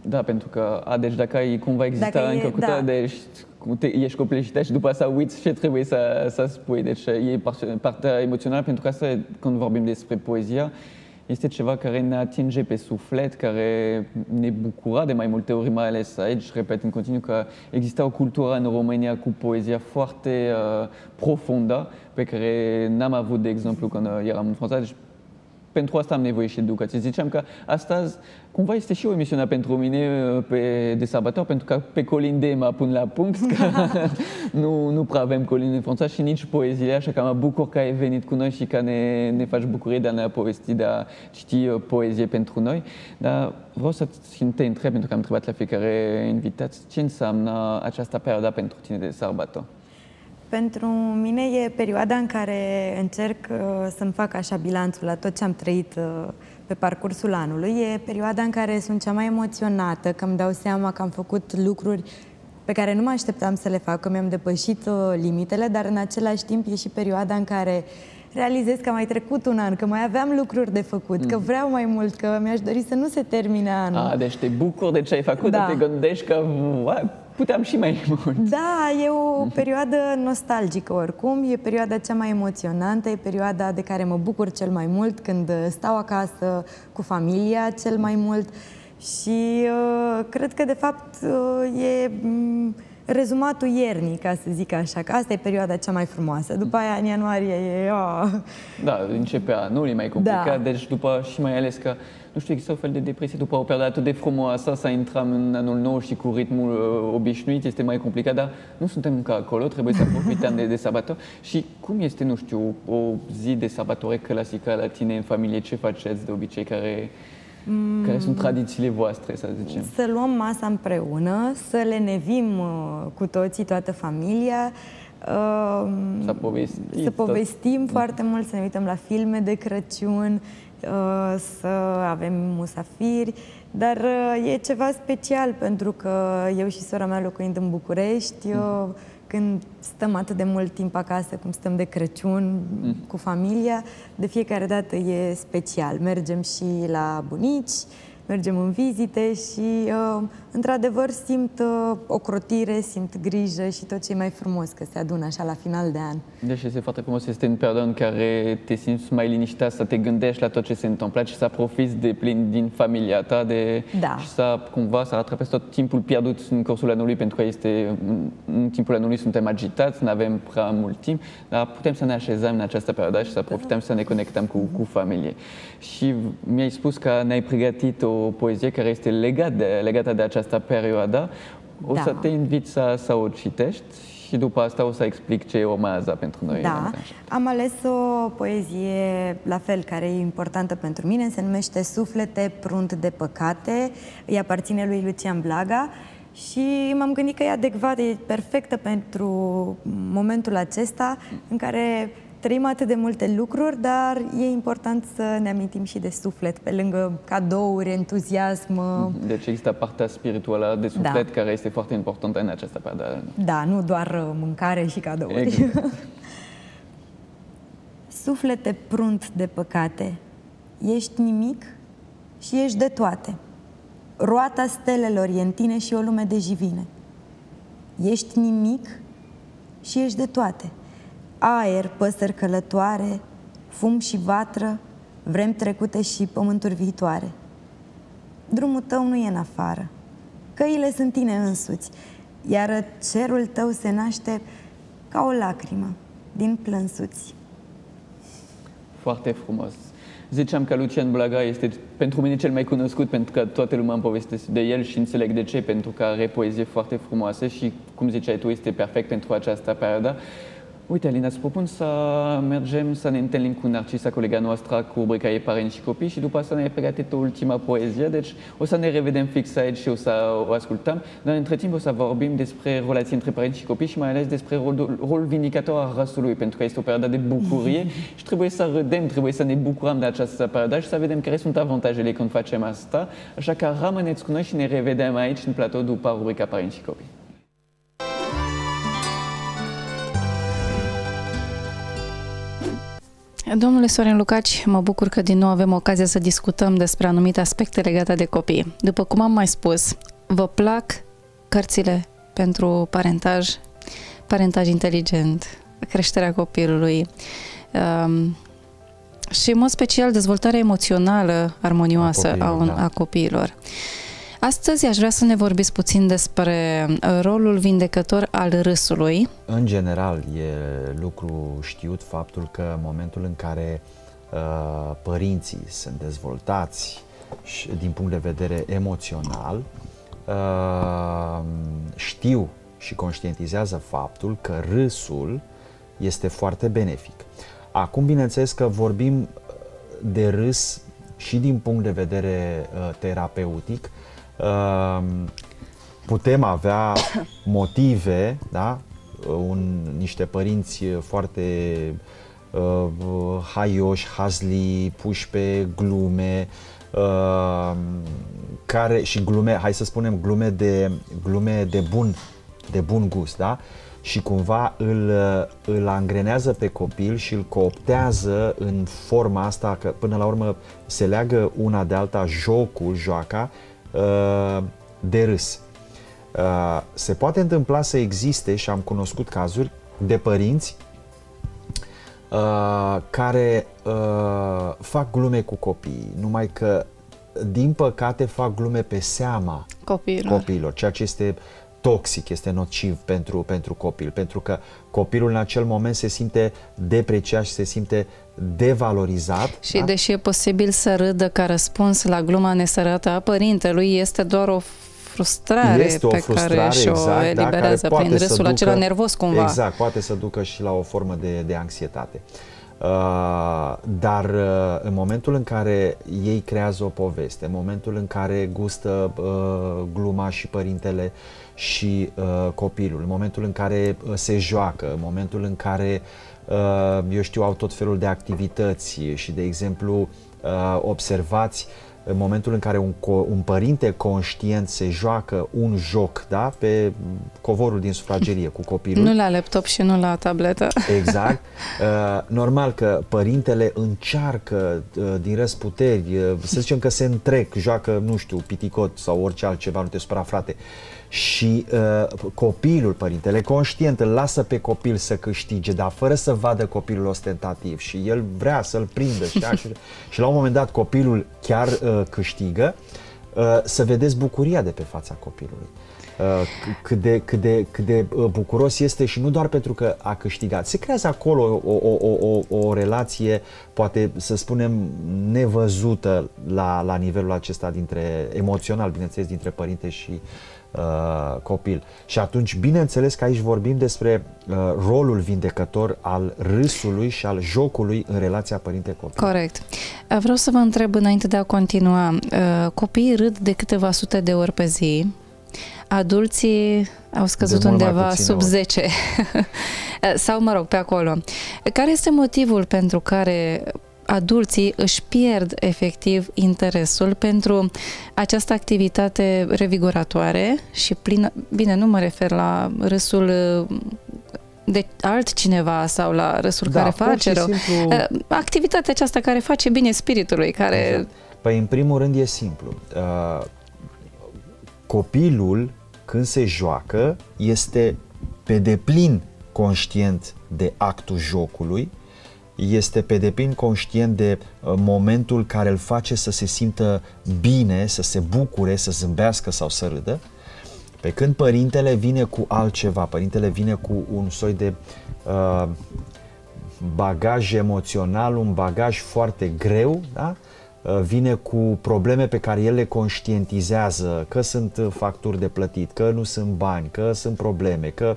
Da, pentru că, a, deci dacă ai cumva existat încă cu da. deci te, ești copleșită și după asta uiți ce trebuie să, să spui. Deci e partea emoțională, pentru că asta, când vorbim despre poezia, este ceva care ne atinge pe suflet, care ne bucura de mai multe ori, mai ales aici, repet în continuu că există o cultură în România cu poezia foarte uh, profundă, pe care n-am avut, de exemplu, când eram în Franța. Deci, pentru asta am nevoie și de educație. Ziceam că astăzi, cumva, este și o emisiune pentru mine pe, de sărbători, pentru că pe colinde mă pun la punct, că [LAUGHS] nu, nu prea avem colinde în Franța și nici poezie, așa că mă bucur că ai venit cu noi și că ne, ne faci bucurie de a ne povesti, de a ști poezie pentru noi. Dar vreau să te întreb, pentru că am întrebat la fiecare invitat, ce înseamnă această perioadă pentru tine de sărbători? Pentru mine e perioada în care încerc uh, să-mi fac așa bilanțul la tot ce am trăit uh, pe parcursul anului. E perioada în care sunt cea mai emoționată, că îmi dau seama că am făcut lucruri pe care nu mă așteptam să le fac, că mi-am depășit uh, limitele, dar în același timp e și perioada în care realizez că mai trecut un an, că mai aveam lucruri de făcut, mm. că vreau mai mult, că mi-aș dori să nu se termine anul. A, deci te bucur de ce ai făcut, da. te gândești că puteam și mai [LAUGHS] mult. Da, e o perioadă nostalgică oricum, e perioada cea mai emoționantă, e perioada de care mă bucur cel mai mult când stau acasă cu familia cel mai mult și uh, cred că de fapt uh, e mm, rezumatul iernii, ca să zic așa, că asta e perioada cea mai frumoasă. După aia, în ianuarie, e... Oh. Da, începe anul, e mai complicat, da. deci după și mai ales că nu știu, există o fel de depresie după o perioadă atât de frumoasă, să intrăm în anul nou și cu ritmul uh, obișnuit este mai complicat, dar nu suntem încă acolo, trebuie să profităm de, de sărbători. Și cum este, nu știu, o zi de sărbătoare clasică la tine în familie? Ce faceți de obicei? Care, mm. Care sunt tradițiile voastre, să zicem? Să luăm masa împreună, să le nevim uh, cu toții, toată familia, uh, să povestim, să povestim tot. foarte mult, să ne uităm la filme de Crăciun, Uh, să avem musafiri, dar uh, e ceva special pentru că eu și sora mea locuind în București, mm. Când stăm atât de mult timp acasă, cum stăm de Crăciun mm. cu familia, de fiecare dată e special. Mergem și la bunici, mergem în vizite și, uh, într-adevăr, simt uh, o crotire, simt grijă și tot ce e mai frumos că se adună așa la final de an. Deci este foarte frumos, este în perioada în care te simți mai liniștit, să te gândești la tot ce se întâmplă și să profiți de plin din familia ta de, da. și să cumva să atrapezi tot timpul pierdut în cursul anului, pentru că este, în timpul anului suntem agitați, nu avem prea mult timp, dar putem să ne așezăm în această perioadă și să profităm să ne conectăm cu, cu familie. Și mi-ai spus că ne-ai pregătit o poezie care este legat de, legată de această perioadă. O da. să te invit să, să o citești și după asta o să explic ce urmează pentru noi. Da, am ales o poezie la fel, care e importantă pentru mine, se numește Suflete prunt de păcate, îi aparține lui Lucian Blaga și m-am gândit că e adecvat, e perfectă pentru momentul acesta în care trăim atât de multe lucruri, dar e important să ne amintim și de suflet, pe lângă cadouri, entuziasm. Deci există partea spirituală de suflet da. care este foarte importantă în această perioadă. Da, nu doar mâncare și cadouri. Exact. [LAUGHS] Suflete prunt de păcate, Ești nimic și ești de toate. Roata stelelor e în tine și o lume de jivine. Ești nimic și ești de toate. Aer, păsări călătoare, fum și vatră, vrem trecute și pământuri viitoare. Drumul tău nu e în afară. Căile sunt tine însuți, iar cerul tău se naște ca o lacrimă din plânsuți. Foarte frumos. Ziceam că Lucian Blaga este pentru mine cel mai cunoscut pentru că toată lumea îmi povestește de el și înțeleg de ce, pentru că are poezie foarte frumoasă și, cum ziceai tu, este perfect pentru această perioadă. Uite, Alina, îți propun să mergem să ne întâlnim cu Narcisa, colega noastră, cu rubrica E Părinți și Copii și după asta ne-ai pregătit o ultima poezie, deci o să ne revedem fix aici și o să o ascultăm, dar între timp o să vorbim despre relații între părinți și copii și mai ales despre rolul, rolul vindicator al răsului, pentru că este o perioadă de bucurie [LAUGHS] și trebuie să râdem, trebuie să ne bucurăm de această perioadă și să vedem care sunt avantajele când facem asta, așa că rămâneți cu noi și ne revedem aici în platou după rubrica Părinți și Copii. Domnule Sorin Lucaci, mă bucur că din nou avem ocazia să discutăm despre anumite aspecte legate de copii. După cum am mai spus, vă plac cărțile pentru parentaj, parentaj inteligent, creșterea copilului um, și, în mod special, dezvoltarea emoțională armonioasă a, copiilor, a, un, da. a copiilor. Astăzi aș vrea să ne vorbiți puțin despre uh, rolul vindecător al râsului. În general, e lucru știut faptul că în momentul în care uh, părinții sunt dezvoltați și, din punct de vedere emoțional, uh, știu și conștientizează faptul că râsul este foarte benefic. Acum, bineînțeles că vorbim de râs și din punct de vedere uh, terapeutic, Ehm, putem avea [COUGHS] motive, da? Un, niște părinți foarte uh, haioși, hazli, puși pe glume, uh, care și glume, hai să spunem glume de, glume de bun, de bun gust, da? Și cumva îl, îl angrenează pe copil și îl cooptează în forma asta, că până la urmă se leagă una de alta jocul, joaca, Uh, de râs. Uh, se poate întâmpla să existe, și am cunoscut cazuri, de părinți uh, care fac glume cu copiii, numai că, din păcate, fac glume pe seama copiilor, copiilor ceea ce este toxic, este nociv pentru, pentru copil, pentru că copilul în acel moment se simte depreciat și se simte devalorizat. Și da? deși e posibil să râdă ca răspuns la gluma nesărată a părintelui, este doar o frustrare este o pe frustrare, care și exact, o eliberează da, prin râsul ducă, acela nervos cumva. Exact, poate să ducă și la o formă de, de anxietate. Uh, dar uh, în momentul în care ei creează o poveste, în momentul în care gustă uh, gluma și părintele și uh, copilul, în momentul în care uh, se joacă, în momentul în care uh, eu știu, au tot felul de activități și, de exemplu, uh, observați în momentul în care un, un părinte conștient se joacă un joc da, pe covorul din sufragerie cu copilul. Nu la laptop și nu la tabletă. Exact. Uh, normal că părintele încearcă uh, din răsputeri, uh, să zicem că se întrec, joacă, nu știu, piticot sau orice altceva, nu te supra frate. Uh, și uh, copilul, părintele conștient, îl lasă pe copil să câștige, dar fără să vadă copilul ostentativ și el vrea să-l prindă și, și, [LAUGHS] și la un moment dat copilul chiar uh, câștigă, uh, să vedeți bucuria de pe fața copilului. Uh, cât de, cât, de, cât de uh, bucuros este și nu doar pentru că a câștigat. Se creează acolo o, o, o, o, o relație, poate să spunem, nevăzută la, la nivelul acesta dintre emoțional, bineînțeles, dintre părinte și uh, uh, copil. Și atunci, bineînțeles că aici vorbim despre uh, rolul vindecător al râsului și al jocului în relația părinte-copil. Corect. Uh, vreau să vă întreb înainte de a continua. Uh, copiii râd de câteva sute de ori pe zi. Adulții au scăzut undeva sub ori. 10 [LAUGHS] sau, mă rog, pe acolo. Care este motivul pentru care adulții își pierd efectiv interesul pentru această activitate revigoratoare și plină, bine, nu mă refer la râsul uh, de altcineva sau la râsuri Da, care pur face și rău. simplu- Uh, Activitatea aceasta care face bine spiritului, care... Exact. Păi, în primul rând, e simplu. Uh, copilul, când se joacă, este pe deplin conștient de actul jocului, este pe deplin conștient de uh, momentul care îl face să se simtă bine, să se bucure, să zâmbească sau să râdă, pe când părintele vine cu altceva, părintele vine cu un soi de uh, bagaj emoțional, un bagaj foarte greu, da? Uh, vine cu probleme pe care el le conștientizează, că sunt uh, facturi de plătit, că nu sunt bani, că sunt probleme, că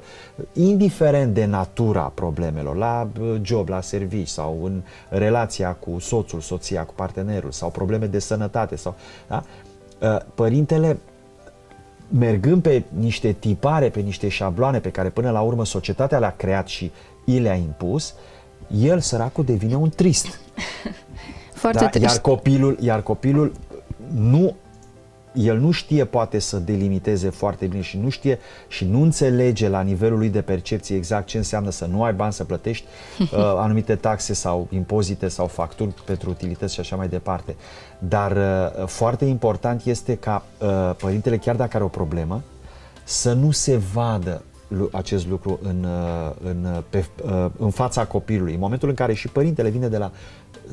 indiferent de natura problemelor, la uh, job, la servici sau în relația cu soțul, soția, cu partenerul sau probleme de sănătate sau, da? Uh, părintele mergând pe niște tipare, pe niște șabloane pe care până la urmă societatea le-a creat și i le-a impus, el, săracul, devine un trist. [LAUGHS] Foarte trist. Iar copilul, iar copilul nu el nu știe poate să delimiteze foarte bine și nu știe și nu înțelege la nivelul lui de percepție exact ce înseamnă să nu ai bani să plătești [LAUGHS] uh, anumite taxe sau impozite sau facturi pentru utilități și așa mai departe. Dar uh, foarte important este ca uh, părintele, chiar dacă are o problemă, să nu se vadă lu- acest lucru în, uh, în, uh, pe, uh, în fața copilului. În momentul în care și părintele vine de la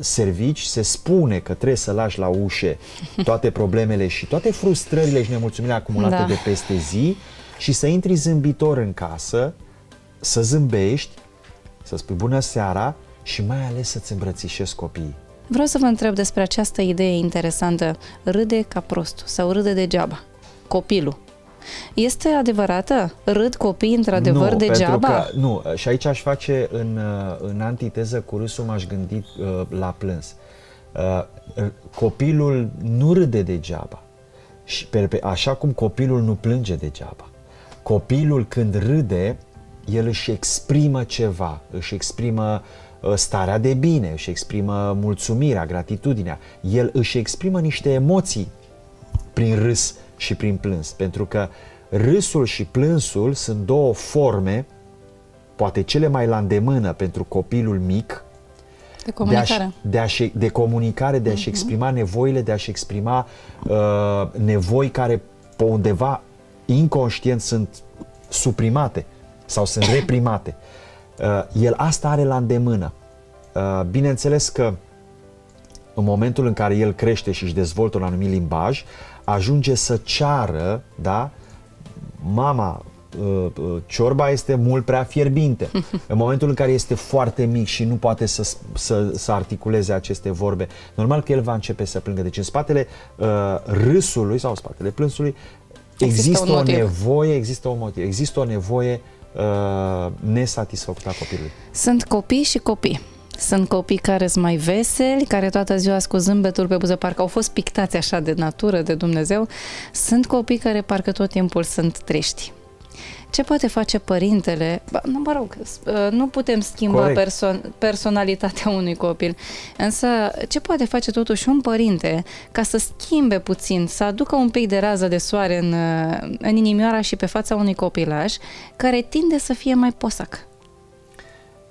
servici, se spune că trebuie să lași la ușe toate problemele și toate frustrările și nemulțumirile acumulate Da. de peste zi și să intri zâmbitor în casă, să zâmbești, să spui bună seara și mai ales să-ți îmbrățișezi copiii. Vreau să vă întreb despre această idee interesantă. Râde ca prostul sau râde degeaba. Copilul. Este adevărată? Râd copiii într-adevăr nu, degeaba? Pentru că, nu, și aici aș face în, uh, în antiteză cu râsul m-aș gândi uh, la plâns. Uh, copilul nu râde degeaba. Și pe, pe, așa cum copilul nu plânge degeaba. Copilul când râde, el își exprimă ceva, își exprimă uh, starea de bine, își exprimă mulțumirea, gratitudinea. El își exprimă niște emoții prin râs și prin plâns. Pentru că râsul și plânsul sunt două forme, poate cele mai la îndemână pentru copilul mic, De comunicare. de, a-și, de comunicare, de a-și exprima nevoile, de a-și exprima uh, nevoi care pe undeva inconștient sunt suprimate sau sunt [COUGHS] reprimate. Uh, el asta are la îndemână. Uh, bineînțeles că în momentul în care el crește și își dezvoltă un anumit limbaj, ajunge să ceară, da, mama, uh, uh, ciorba este mult prea fierbinte. [LAUGHS] În momentul în care este foarte mic și nu poate să, să, să articuleze aceste vorbe, normal că el va începe să plângă. Deci în spatele uh, râsului sau în spatele plânsului Există există, un o motiv. nevoie, există un motiv, există o nevoie uh, nesatisfăcută a copilului. Sunt copii și copii. Sunt copii care sunt mai veseli, care toată ziua cu zâmbetul pe buze, parcă au fost pictați așa de natură, de Dumnezeu. Sunt copii care parcă tot timpul sunt triști. Ce poate face părintele? Ba, nu, mă rog, s- uh, nu putem schimba Corect. perso- personalitatea unui copil, însă ce poate face totuși un părinte ca să schimbe puțin, să aducă un pic de rază de soare în, uh, în inimioara și pe fața unui copilaș care tinde să fie mai posac?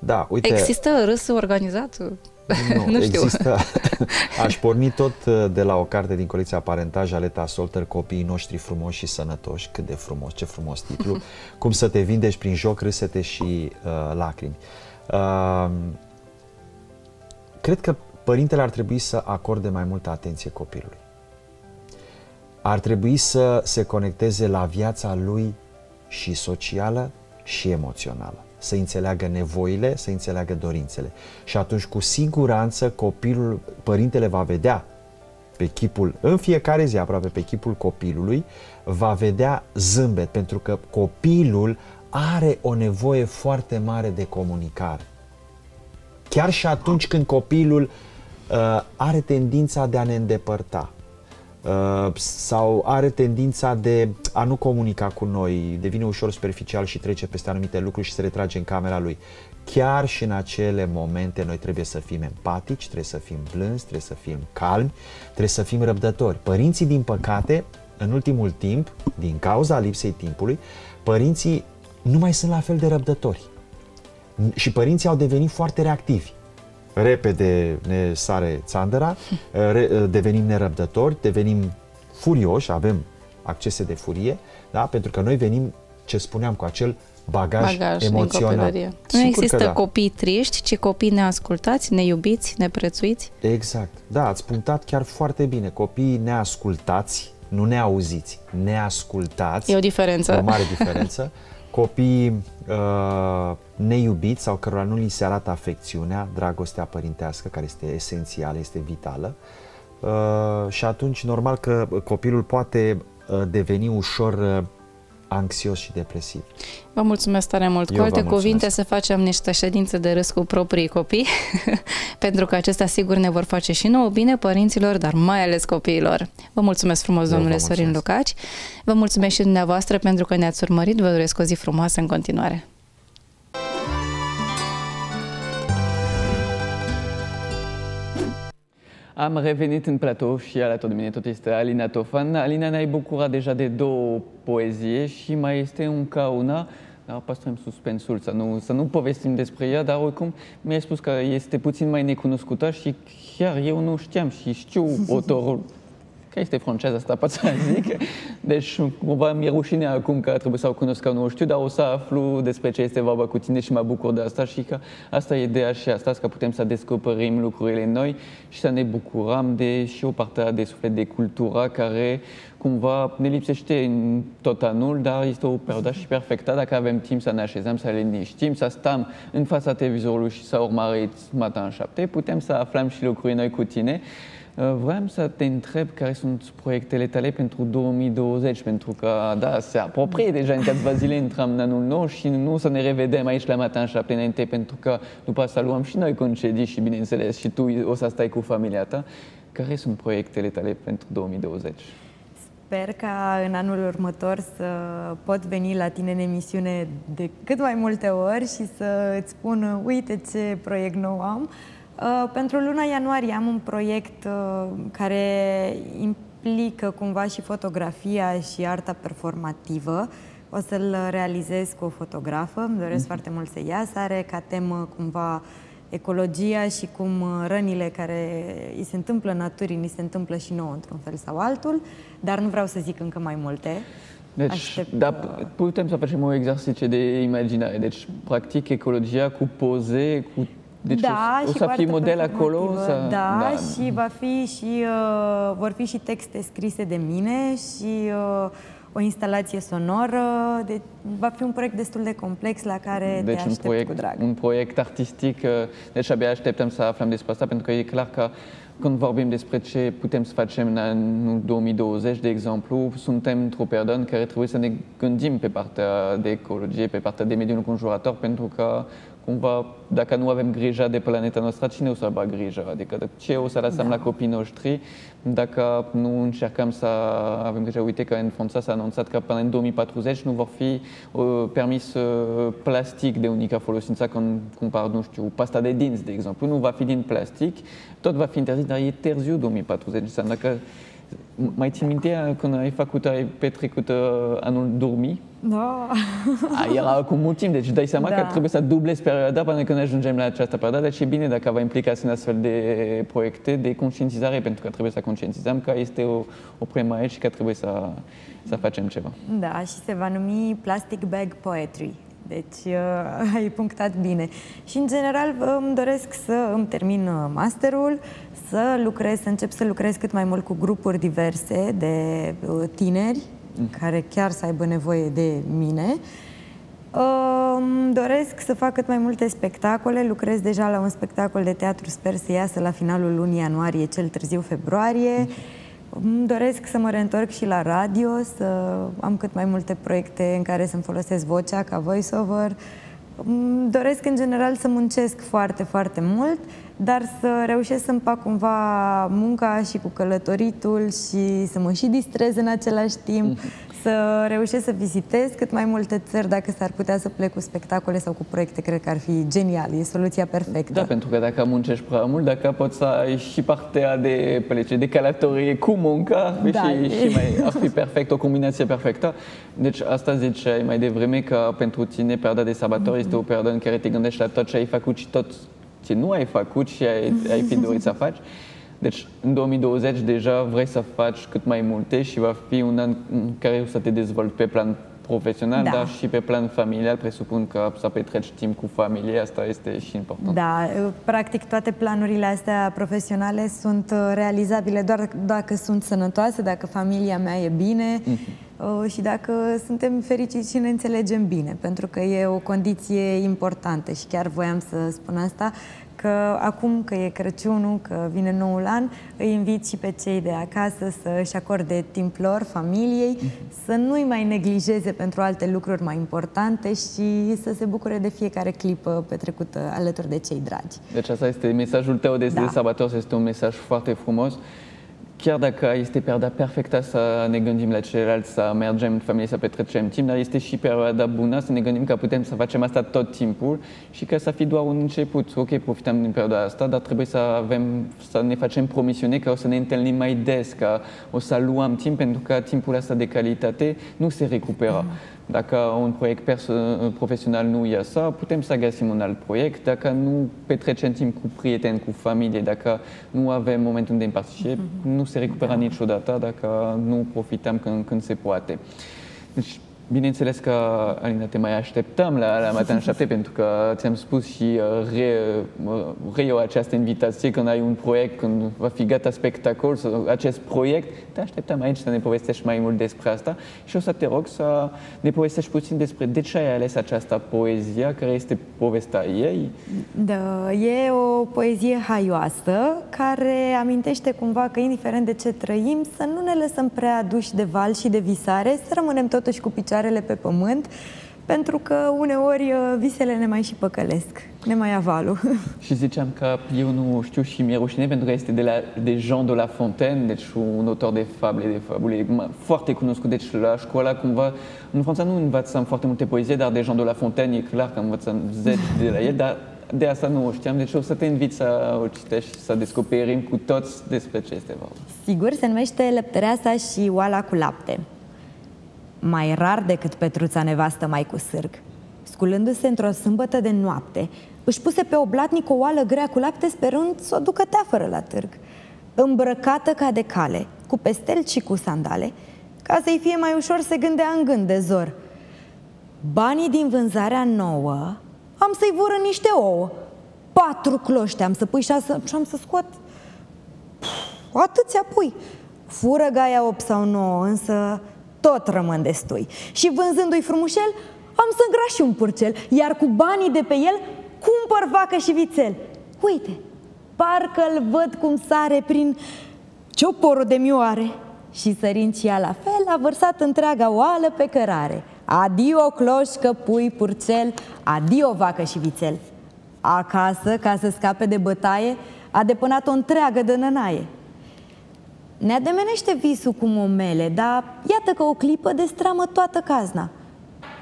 Da, uite, Există râs organizat? Nu, [LAUGHS] nu știu. există. [LAUGHS] Aș porni tot uh, de la o carte din colecția Parentaj, Aleta Solter, Copiii noștri frumoși și sănătoși. Cât de frumos, ce frumos titlu. [LAUGHS] Cum să te vindeci prin joc, râsete și uh, lacrimi. Uh, cred că părintele ar trebui să acorde mai multă atenție copilului. Ar trebui să se conecteze la viața lui și socială și emoțională. Să înțeleagă nevoile, să înțeleagă dorințele. Și atunci, cu siguranță, copilul, părintele va vedea pe chipul, în fiecare zi aproape pe chipul copilului, va vedea zâmbet, pentru că copilul are o nevoie foarte mare de comunicare. Chiar și atunci când copilul uh, are tendința de a ne îndepărta uh, sau are tendința de a nu comunica cu noi, devine ușor superficial și trece peste anumite lucruri și se retrage în camera lui. Chiar și în acele momente noi trebuie să fim empatici, trebuie să fim blânzi, trebuie să fim calmi, trebuie să fim răbdători. Părinții, din păcate, în ultimul timp, din cauza lipsei timpului, părinții nu mai sunt la fel de răbdători. Și părinții au devenit foarte reactivi. Repede ne sare țandăra, [LAUGHS] devenim nerăbdători, devenim furioși, avem accese de furie, da? pentru că noi venim, ce spuneam, cu acel bagaj, bagaj emoțional. Nu există da. copii triști, ci copii neascultați, neiubiți, neprețuiți? Exact. Da, ați punctat chiar foarte bine. Copiii neascultați, nu neauziți, neascultați. E o diferență. E o mare diferență. [LAUGHS] Copiii uh, neiubiți sau cărora nu li se arată afecțiunea, dragostea părintească, care este esențială, este vitală. Uh, și atunci, normal că copilul poate uh, deveni ușor uh, anxios și depresiv. Vă mulțumesc tare mult. Eu cu alte cuvinte, să facem niște ședințe de râs cu proprii copii, [LAUGHS] pentru că acestea sigur ne vor face și nouă bine părinților, dar mai ales copiilor. Vă mulțumesc frumos, Eu domnule Sorin Lucaci. Vă mulțumesc și dumneavoastră pentru că ne-ați urmărit. Vă doresc o zi frumoasă în continuare. Am revenit în platou și alături de mine tot este Alina Tofan. Alina, ne-ai bucurat deja de două poezie și mai este încă una, dar păstrăm suspensul să nu, să nu povestim despre ea, dar oricum mi-ai spus că este puțin mai necunoscută și chiar eu nu știam și știu [LAUGHS] autorul că este franceză asta, pot să [LAUGHS] zic. Deci, cumva mi-e rușine acum că trebuie să o cunosc că nu știu, dar o să aflu despre ce este vorba cu tine și mă bucur de asta și că asta e ideea și asta, că putem să descoperim lucrurile noi și să ne bucurăm de și o parte de suflet de cultură care cumva ne lipsește în tot anul, dar este o perioadă și perfectă dacă avem timp să ne așezăm, să liniștim, să stăm în fața televizorului și să urmărim matin în șapte, putem să aflăm și lucruri noi cu tine. Uh, vreau să te întreb care sunt proiectele tale pentru 2020, pentru că, da, se apropie deja în câteva zile, intrăm în anul nou și nu să ne revedem aici la matin și înainte, pentru că după asta luăm și noi concedii și, bineînțeles, și tu o să stai cu familia ta. Care sunt proiectele tale pentru 2020? Sper ca în anul următor să pot veni la tine în emisiune de cât mai multe ori și să îți spun, uite ce proiect nou am. Uh, Uh, pentru luna ianuarie am un proiect uh, care implică cumva și fotografia și arta performativă. O să-l realizez cu o fotografă, îmi doresc mm. foarte mult să iasă. Are ca temă cumva ecologia și cum rănile care îi se întâmplă naturii, ni se întâmplă și nouă într-un fel sau altul, dar nu vreau să zic încă mai multe. Deci, Aștept, da, putem să facem o exercițiu de imaginare. Deci, practic, ecologia cu poze, cu deci da, o, o să fie model acolo? Să... Da, da, și va fi și, uh, vor fi și texte scrise de mine și uh, o instalație sonoră. Deci va fi un proiect destul de complex la care deci te aștept un proiect, cu drag. un proiect artistic. Uh, deci abia așteptăm să aflăm despre asta, pentru că e clar că când vorbim despre ce putem să facem în anul 2020, de exemplu, suntem într-o perioadă în care trebuie să ne gândim pe partea de ecologie, pe partea de mediul înconjurător, pentru că cumva, dacă nu avem grijă de planeta noastră, cine o să aibă grijă? Adică ce o să lăsăm da. la copiii noștri dacă nu încercăm să avem grijă? Uite că în Franța s-a anunțat că până în 2040 nu vor fi uh, permis uh, plastic de unică folosință, când cumpăr, nu știu, pasta de dinți, de exemplu, nu va fi din plastic, tot va fi interzis, dar e târziu 2040, înseamnă că mai ții minte când ai făcut, ai petrecut uh, anul 2000? Da. Era cu mult timp, deci dai seama da. că trebuie să dublezi perioada până când ajungem la această perioadă, deci e bine dacă vă implicați în astfel de proiecte de conștientizare, pentru că trebuie să conștientizăm că este o, o problemă aici și că trebuie să, să facem ceva. Da, și se va numi Plastic Bag Poetry. Deci uh, [LAUGHS] ai punctat bine. Și în general îmi doresc să îmi termin uh, masterul, să lucrez, să încep să lucrez cât mai mult cu grupuri diverse de uh, tineri mm. care chiar să aibă nevoie de mine. Îmi doresc să fac cât mai multe spectacole, lucrez deja la un spectacol de teatru, sper să iasă la finalul lunii ianuarie, cel târziu februarie. Mm. Îmi doresc să mă reîntorc și la radio, să am cât mai multe proiecte în care să-mi folosesc vocea ca voiceover. Îmi doresc în general să muncesc foarte, foarte mult, dar să reușesc să împac cumva munca și cu călătoritul și să mă și distrez în același timp, să reușesc să vizitez cât mai multe țări, dacă s-ar putea să plec cu spectacole sau cu proiecte, cred că ar fi genial, e soluția perfectă. Da, pentru că dacă muncești prea mult, dacă poți să ai și partea de, de călătorie cu munca da. și, și mai, ar fi perfect, o combinație perfectă. Deci asta ziceai mai devreme că pentru tine perioada de sărbători mm-hmm. este o perioadă în care te gândești la tot ce ai făcut și tot ce nu ai făcut și ai, ai fi dorit să faci. Deci, în 2020 deja vrei să faci cât mai multe și va fi un an în care o să te dezvolți pe plan profesional, da. dar și pe plan familial, presupun că să petreci timp cu familie, asta este și important. Da, practic toate planurile astea profesionale sunt uh, realizabile doar dacă sunt sănătoase, dacă familia mea e bine uh-huh. Și dacă suntem fericiți și ne înțelegem bine, pentru că e o condiție importantă și chiar voiam să spun asta, că acum că e Crăciunul, că vine noul an, îi invit și pe cei de acasă să-și acorde timp lor, familiei, mm-hmm. să nu-i mai neglijeze pentru alte lucruri mai importante și să se bucure de fiecare clipă petrecută alături de cei dragi. Deci asta este mesajul tău de da. sabatos, este un mesaj foarte frumos chiar dacă este perioada perfectă să ne gândim la ceilalți, să mergem în familie, să petrecem timp, dar este și perioada bună să ne gândim că putem să facem asta tot timpul și că să fie doar un început. Ok, profităm din perioada asta, dar trebuie să, avem, să ne facem promisiune că o să ne întâlnim mai des, că o să luăm timp, pentru că timpul ăsta de calitate nu se recuperă. Mm. Dacă un proiect profesional nu iasă, putem să găsim un alt proiect. Dacă nu petrecem timp cu prieteni, cu familie, dacă nu avem momentul de împărtășire, mm-hmm. nu se recuperă da. niciodată dacă nu profităm când, când se poate. Deci, Bineînțeles că, Alina, te mai așteptăm la, la Matan 7 [LAUGHS] pentru că ți-am spus și uh, re, uh, reiau această invitație când ai un proiect, când va fi gata spectacol, acest proiect, te așteptăm aici să ne povestești mai mult despre asta și o să te rog să ne povestești puțin despre de ce ai ales această poezie, care este povestea ei. Da, e o poezie haioasă care amintește cumva că indiferent de ce trăim, să nu ne lăsăm prea aduși de val și de visare, să rămânem totuși cu picioare picioarele pe pământ, pentru că uneori uh, visele ne mai și păcălesc, ne mai avalu. [LAUGHS] Și ziceam că eu nu știu și mi-e rușine pentru că este de, la, de Jean de La Fontaine, deci un autor de fable, de fabule foarte cunoscut. Deci la școala cumva, în Franța nu învățăm foarte multe poezie, dar de Jean de La Fontaine e clar că învățăm zeci de la el, dar de asta nu o știam, deci o să te invit să o citești și să descoperim cu toți despre ce este vorba. Sigur, se numește Lăptăreasa și oala cu lapte mai rar decât Petruța nevastă mai cu sârg. Sculându-se într-o sâmbătă de noapte, își puse pe oblatnic o oală grea cu lapte sperând să o ducă teafără la târg. Îmbrăcată ca de cale, cu pestel și cu sandale, ca să-i fie mai ușor se gândea în gând de zor. Banii din vânzarea nouă am să-i vură niște ouă. Patru cloște am să pui și am să scot atâția pui. Fură gaia 8 sau 9, însă tot rămân destui. Și vânzându-i frumușel, am să îngrași un purcel, iar cu banii de pe el cumpăr vacă și vițel. Uite, parcă-l văd cum sare prin cioporul de mioare. Și sărind și ea la fel, a vărsat întreaga oală pe cărare. Adio cloșcă, pui, purcel, adio vacă și vițel. Acasă, ca să scape de bătaie, a depănat o întreagă de nănaie. Ne ademenește visul cu momele, dar iată că o clipă destramă toată cazna.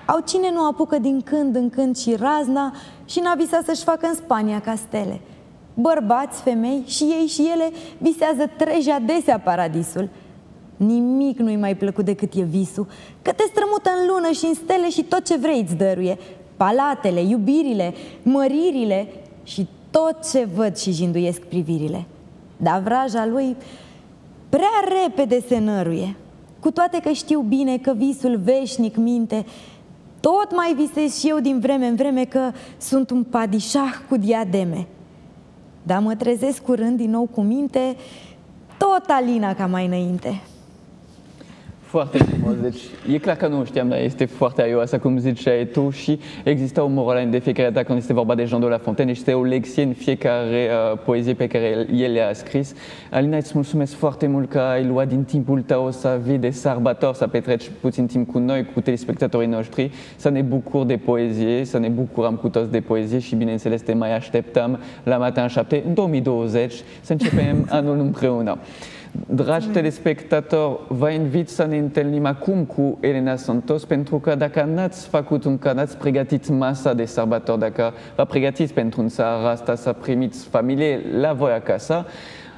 Au cine nu apucă din când în când și razna și n-a visat să-și facă în Spania castele. Bărbați, femei și ei și ele visează treji adesea paradisul. Nimic nu-i mai plăcut decât e visul, că te strămută în lună și în stele și tot ce vrei îți dăruie. Palatele, iubirile, măririle și tot ce văd și jinduiesc privirile. Dar vraja lui prea repede se năruie. Cu toate că știu bine că visul veșnic minte, tot mai visez și eu din vreme în vreme că sunt un padișah cu diademe. Dar mă trezesc curând din nou cu minte, tot Alina ca mai înainte. Foarte frumos, deci e clar că nu știam, dar este foarte aioasă, cum ziceai tu, și există o morală de fiecare dată când este vorba de Jean de La Fontaine, este o lecție în fiecare uh, poezie pe care el le-a scris. Alina, îți mulțumesc foarte mult că ai luat din timpul tău să vii de sărbător, să petreci puțin timp cu noi, cu telespectatorii noștri, să ne bucur de poezie, să ne bucurăm cu toți de poezie și, bineînțeles, te mai așteptăm la Matin 7 în 2020 să începem [LAUGHS] anul împreună. Dragi telespectatori, vă invit să ne întâlnim acum cu Elena Santos, pentru că dacă n-ați făcut încă, n-ați pregătit masa de sărbători, dacă vă pregătiți pentru în seara asta să primiți familie la voi acasă,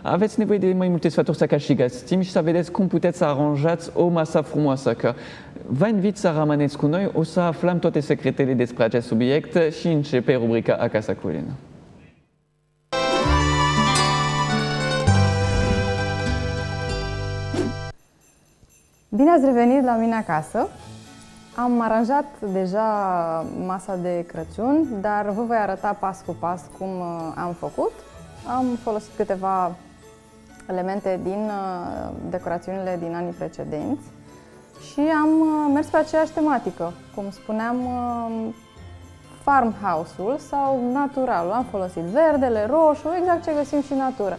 aveți nevoie de mai multe sfaturi să câștigați timp și să vedeți cum puteți să aranjați o masă frumoasă. Că vă invit să rămâneți cu noi, o să aflăm toate secretele despre acest subiect și începe rubrica Acasă cu Elena. Bine ați revenit la mine acasă! Am aranjat deja masa de Crăciun, dar vă voi arăta pas cu pas cum uh, am făcut. Am folosit câteva elemente din uh, decorațiunile din anii precedenți și am uh, mers pe aceeași tematică. Cum spuneam, farmhouse-ul sau naturalul. Am folosit verdele, roșu, exact ce găsim și în natură.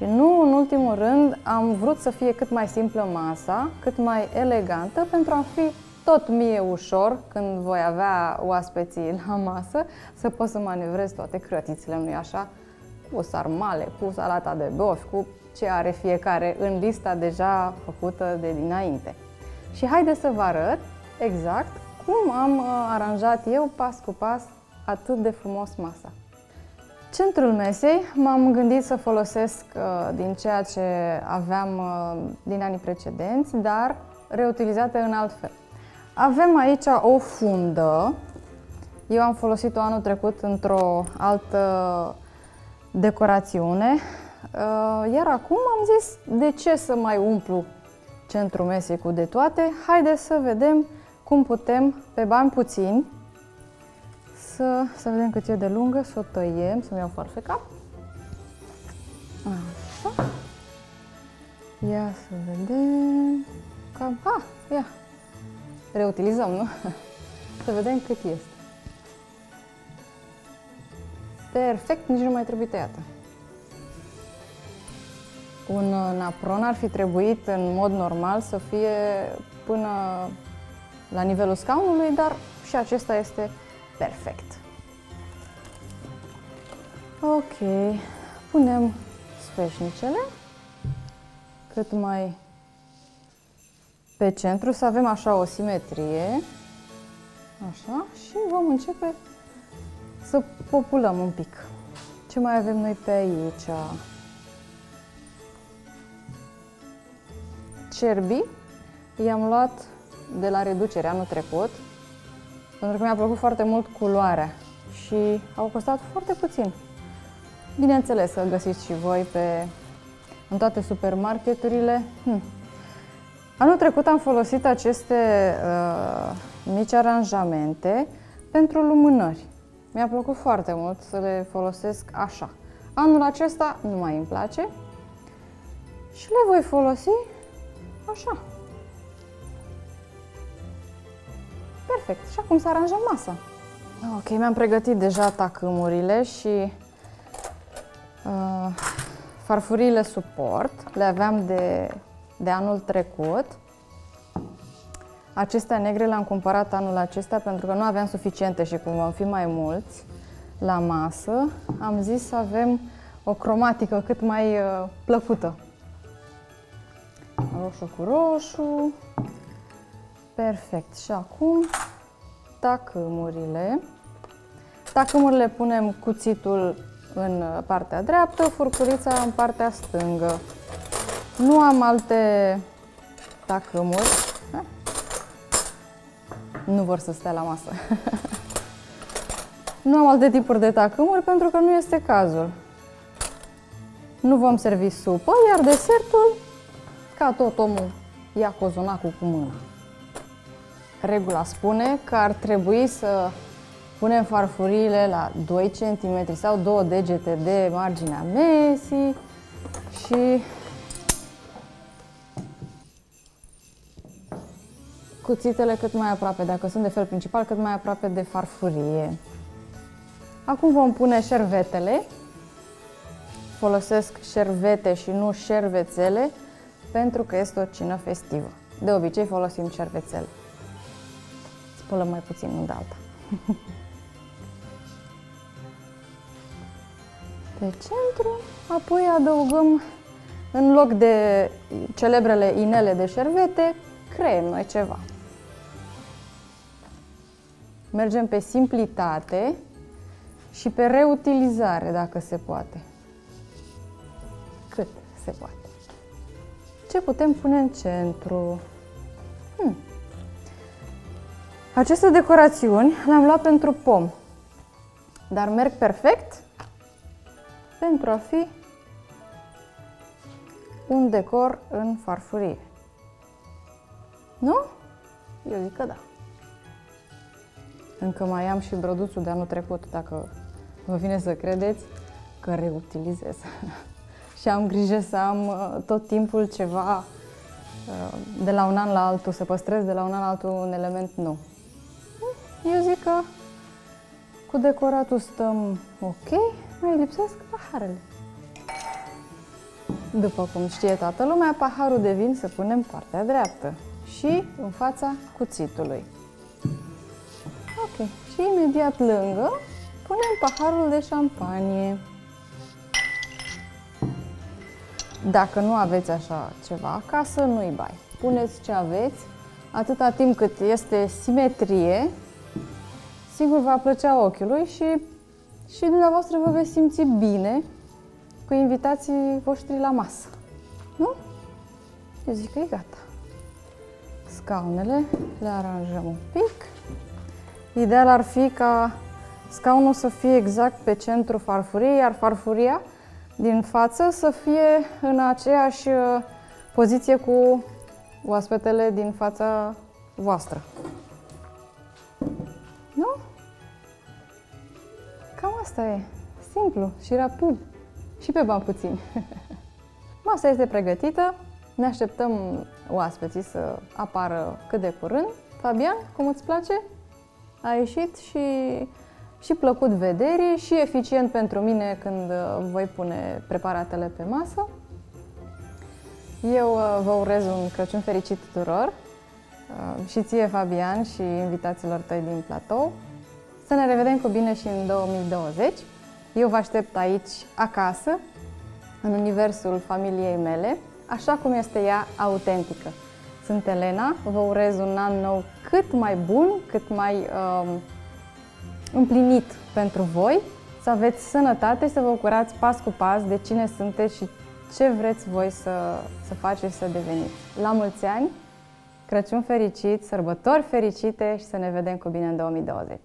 Și nu în ultimul rând am vrut să fie cât mai simplă masa, cât mai elegantă, pentru a fi tot mie ușor când voi avea oaspeții [LAUGHS] la masă, să pot să manevrez toate crătițele, nu așa? Cu sarmale, cu salata de bof, cu ce are fiecare în lista deja făcută de dinainte. Și haideți să vă arăt exact cum am uh, aranjat eu pas cu pas atât de frumos masa. Centrul mesei m-am gândit să folosesc uh, din ceea ce aveam uh, din anii precedenți, dar reutilizate în alt fel. Avem aici o fundă. Eu am folosit-o anul trecut într-o altă decorațiune, uh, iar acum am zis de ce să mai umplu centrul mesei cu de toate. Haideți să vedem cum putem, pe bani puțini, să, să vedem cât e de lungă, să o tăiem, să-mi iau farfeca. Așa. Ia să vedem. Cam, ah, ia. Reutilizăm, nu? [LAUGHS] să vedem cât este. Perfect, nici nu mai trebuie tăiată. Un napron ar fi trebuit în mod normal să fie până la nivelul scaunului, dar și acesta este perfect. Ok, punem sfeșnicele cât mai pe centru, să avem așa o simetrie. Așa, și vom începe să populăm un pic. Ce mai avem noi pe aici? Cerbii i-am luat de la reducere anul trecut, pentru că mi-a plăcut foarte mult culoarea și au costat foarte puțin. Bineînțeles că găsiți și voi pe, în toate supermarketurile. Hm. Anul trecut am folosit aceste uh, mici aranjamente pentru lumânări. Mi-a plăcut foarte mult să le folosesc așa. Anul acesta nu mai îmi place și le voi folosi așa. Perfect. Și acum să aranjăm masa. Ok, mi-am pregătit deja tacâmurile și uh, farfurile suport. Le aveam de, de anul trecut. Acestea negre le-am cumpărat anul acesta pentru că nu aveam suficiente și cum vom fi mai mulți la masă, am zis să avem o cromatică cât mai uh, plăcută. Roșu cu roșu. Perfect. Și acum tacâmurile. Tacâmurile punem cuțitul în partea dreaptă, furcurița în partea stângă. Nu am alte tacâmuri. Nu vor să stea la masă. [LAUGHS] nu am alte tipuri de tacâmuri pentru că nu este cazul. Nu vom servi supă, iar desertul, ca tot omul, ia cozonacul cu mâna. Regula spune că ar trebui să punem farfuriile la 2 cm sau 2 degete de marginea mesii și cuțitele cât mai aproape, dacă sunt de fel principal, cât mai aproape de farfurie. Acum vom pune șervetele. Folosesc șervete și nu șervețele pentru că este o cină festivă. De obicei folosim șervețele spălăm mai puțin unul [LAUGHS] de alta. Pe centru, apoi adăugăm în loc de celebrele inele de șervete, creăm noi ceva. Mergem pe simplitate și pe reutilizare, dacă se poate. Cât se poate. Ce putem pune în centru? Hmm. Aceste decorațiuni le-am luat pentru pom, dar merg perfect pentru a fi un decor în farfurie. Nu? Eu zic că da. Încă mai am și brăduțul de anul trecut, dacă vă vine să credeți că reutilizez. [LAUGHS] și am grijă să am uh, tot timpul ceva uh, de la un an la altul, să păstrez de la un an la altul un element nou. Eu zic că cu decoratul stăm ok, mai lipsesc paharele. După cum știe toată lumea, paharul de vin se pune în partea dreaptă și în fața cuțitului. Ok, și imediat lângă punem paharul de șampanie. Dacă nu aveți așa ceva acasă, nu-i bai. Puneți ce aveți, atâta timp cât este simetrie, sigur va plăcea ochiului și, și dumneavoastră vă veți simți bine cu invitații voștri la masă. Nu? Eu zic că e gata. Scaunele le aranjăm un pic. Ideal ar fi ca scaunul să fie exact pe centru farfuriei, iar farfuria din față să fie în aceeași uh, poziție cu oaspetele din fața voastră. Nu? Cam asta e. Simplu și rapid. Și pe bani puțin. [LAUGHS] Masa este pregătită. Ne așteptăm oaspeții să apară cât de curând. Fabian, cum îți place? A ieșit și, și plăcut vederii și eficient pentru mine când uh, voi pune preparatele pe masă. Eu uh, vă urez un Crăciun fericit tuturor uh, și ție, Fabian, și invitațiilor tăi din platou. Să ne revedem cu bine și în 2020. Eu vă aștept aici, acasă, în universul familiei mele, așa cum este ea autentică. Sunt Elena, vă urez un an nou cât mai bun, cât mai um, împlinit pentru voi, să aveți sănătate, să vă bucurați pas cu pas de cine sunteți și ce vreți voi să, să faceți să deveniți. La mulți ani, Crăciun fericit, sărbători fericite și să ne vedem cu bine în 2020!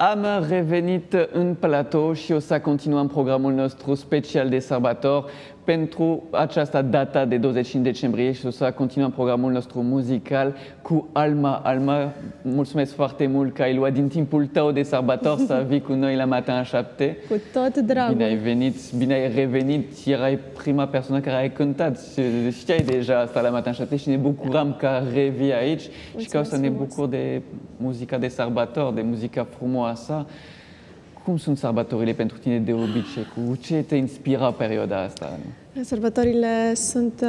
Am revenit în platou și o să continuăm programul nostru special de sărbători pentru această data de 25 decembrie și o să continuăm programul nostru muzical cu Alma. Alma, mulțumesc foarte mult că ai luat din timpul tău de sărbători să [LAUGHS] vii cu noi la Matin 7. Cu tot dragul. Bine ai venit, bine ai revenit, erai prima persoană care ai cântat. Știai deja asta la Matin 7 și ne bucuram că revii aici mulțumesc și că o să ne bucur de muzica de sărbători, de muzica frumoasă. Cum sunt sărbătorile pentru tine de obicei? Cu ce te inspira perioada asta? Sărbătorile sunt uh,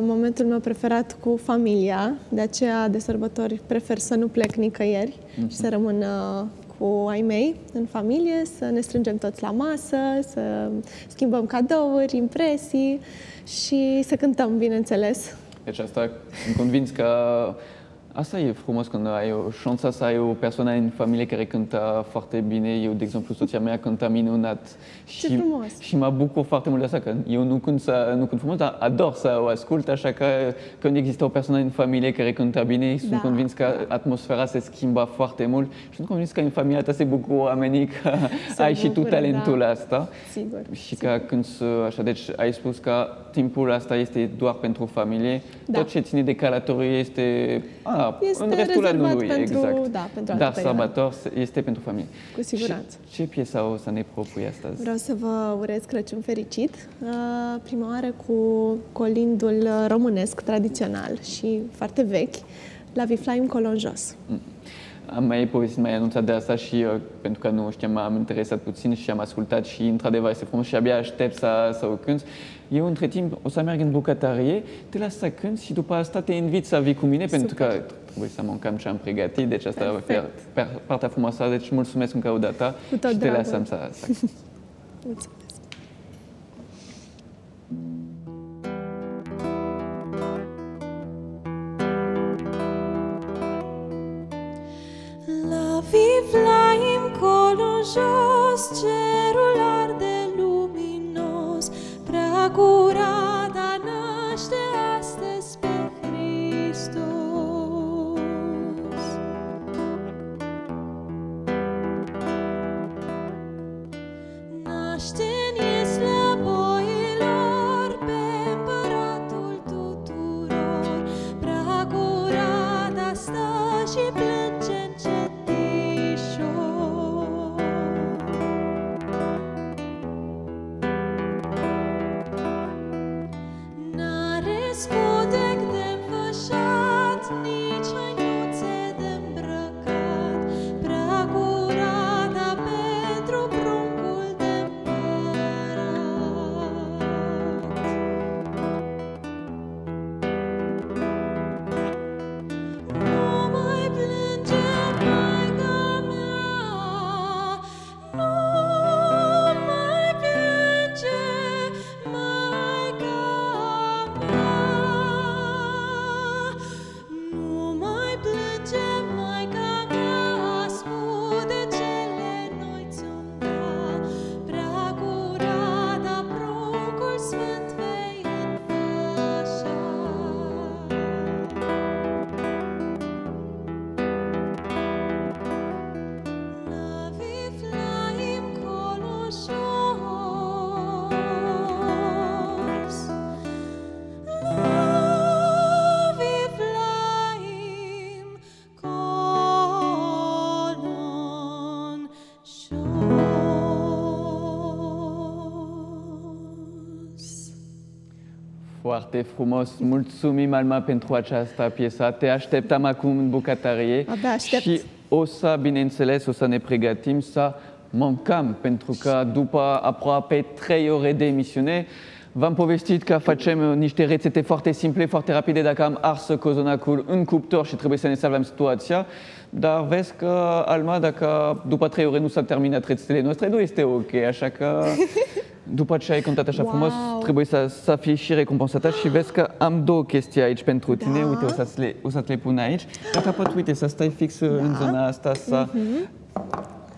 momentul meu preferat cu familia, de aceea de sărbători prefer să nu plec nicăieri mm-hmm. și să rămân uh, cu ai mei în familie, să ne strângem toți la masă, să schimbăm cadouri, impresii și să cântăm, bineînțeles. Deci asta sunt convins că Asta e frumos când ai o șansa să ai o persoană în familie care cântă foarte bine. Eu, de exemplu, soția mea cântă minunat. Și, Ce frumos! Și mă bucur foarte mult de asta, că eu nu cânt, să, nu cânt frumos, dar ador să o ascult, așa că când există o persoană în familie care cântă bine, sunt da. convins că atmosfera se schimbă foarte mult și sunt convins că în familia ta se bucură oamenii că se ai bucură, și tu talentul da. asta. Sigur. Și sigur. că când, așa, deci ai spus că timpul asta este doar pentru familie, da. tot ce ține de călătorie este... A, este în restul anului, pentru, exact. Da, pentru Dar sărbător este pentru familie. Cu siguranță. Ce, ce piesă o să ne propui astăzi? Vreau să vă urez Crăciun fericit. Uh, prima oară cu colindul românesc tradițional și foarte vechi, La Viflaim Colon Jos. Mm. Am mai povestit, mai anunțat de asta și uh, pentru că nu știam, am interesat puțin și am ascultat și într-adevăr este frumos și abia aștept să, să o cânt. Eu între timp o să merg în bucătărie, te las să cânti și după asta te invit să vii cu mine Super. pentru că trebuie să mâncăm ce am pregătit, deci asta va fi partea frumoasă, deci mulțumesc încă o dată Cu tot și te dragul. lăsăm să, să [LAUGHS] Mulțumesc. La Vivlaim colo jos, cerul arde luminos, prea curada naște astăzi pe Hristos. Foarte frumos. Mulțumim, Alma, pentru această piesă. Te așteptăm acum în bucătărie. Abia aștept. Și o să, bineînțeles, o să ne pregătim să mâncăm, pentru că după aproape trei ore de emisiune, V-am povestit că facem niște rețete foarte simple, foarte rapide, dacă am ars cozonacul în cuptor și trebuie să ne salvăm situația. Dar vezi că, Alma, dacă după trei ore nu s-a terminat rețetele noastre, nu este ok. Așa că, [LAUGHS] după ce ai contat așa Wow! frumos, trebuie să, să fii și recompensată și vezi că am două chestii aici pentru tine. Da. Uite, o să le, o să le pun aici. Dacă pot, uite, să stai fix în zona asta, să, Mhm.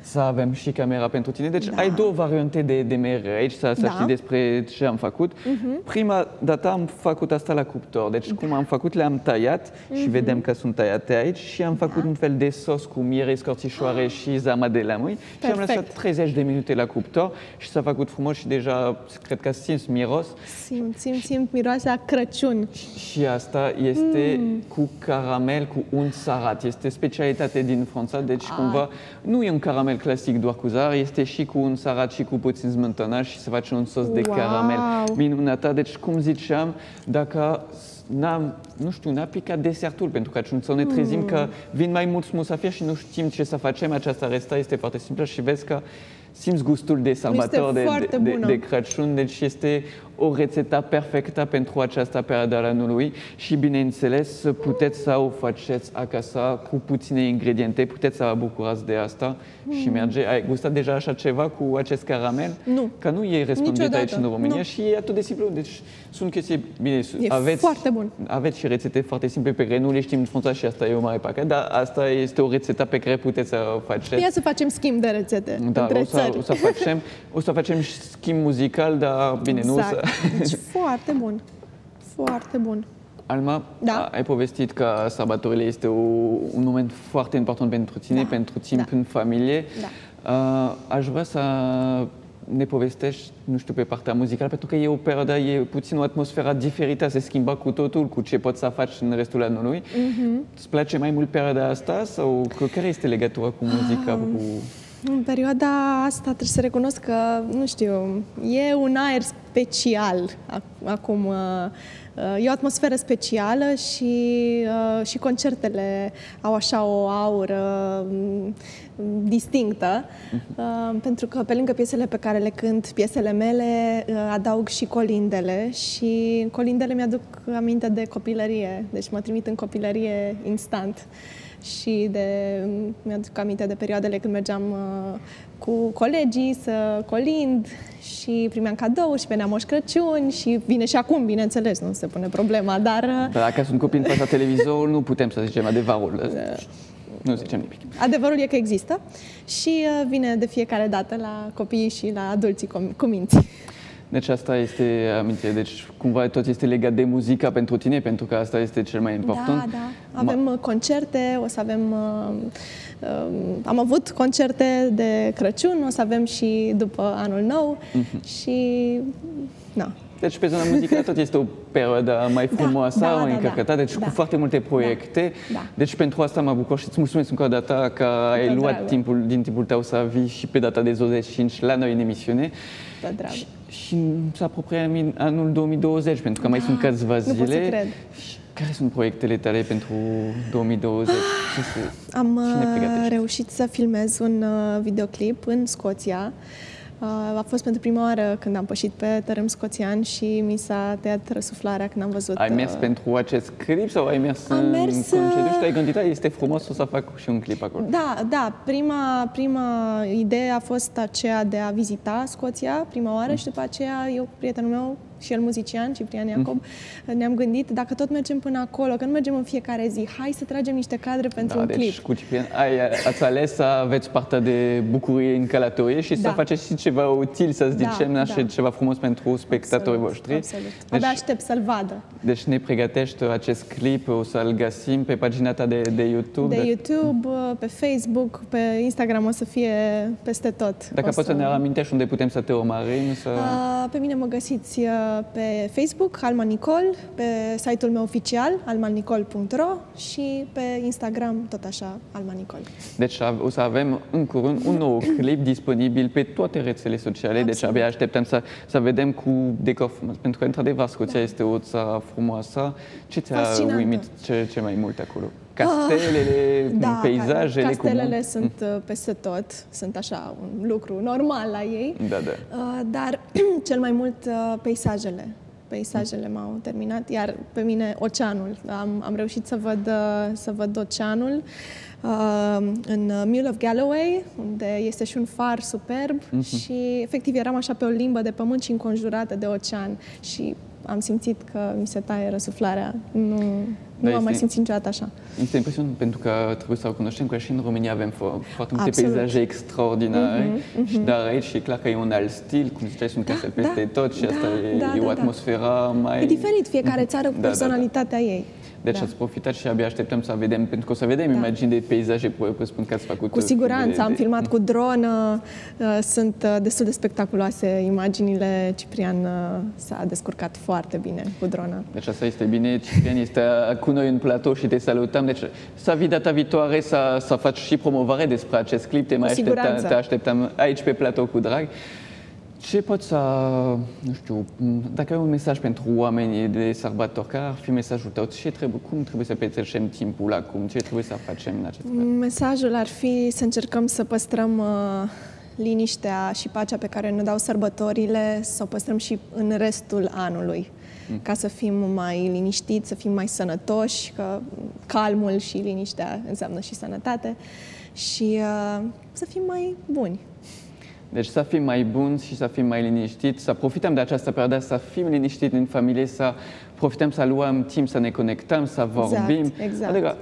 Să avem și camera pentru tine. Deci ai două variante de, de mere aici, să, să Da. știi despre ce am făcut. Mhm. Prima dată am făcut asta la cuptor. Deci cum am făcut, le-am tăiat și Mhm. vedem că sunt tăiate aici și am făcut un fel de sos cu miere, scorțișoare și zama de lămâi și am Perfect. lăsat 30 de minute la cuptor și s-a făcut frumos și deja cred că simți miros. Simt, simt, simt miroase a Crăciun. Și asta este Mm. cu caramel, cu unt sarat. Este specialitate din Franța, deci Ah. cumva nu e un caramel clasic doar cu zahăr, este și cu un sarat și cu puțin smântânat și se face un sos de Wow! caramel minunat. Deci, cum ziceam, dacă n-am, nu știu, n-a picat desertul pentru Crăciun, să ne trezim Mm. că vin mai mulți musafiri și nu știm ce să facem, această resta este foarte simplă și vezi că simți gustul de sărbători, de, foarte de, de, bună. de Crăciun, deci este o rețetă perfectă pentru această perioadă a anului și, bineînțeles, puteți să o faceți acasă cu puține ingrediente, puteți să vă bucurați de asta și Mm. merge. Ai gustat deja așa ceva cu acest caramel? Nu. Că nu e răspândit Niciodată, aici în România nu. și e atât de simplu. Deci sunt chestii, bine, E aveți, foarte bun. aveți și rețete foarte simple pe care nu le știm în Franța și asta e o mare pachet, dar asta este o rețetă pe care puteți să o faceți. Ia să facem schimb de rețete Da, între o să, țări. o să facem, o să facem și schimb muzical, dar bine, nu o să... Exact. Deci foarte bun. Foarte bun. Alma, Da. ai povestit că sărbătorile este o, un moment foarte important pentru tine, Da. pentru timp în familie. Da. Uh, aș vrea să ne povestești, nu știu, pe partea muzicală, pentru că e o perioadă, e puțin o atmosferă diferită, se schimbă cu totul, cu ce poți să faci în restul anului. Mhm. Îți place mai mult perioada asta sau că- care este legătura cu muzica? Um, Cu... În perioada asta trebuie să recunosc că, nu știu, e un aer special ac- acum. uh, uh, E o atmosferă specială și, uh, și concertele au așa o aură mm, distinctă, uh, pentru că pe lângă piesele pe care le cânt, piesele mele, uh, adaug și colindele și colindele mi-aduc aminte de copilărie, deci mă trimit în copilărie instant și de, mi-aduc aminte de perioadele când mergeam uh, cu colegii să colind și primeam cadouri și veneam Moș Crăciun și vine și acum, bineînțeles, nu se pune problema, dar uh, Dar dacă sunt copii în fața televizorului, nu putem să zicem adevărul. Nu zicem nimic. adevărul e că există și uh, vine de fiecare dată la copii și la adulții com- cu minți. Deci asta este aminte, deci cumva tot este legat de muzica pentru tine, pentru că asta este cel mai important. Da, da. Avem uh, concerte, o să avem... Uh, uh, am avut concerte de Crăciun, o să avem și după anul nou Mhm. și... Na, Deci pe zona muzicală tot este o perioadă mai frumoasă, da, mai da, încărcătă, deci da. cu foarte multe proiecte. Da. Deci pentru asta mă bucur și îți mulțumesc încă o dată că ai Da, luat dragă. timpul din timpul tău să vii și pe data de 25 la noi în emisiune. da, dragă. Și se apropie min- anul 2020, pentru că mai sunt câțiva nu zile. pot să cred. Și Care sunt proiectele tale pentru 2020? Ce se- Am Cine uh, pregătește? reușit să filmez un uh, videoclip în Scoția. Uh, A fost pentru prima oară când am pășit pe tărâm scoțian și mi s-a tăiat răsuflarea când am văzut... Ai mers uh, pentru acest clip sau ai mers Am în mers, concediu și uh, te-ai gândit, "A, este frumos, o să fac și un clip acolo. Da, da. Prima, prima idee a fost aceea de a vizita Scoția prima oară și după aceea eu, prietenul meu și el muzician, Ciprian Iacob, ne-am gândit dacă tot mergem până acolo, că nu mergem în fiecare zi, hai să tragem niște cadre pentru Da, un deci clip. cu Ciprian ai, ați ales să aveți partea de bucurie în călătorie și să Da. faceți și ceva util, să Da, zicem, da. și ceva frumos pentru spectatorii voștri. Absolut. Deci, Abia aștept să-l vadă. deci ne pregătești acest clip, o să-l găsim pe pagina ta de, de YouTube. De Dacă- YouTube, pe Facebook, pe Instagram o să fie peste tot. Dacă O poți să ne amintești unde putem să te urmărim, să... Uh, Pe mine mă găsiți uh, pe Facebook, Alma Nicol, pe site-ul meu oficial, almanicol.ro și pe Instagram, tot așa, Alma Nicol. Deci a- o să avem în curând un nou [COUGHS] clip disponibil pe toate rețelele sociale, deci abia așteptăm să, să vedem cu decor frumos, pentru că într-adevăr Scoția este o țară frumoasă. Ce ți-a Fascinantă. uimit ce, ce mai mult acolo? Castelele, Da, peisajele? cum- Castelele sunt uh, peste tot, sunt așa un lucru normal la ei, Da, da. Uh, dar [CLEARS THROAT] cel mai mult uh, peisajele. Peisajele m-au terminat, iar pe mine oceanul. Am, am reușit să văd, uh, să văd oceanul uh, în uh, Mule of Galloway, unde este și un far superb Mhm. și efectiv eram așa pe o limbă de pământ și înconjurată de ocean și am simțit că mi se taie răsuflarea. Nu, nu Da, am mai este- simțit niciodată așa. Este impresionant pentru că trebuie să recunoaștem că și în România avem fo- foarte multe Absolut. peisaje extraordinare Mhm, mhm. și dar aici e clar că e un alt stil, cum ziceai, sunt casele peste tot și da, asta e, da, e o da, da. atmosferă mai... E diferit, fiecare Mhm. țară cu Da, da, da. personalitatea ei. Deci Da. ați profitat și abia așteptăm să vedem, pentru că o să vedem imagini de peisaje, probabil spun că ați făcut... Cu uh, siguranță, de- am de- filmat cu dronă, uh, sunt uh, destul de spectaculoase imaginile. Ciprian uh, s-a descurcat foarte bine cu drona. Deci asta este bine, Ciprian este cu noi în platou și te salutăm. Deci să vii data viitoare să, să faci și promovare despre acest clip, te mai așteptăm, siguranță. te așteptăm aici pe platou cu drag. Ce poți să, nu știu, dacă ai un mesaj pentru oamenii de sărbători, care ar fi mesajul tău? Ce trebuie, cum trebuie să petrecem timpul acum? Ce trebuie să facem în acest Mesajul ar fi să încercăm să păstrăm uh, liniștea și pacea pe care ne dau sărbătorile, să o păstrăm și în restul anului. Mm. Ca să fim mai liniștiți, să fim mai sănătoși, că calmul și liniștea înseamnă și sănătate și uh, să fim mai buni. Deci să fim mai buni și să fim mai liniștiți, să profităm de această perioadă, să fim liniștiți în familie, să profităm să luăm timp să ne conectăm, să vorbim. exact. Adică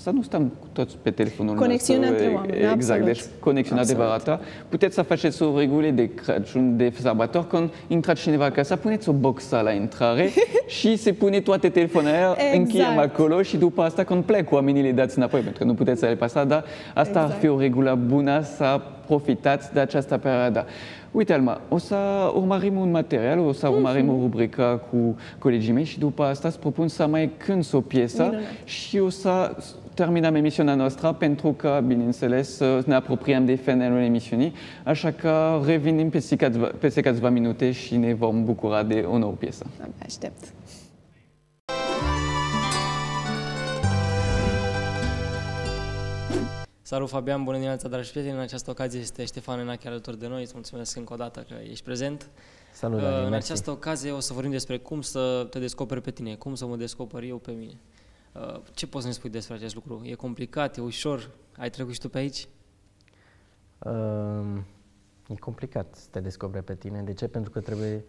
să nu stăm toți pe telefonul Conexiune nostru. între oameni, Exact, absolut. deci conexiune Absolut. adevărată. Puteți să faceți o regulă de Crăciun, de sărbători, când intrați cineva acasă, puneți o boxă la intrare [LAUGHS] și se pune toate telefoanele, Exact. încheiem acolo și după asta când plec oamenii le dați înapoi, pentru că nu puteți să le pasa, dar asta ar Exact. fi o regulă bună să profitați de această perioadă. Uite, Alma, o să urmărim un material, o să urmărim o rubrică cu colegii mei și după asta îți propun să mai cânți o piesă Minunat. și o să terminăm emisiunea noastră pentru că, bineînțeles, ne apropiem de finalul emisiunii, așa că revenim peste câțiva, peste câțiva minute și ne vom bucura de o nouă piesă. Abia aștept. Salut Fabian, bună dimineața dragi prieteni, în această ocazie este Ștefan Enache alături de noi, îți mulțumesc încă o dată că ești prezent. Salut, Uh, Dani, În mersi. această ocazie o să vorbim despre cum să te descoperi pe tine, cum să mă descoper eu pe mine. Uh, Ce poți să ne spui despre acest lucru? E complicat, e ușor? Ai trecut și tu pe aici? Um, e complicat să te descoperi pe tine. De ce? Pentru că trebuie...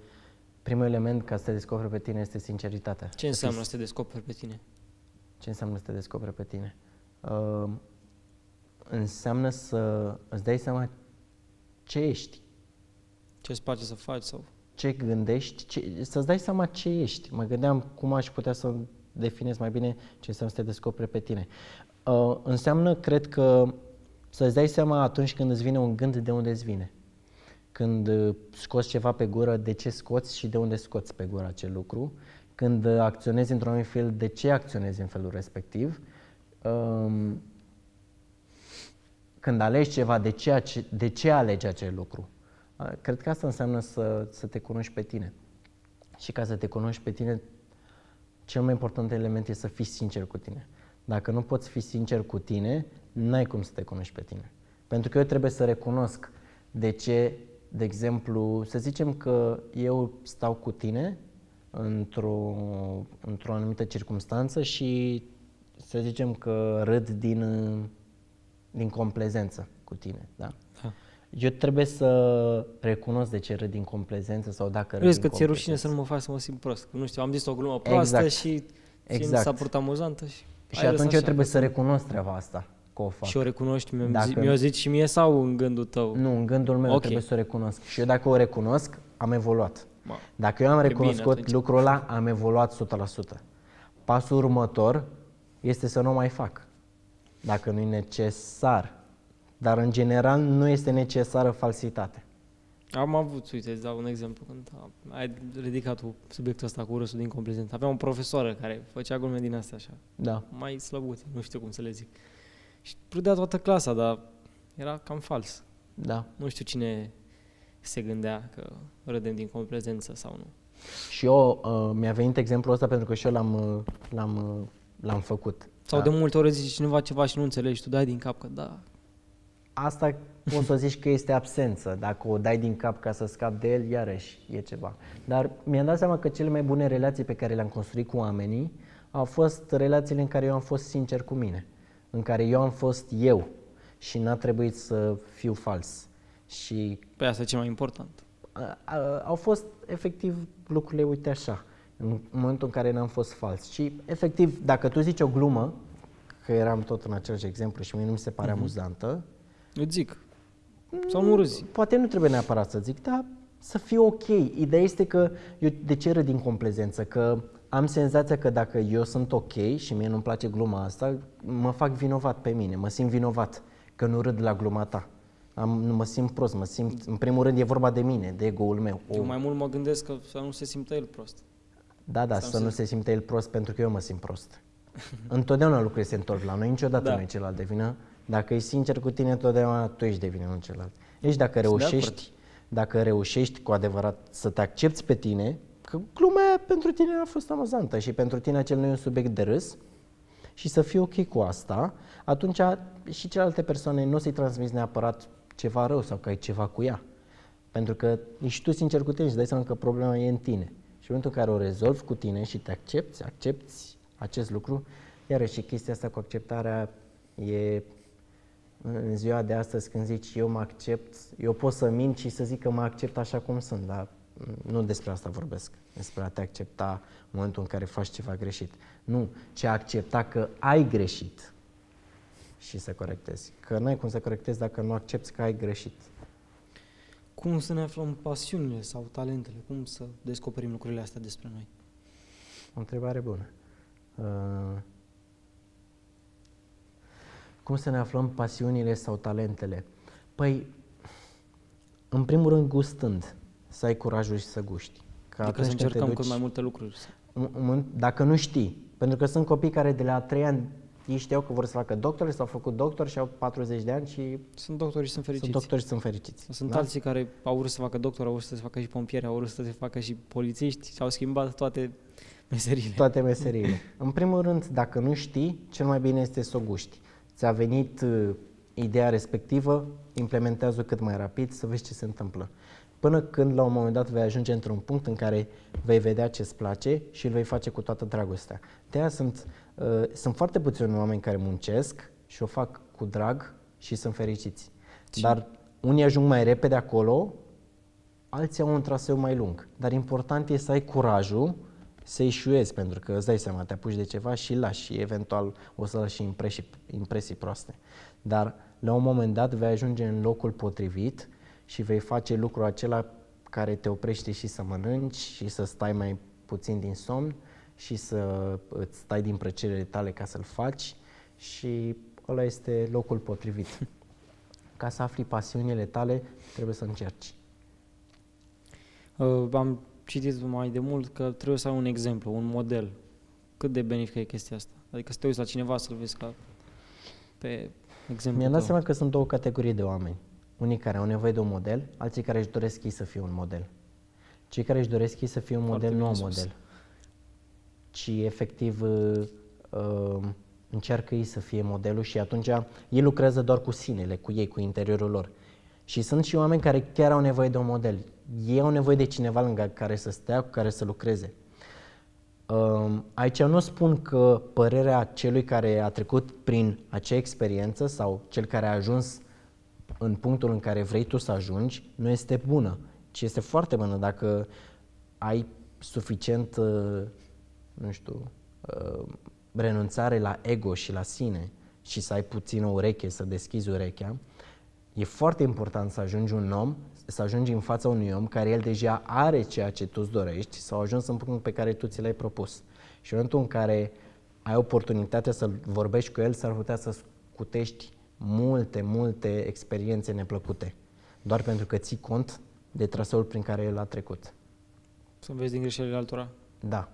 Primul element ca să te descoperi pe tine este sinceritatea. Ce înseamnă să te descoperi pe tine? Ce înseamnă să te descoperi pe tine? Uh, înseamnă să îți dai seama ce ești, Ce îți place să faci sau... ce gândești, ce, să-ți dai seama ce ești. Mă gândeam cum aș putea să definez mai bine ce înseamnă să te descoperi pe tine. Uh, înseamnă, cred că, să-ți dai seama atunci când îți vine un gând de unde îți vine. Când uh, scoți ceva pe gură, de ce scoți și de unde scoți pe gură acel lucru. Când uh, acționezi într-un anumit fel, de ce acționezi în felul respectiv. Um, când alegi ceva, de ce, ace- de ce alegi acel lucru? A, Cred că asta înseamnă să, să te cunoști pe tine. Și ca să te cunoști pe tine, cel mai important element e să fii sincer cu tine. Dacă nu poți fi sincer cu tine, n-ai cum să te cunoști pe tine. Pentru că eu trebuie să recunosc de ce, de exemplu, să zicem că eu stau cu tine într-o, într-o anumită circunstanță și să zicem că râd din, din complezență cu tine, da? Da. Eu trebuie să recunosc de ce râd din complezență sau dacă râd Crezi din că ți-e rușine complezență. să nu mă faci să mă simt prost? Că, Nu știu, am zis o glumă proastă Exact. și ți Exact. s-a părut amuzantă și... Și ai râs atunci eu așa. trebuie să recunosc treaba asta, că o fac. Și o recunoști, mi-o, Dacă- zi, mi-o zici și mie sau în gândul tău? Nu, în gândul meu Ok. trebuie să o recunosc. Și eu dacă o recunosc, am evoluat. Ma. Dacă eu am E bine recunoscut atunci. lucrul ăla, am evoluat 100%. Pasul următor este să nu o mai fac. Dacă nu e necesar. Dar în general nu este necesară falsitate. Am avut, uite, îți dau un exemplu, când am- ai ridicat tu subiectul ăsta cu râsul din complezență. Aveam o profesoară care făcea glume din astea așa, Da. mai slăbuțe, nu știu cum să le zic. Și râdea toată clasa, dar era cam fals. Da. Nu știu cine se gândea că râdem din complezență sau nu. Și eu, uh, mi-a venit exemplul ăsta pentru că și eu l-am, uh, l-am, uh, l-am făcut. Sau Da. de multe ori zice cineva ceva și nu înțelegi, tu dai din cap că da. Asta poți să zici că este absență. Dacă o dai din cap ca să scapi de el, iarăși e ceva. Dar mi-am dat seama că cele mai bune relații pe care le-am construit cu oamenii au fost relațiile în care eu am fost sincer cu mine, în care eu am fost eu și n-a trebuit să fiu fals. Și Pe asta e cel mai important. a, a, au fost efectiv lucrurile, uite așa, în momentul în care n-am fost fals. Și efectiv, dacă tu zici o glumă, că eram tot în același exemplu și mie nu mi se pare Mhm. amuzantă, Îți zic. Sau nu râzi. Poate nu trebuie neapărat să zic, dar să fie ok. Ideea este că eu de ce râd din complezență? Că am senzația că dacă eu sunt ok și mie nu-mi place gluma asta, mă fac vinovat pe mine, mă simt vinovat că nu râd la gluma ta. Am, mă simt prost, mă simt, în primul rând e vorba de mine, de ego-ul meu. Eu O, mai mult mă gândesc că să nu se simtă el prost. da, da, sau să să- nu se simte el prost pentru că eu mă simt prost. Întotdeauna lucrurile se întorc la noi, niciodată Da. nu e celălalt de vină. Dacă e sincer cu tine, întotdeauna tu ești de vină, nu celălalt. Deci dacă Sunt de reușești, dacă reușești cu adevărat să te accepti pe tine, că glumea aia pentru tine a fost amuzantă și pentru tine acel nu e un subiect de râs și să fii ok cu asta, atunci și celelalte persoane nu o să-i transmiți neapărat ceva rău sau că ai ceva cu ea. Pentru că ești tu sincer cu tine și îți dai seama că problema e în tine. Și în momentul în care o rezolvi cu tine și te accepti, accepti acest lucru, iarăși chestia asta cu acceptarea e în ziua de astăzi când zici eu mă accept, eu pot să mint și să zic că mă accept așa cum sunt, dar nu despre asta vorbesc, despre a te accepta în momentul în care faci ceva greșit. Nu, ci a accepta că ai greșit și să corectezi. Că nu ai cum să corectezi dacă nu accepti că ai greșit. Cum să ne aflăm pasiunile sau talentele? Cum să descoperim lucrurile astea despre noi? O întrebare bună. Uh, cum să ne aflăm pasiunile sau talentele? Păi, în primul rând gustând, să ai curajul și să guști. Că Adică atunci să când te încercăm duci- cât mai multe lucruri. în- în moment- Dacă nu știi, pentru că sunt copii care de la 3 ani Ei știau că vor să facă doctor, s-au făcut doctor și au 40 de ani și Sunt doctori și sunt fericiți. sunt doctori și sunt fericiți. Sunt da? alții care au vrut să facă doctor, au vrut să se facă și pompieri, au vrut să se facă și polițiști și au schimbat toate meseriile. Toate meseriile. [LAUGHS] În primul rând, dacă nu știi, cel mai bine este să o guști. Ți-a venit uh, ideea respectivă, implementează-o cât mai rapid să vezi ce se întâmplă. Până când la un moment dat vei ajunge într-un punct în care vei vedea ce îți place și îl vei face cu toată dragostea. De aia sunt, uh, sunt foarte puțini oameni care muncesc și o fac cu drag și sunt fericiți. Dar unii ajung mai repede acolo, alții au un traseu mai lung. Dar important este să ai curajul să ieșuezi, pentru că îți dai seama, te apuci de ceva și îl lași și eventual o să lași și impresii, impresii proaste. Dar la un moment dat vei ajunge în locul potrivit și vei face lucrul acela care te oprește și să mănânci și să stai mai puțin din somn și să îți stai din plăcerile tale ca să-l faci și ăla este locul potrivit. Ca să afli pasiunile tale, trebuie să încerci. Uh, am citit mai de mult că trebuie să ai un exemplu, un model. Cât de benefică e chestia asta? Adică să te uiți la cineva să-l vezi ca pe exemplu Mi-am dat tău. seama că sunt două categorii de oameni. Unii care au nevoie de un model, alții care își doresc ei să fie un model. Cei care își doresc ei să fie un model, nu au bine spus. model. Ci efectiv uh, uh, încearcă ei să fie modelul și atunci ei lucrează doar cu sinele, cu ei, cu interiorul lor. Și sunt și oameni care chiar au nevoie de un model. Ei au nevoie de cineva lângă care să stea, cu care să lucreze. Um, Aici nu spun că părerea celui care a trecut prin acea experiență sau cel care a ajuns în punctul în care vrei tu să ajungi nu este bună, ci este foarte bună dacă ai suficient, uh, nu știu, uh, renunțare la ego și la sine și să ai puțină ureche, să deschizi urechea, e foarte important să ajungi un om, să ajungi în fața unui om care el deja are ceea ce tu îți dorești sau a ajuns în punctul pe care tu ți l-ai propus. Și în momentul în care ai oportunitatea să vorbești cu el, s-ar putea să scutești multe, multe experiențe neplăcute, doar pentru că ții cont de traseul prin care el a trecut. Să înveți din greșelile altora. Da.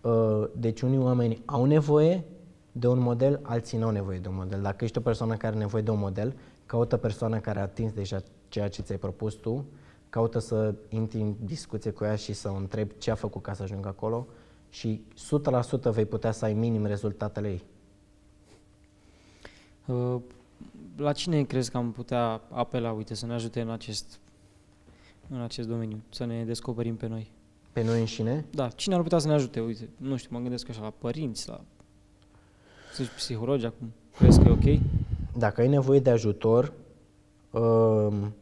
Uh, Deci unii oameni au nevoie de un model, alții nu au nevoie de un model. Dacă ești o persoană care are nevoie de un model, caută persoana care a atins deja ceea ce ți-ai propus tu, caută să intri în discuție cu ea și să o întrebi ce a făcut ca să ajungă acolo și 100% vei putea să ai minim rezultatele ei. Uh, La cine crezi că am putea apela, uite, să ne ajute în acest, în acest domeniu, să ne descoperim pe noi? Pe noi înșine? Da, cine ar putea să ne ajute? Uite, nu știu, mă gândesc așa la părinți, la să zici, psihologi acum. Crezi că e ok? Dacă ai nevoie de ajutor, um,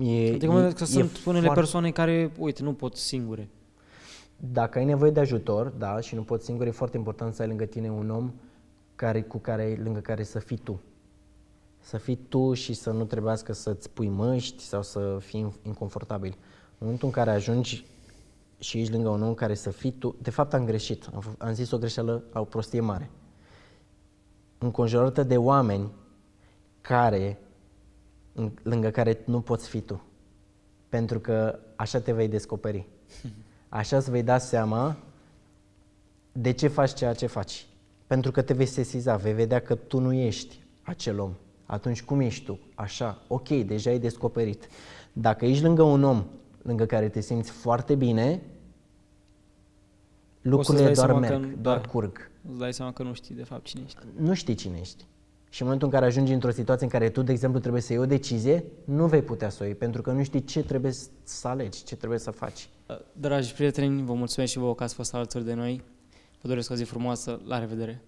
e, Adică mă gândesc că e sunt unele foarte- persoane care, uite, nu pot singure. Dacă ai nevoie de ajutor, da, și nu poți singur, e foarte important să ai lângă tine un om care, cu care, lângă care să fii tu. Să fii tu și să nu trebuiască să-ți pui măști sau să fii inconfortabil. În momentul în care ajungi și ești lângă un om care să fii tu, de fapt am greșit, am, f- am zis o greșeală, o prostie mare. Înconjurată de oameni care, în- lângă care nu poți fi tu. Pentru că așa te vei descoperi. [LAUGHS] Așa îți vei da seama de ce faci ceea ce faci. Pentru că te vei sesiza, vei vedea că tu nu ești acel om. Atunci cum ești tu? Așa, ok, deja ai descoperit. Dacă ești lângă un om lângă care te simți foarte bine, lucrurile dai doar seama merg, că- doar da. curg. Îți dai seama că nu știi de fapt cine ești. Nu știi cine ești. Și în momentul în care ajungi într-o situație în care tu, de exemplu, trebuie să iei o decizie, nu vei putea să o iei, pentru că nu știi ce trebuie să alegi, ce trebuie să faci. Dragi prieteni, vă mulțumesc și vouă că ați fost alături de noi. Vă doresc o zi frumoasă. La revedere!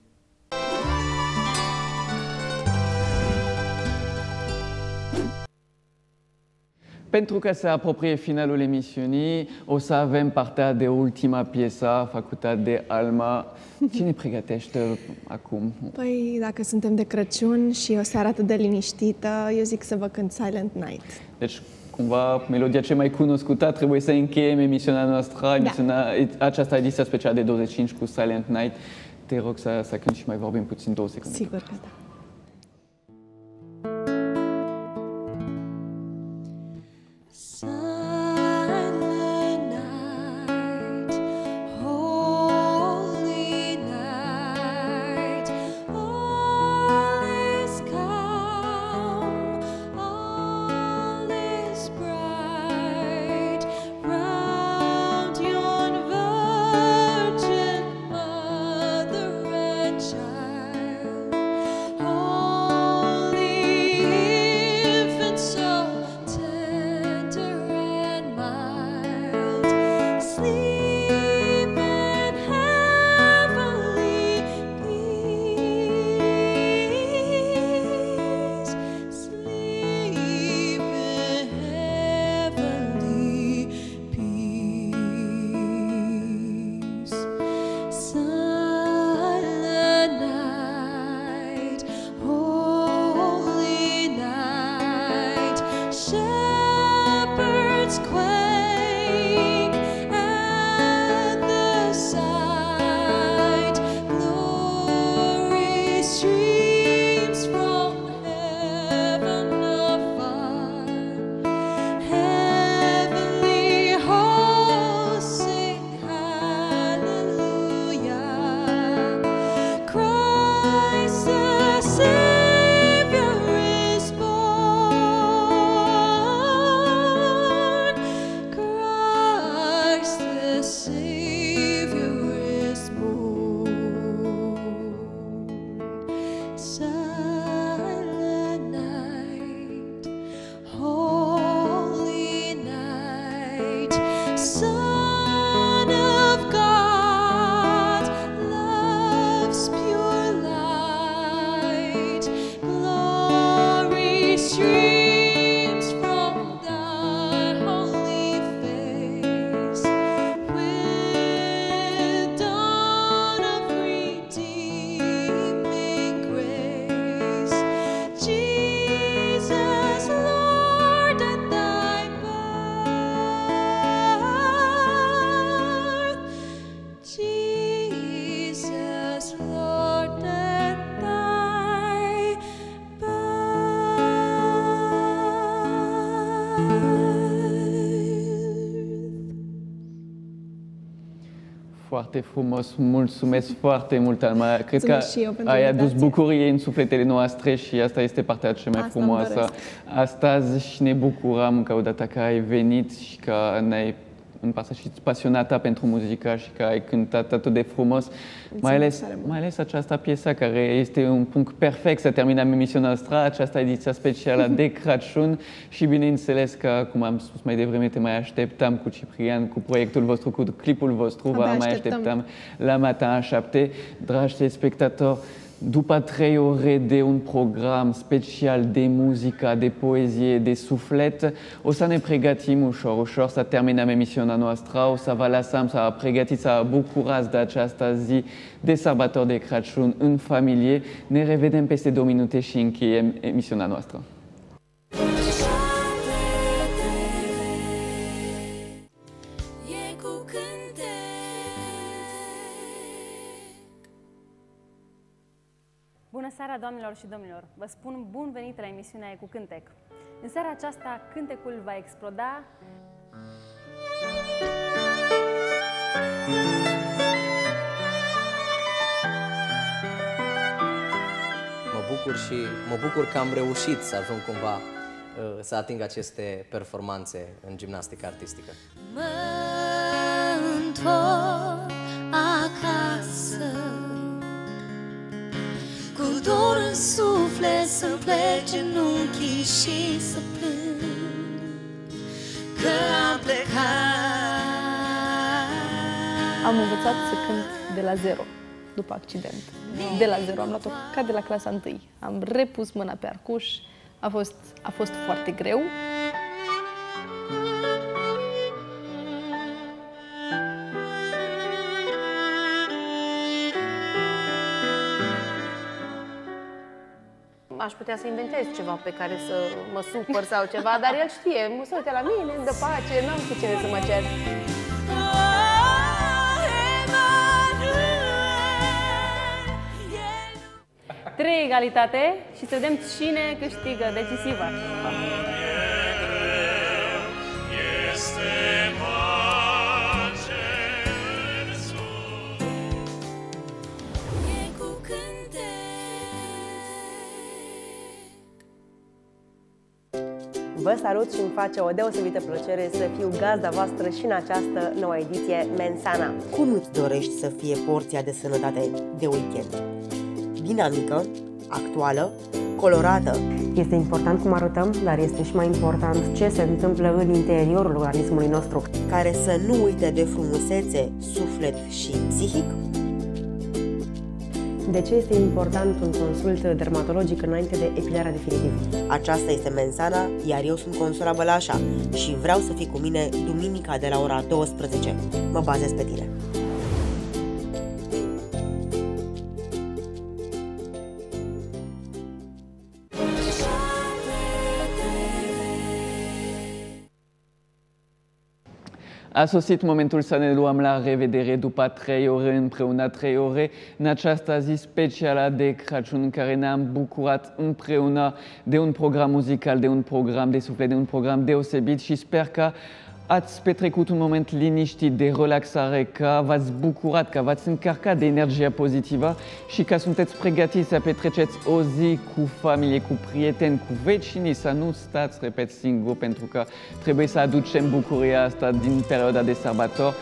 Pentru că se apropie finalul emisiunii, o să avem partea de ultima piesă făcută de Alma. Cine pregătește acum? Păi, dacă suntem de Crăciun și o seară atât de liniștită, eu zic să vă cânt Silent Night. Deci, cumva, melodia cea mai cunoscută trebuie să încheiem emisiunea noastră, emisiunea, această ediție specială de 25 cu Silent Night. Te rog să, să cânti și mai vorbim puțin două secunde. Sigur că da. Foarte frumos, mulțumesc foarte mult, Alma. Cred că Mulțumesc și eu pentru ai adus invitație. bucurie în sufletele noastre și asta este partea cea mai Asta îmi frumoasă. doresc. Astăzi și ne bucurăm încă o dată că ai venit și că ne-ai împasat și pasionată pentru muzică și că ai cântat atât de frumos. Mai ales, tare mult. mai ales această piesă care este un punct perfect să terminăm emisiunea noastră, această ediție specială de [LAUGHS] Crăciun și bineînțeles că, cum am spus mai devreme, te mai așteptăm cu Ciprian, cu proiectul vostru, cu clipul vostru, vă Abia mai așteptăm. așteptăm la Matin 7. Dragi telespectatori, după trei ore de un program special de muzică, de poezie, de suflet, o să ne pregătim ușor, ușor să terminăm emisiunea noastră, o să vă lăsăm să pregătiți, să bucurați de această zi de sărbători de Crăciun în familie. Ne revedem peste două minute și încheiem emisiunea noastră. Bună seara, doamnelor și domnilor! Vă spun bun venit la emisiunea E cu Cântec. În seara aceasta, cântecul va exploda Mă bucur și mă bucur că am reușit să ajung cumva uh, să ating aceste performanțe în gimnastică artistică. Mă întorc acasă Cu dor în suflet să plec genunchii și să plâng Că am plecat Am învățat să cânt de la zero, după accident. De la zero, am luat-o ca de la clasa 1. Am repus mâna pe arcuș, a fost, a fost foarte greu. Aș putea să inventez ceva pe care să mă supăr sau ceva, dar el știe, mă se uite la mine, îmi dă pace, n-am cu cine să mă cer. trei egalitate și să vedem cine câștigă decisivă. Vă salut și îmi face o deosebită plăcere să fiu gazda voastră și în această nouă ediție Mensana. Cum îți dorești să fie porția de sănătate de weekend? Dinamică, actuală, colorată. Este important cum arătăm, dar este și mai important ce se întâmplă în interiorul organismului nostru. care să nu uite de frumusețe, suflet și psihic? De ce este important un consult dermatologic înainte de epilarea definitivă? Aceasta este Mensana, iar eu sunt Consola Bălașa și vreau să fii cu mine duminica de la ora 12. Mă bazez pe tine. A sosit momentul să ne luăm la revedere după trei ore împreună, trei ore în această zi specială de Crăciun în care ne-am bucurat împreună de un program muzical, de un program de suflet, de un program deosebit și sper că ați petrecut un moment liniștit de relaxare, că v-ați bucurat, că v-ați încărcat de energie pozitivă și că sunteți pregătiți să petreceți o zi cu familie, cu prieteni, cu vecinii, să nu stați, repet, singur, pentru că trebuie să aducem bucuria asta din perioada de sărbători,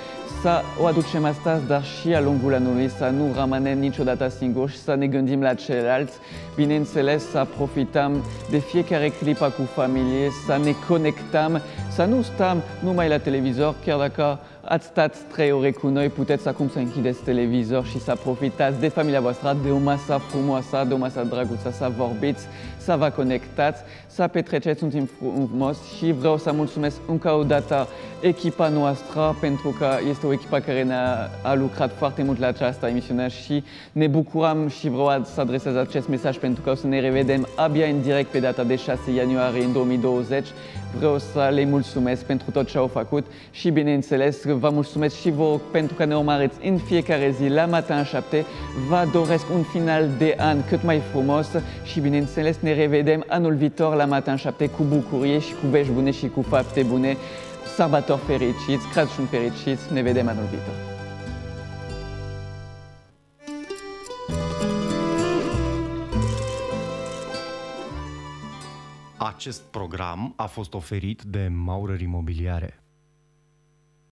să o aducem astăzi, dar și a lungul anului, să nu rămânem niciodată singuri și să ne gândim la ceilalți. Bineînțeles, să profităm de fiecare clipă cu familie, să ne conectăm, să nu stăm numai la televizor, chiar dacă ați stat trei ore cu noi, puteți acum să închideți televizor și să profitați de familia voastră, de o masă frumoasă, de o masă drăguță, să să vă conectați, să petreceți un timp frumos și vreau să mulțumesc încă o dată echipa noastră pentru că este o echipă care ne-a a lucrat foarte mult la această emisiune și ne bucurăm și vreau să adresez acest mesaj pentru că o să ne revedem abia în direct pe data de 6 ianuarie în 2020. Vreau să le mulțumesc pentru tot ce au făcut și bineînțeles vă mulțumesc și vouă pentru că ne urmăriți în fiecare zi la Matin 7. Vă doresc un final de an cât mai frumos și bineînțeles ne revedem anul viitor la matin șapte cu bucurie și cu vești bune și cu fapte bune. Sărbători fericiți, Crăciun fericit, ne vedem anul viitor. Acest program a fost oferit de Maurer Imobiliare.